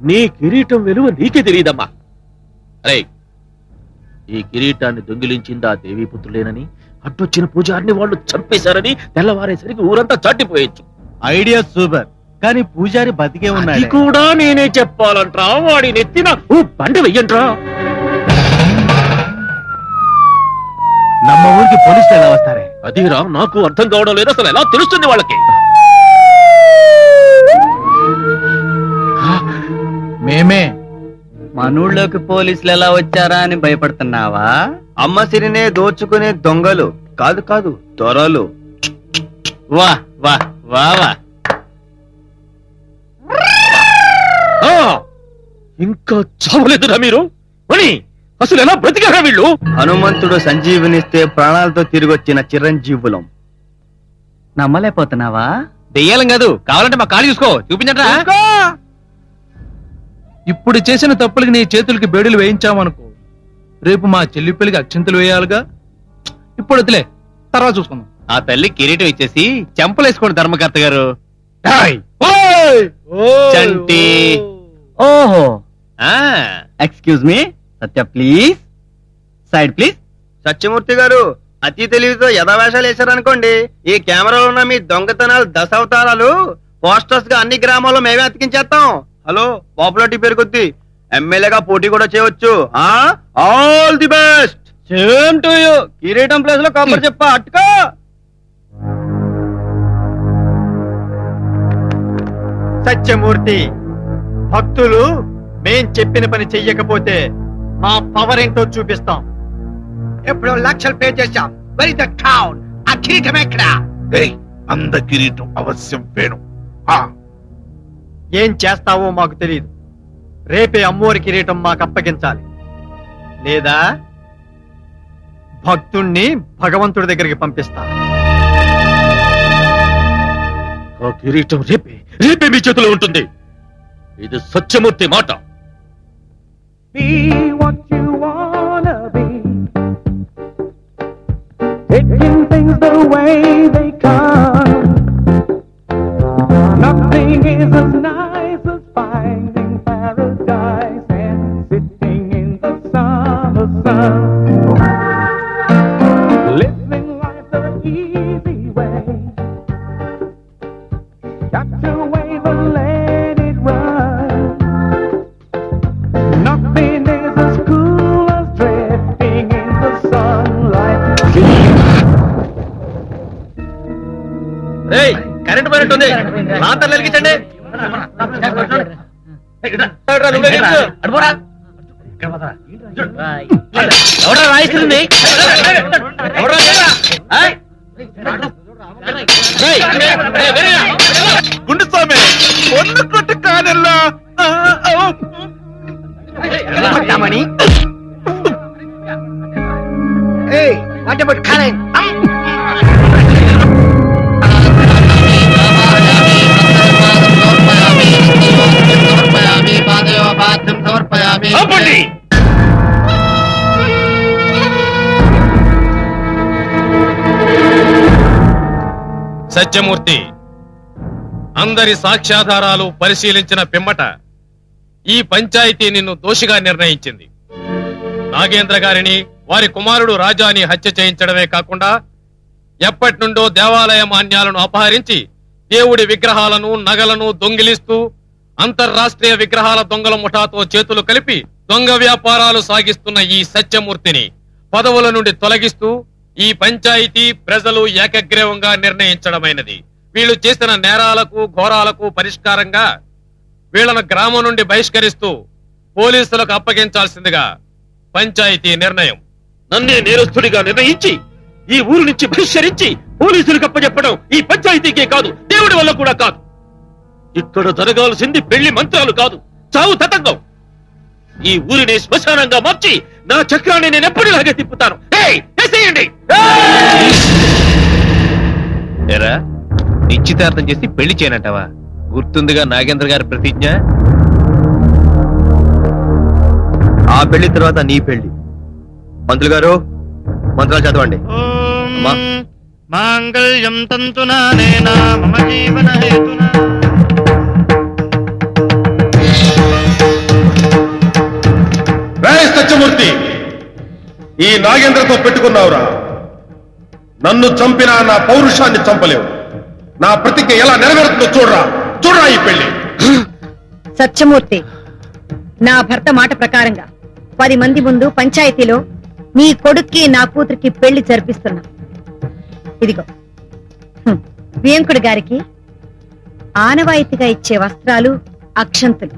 నీ కిరీటం విలువ నీకే తెలియదమ్మా అరే ఈ కిరీటాన్ని దొంగిలించిందా దేవీపుత్రులేనని అడ్డొచ్చిన పూజారిని వాళ్ళు చంపేశారని తెల్లవారేసరికి ఊరంతా చాటిపోయొచ్చు ఐడియా సూపర్ కానీ పూజారి బతికే ఉన్నాడు కూడా నేనే చెప్పాలంట్రా వాడి నెత్తిన ఓ బండ వెయ్యంట్రా నమ్మ ఊరికి పోలీసులు ఎలా వస్తారే? అదిరా నాకు అర్థం కావడం లేదు. అసలు ఎలా తెలుస్తుంది వాళ్ళకి? మేమే. మనూళ్ళలోకి పోలీసులు ఎలా వచ్చారా అని భయపడుతున్నావా? అమ్మ సిరినే దోచుకునే దొంగలు. కాదు కాదు దొరలు. వా వా వా వా. ఆ, ఇంకా చావలేదురా మీరు? మణి! అసలు ఎలా బ్రతికారా వీళ్ళు? హనుమంతుడు సంజీవునిస్తే ప్రాణాలతో తిరిగి వచ్చిన చిరంజీవులం. నమ్మలేకపోతున్నావా? దెయ్యాలం కాదు. కావాలంటే మా కాళ్ళు చూసుకో. చూపించండి ఇప్పుడు చేసిన తప్పులకి నీ చేతులకి బేడులు వేయించామనుకో. రేపు మా చెల్లి పెళ్ళికి అక్షింతలు వేయాలిగా. ఇప్పుడు వదిలే. తర్వాత చూసుకుందాం. ఆ తల్లి కిరీటం ఇచ్చేసి చెంపలేసుకోండి ధర్మకర్త గారు. చంటి. ఓహో! Excuse me Satya please side please Satyamurthy గారు అతి తెలివితో యథావేషాలు వేశారనుకోండి ఈ కెమెరాలో ఉన్న మీ దొంగతనాలు దశావతారాలు పోస్టర్స్గా అన్ని గ్రామాల్లో మేమే అతికించేస్తాం. హలో పాపులారిటీ పెరుగుద్ది. ఎమ్మెల్యేగా పోటీ కూడా చేయవచ్చు. All the best same to you కిరీటం ప్లేస్లో కొబ్బరి చెప్ప అట్టుకో. సత్యమూర్తి భక్తులు మేం చెప్పిన పని చెయ్యకపోతే మా పవర్ ఏంటో చూపిస్తాం. ఎప్పుడో లక్షలు పే చేశాం. వెరీ ద టౌన్ ఆ కిరీటం ఎక్కడ? అంద కిరీటం అవశ్యం వేణు. ఏం చేస్తావో మాకు తెలియదు రేపే అమ్మోరి కిరీటం మాకు అప్పగించాలి. లేదా భక్తుణ్ణి భగవంతుడి దగ్గరికి పంపిస్తా. ఆ కిరీటం రేపే రేపే మీ చేతిలో ఉంటుంది. ఇది సత్యమూర్తి మాట. What you wanna be. Taking things the way they come. Nothing is as nice రేయ్ కరెంట్ పోయినట్టుంది లాంతర్లు వెలిగించండి. ఎవరా రాయిస్తుంది? గుండుస్వామి ఒన్ను కొట్టు కానల్లా పట్టామణి. ఏయ్ వాట్ ఆపండి సత్యమూర్తి అందరి సాక్ష్యాధారాలు పరిశీలించిన పిమ్మట ఈ పంచాయతీ నిన్ను దోషిగా నిర్ణయించింది. నాగేంద్ర గారిని వారి కుమారుడు రాజాని హత్య చేయించడమే కాకుండా ఎప్పటి నుండో దేవాలయ మాన్యాలను అపహరించి దేవుడి విగ్రహాలను నగలను దొంగిలిస్తూ అంతర్రాష్ట్రీయ విగ్రహాల దొంగల ముఠాతో చేతులు కలిపి దొంగ వ్యాపారాలు సాగిస్తున్న ఈ సత్యమూర్తిని పదవుల నుండి తొలగిస్తూ ఈ పంచాయతీ ప్రజలు ఏకగ్రీవంగా నిర్ణయించడమైనది. వీళ్ళు చేసిన నేరాలకు ఘోరాలకు పరిష్కారంగా వీళ్ళను గ్రామం నుండి బహిష్కరిస్తూ పోలీసులకు అప్పగించాల్సిందిగా పంచాయతీ నిర్ణయం. నన్నే నేరస్తుడిగా నిర్ణయించి ఈ ఊరు నుంచి బహిష్కరించి పోలీసులకు అప్పచెప్పడం ఈ పంచాయతీకే కాదు దేవుడి వల్ల కూడా కాదు. ఇక్కడ జరగాల్సింది పెళ్ళి మంత్రాలు కాదు. చావు తతంగం. ఈ ఊరిని శ్మశానంగా మార్చి నా చక్రాన్ని నేను ఎప్పటిలాగే తిప్పుతాను. ఏయ్, వేసేయండి ఎరా నిశ్చితార్థం చేసి పెళ్ళి చేయనంటావా? గుర్తుందిగా నాగేంద్ర గారి ప్రతిజ్ఞ? ఆ పెళ్ళి తర్వాత నీ పెళ్ళి. మంత్రులు గారు మంత్రాలు చదవండి. అమ్మా మాంగళ్యం తంతునా నేనా మమ జీవన హేతునా? సత్యమూర్తి ఈ నాగేంద్రతో పెట్టుకున్నావురా. నన్ను చంపినా నా పౌరుషాన్ని చంపలేవు. నా ప్రతిజ్ఞ ఎలా నెరవేరుతుందో చూడరా. చూడరా ఈ పెళ్ళి. సత్యమూర్తి నా భర్త మాట ప్రకారంగా పది మంది ముందు పంచాయతీలో నీ కొడుక్కి నా కూతురికి పెళ్ళి జరిపిస్తున్నా. ఇదిగో హ్మ్. వేంకుడి గారికి ఆనవాయితీగా ఇచ్చే వస్త్రాలు అక్షంతులు.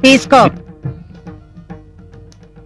తీసుకో.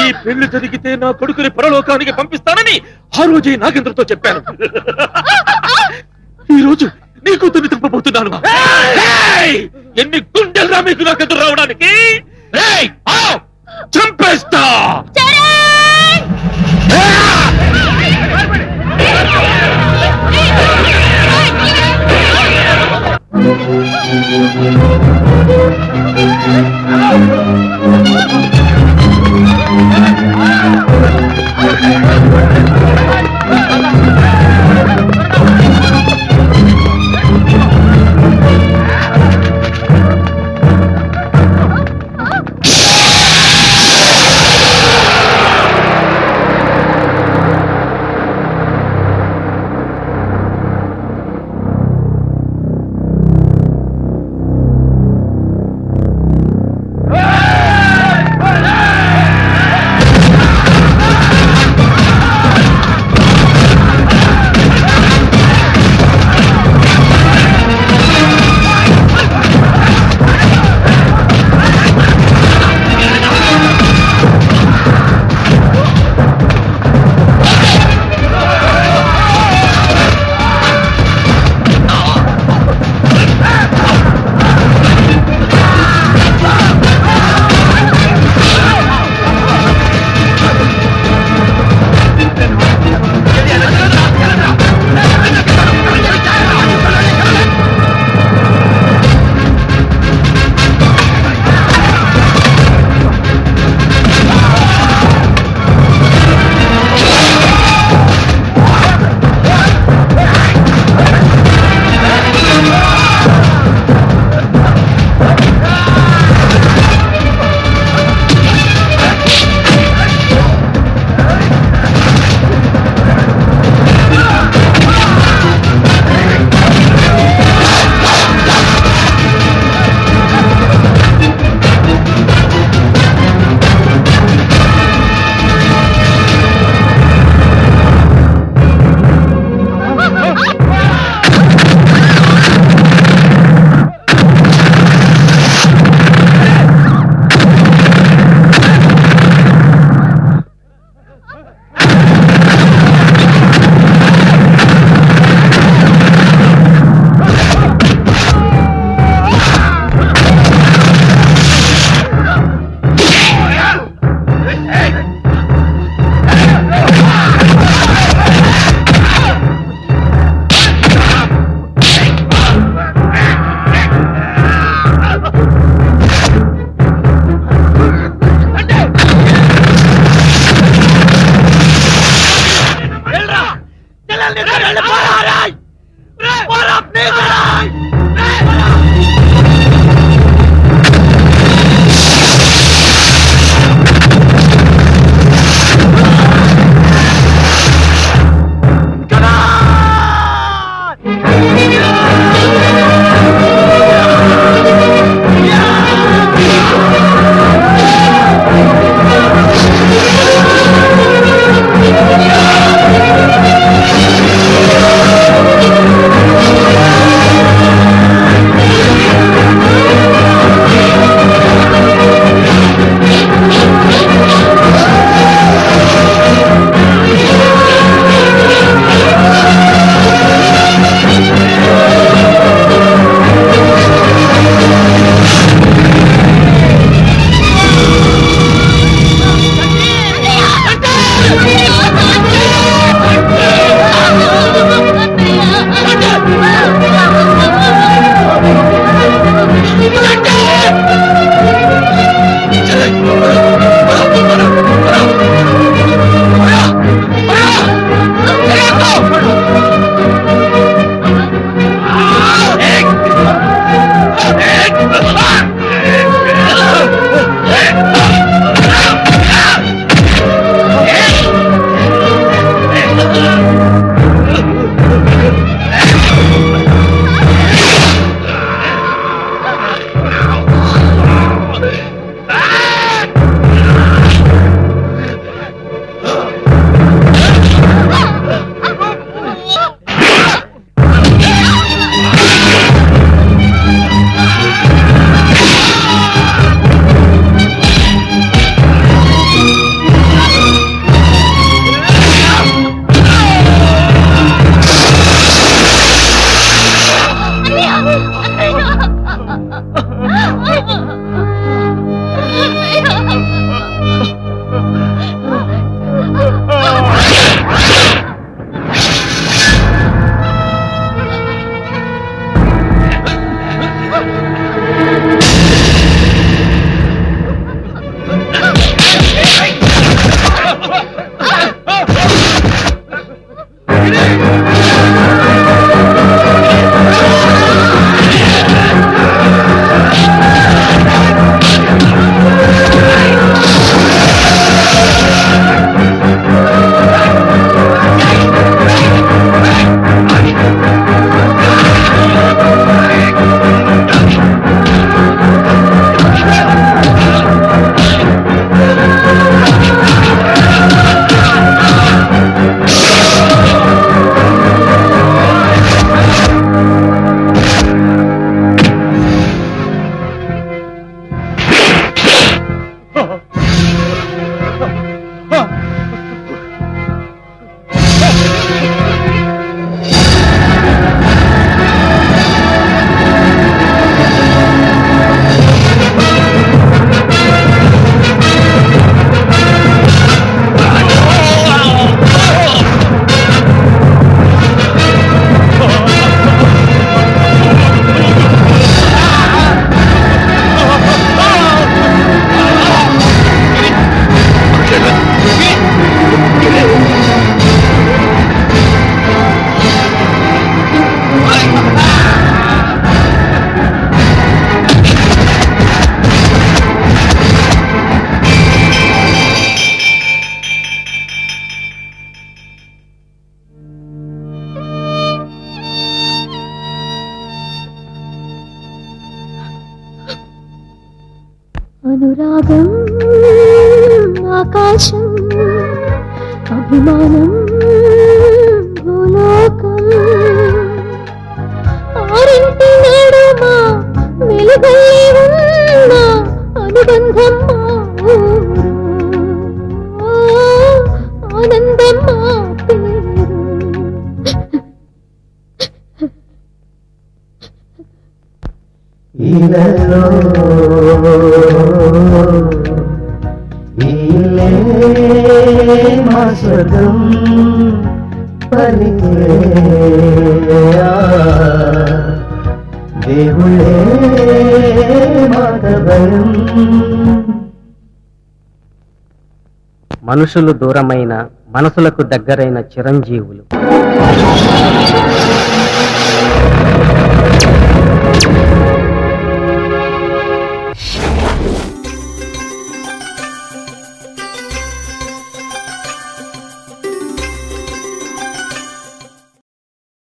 ఈ పెళ్ళి జరిగితే నా కొడుకుని పరలోకానికి పంపిస్తానని ఆ రోజే నాగేంద్రతో చెప్పాను. ఈ రోజు నీ కూతుర్ని తప్పబోతున్నాను ఏయ్! ఎన్ని గుండెలు మీకు నాకు ఎదురు రావడానికి! చంపేస్తా! ఆ ఆ మనుషులు దూరమైన మనసులకు దగ్గరైన చిరంజీవులు.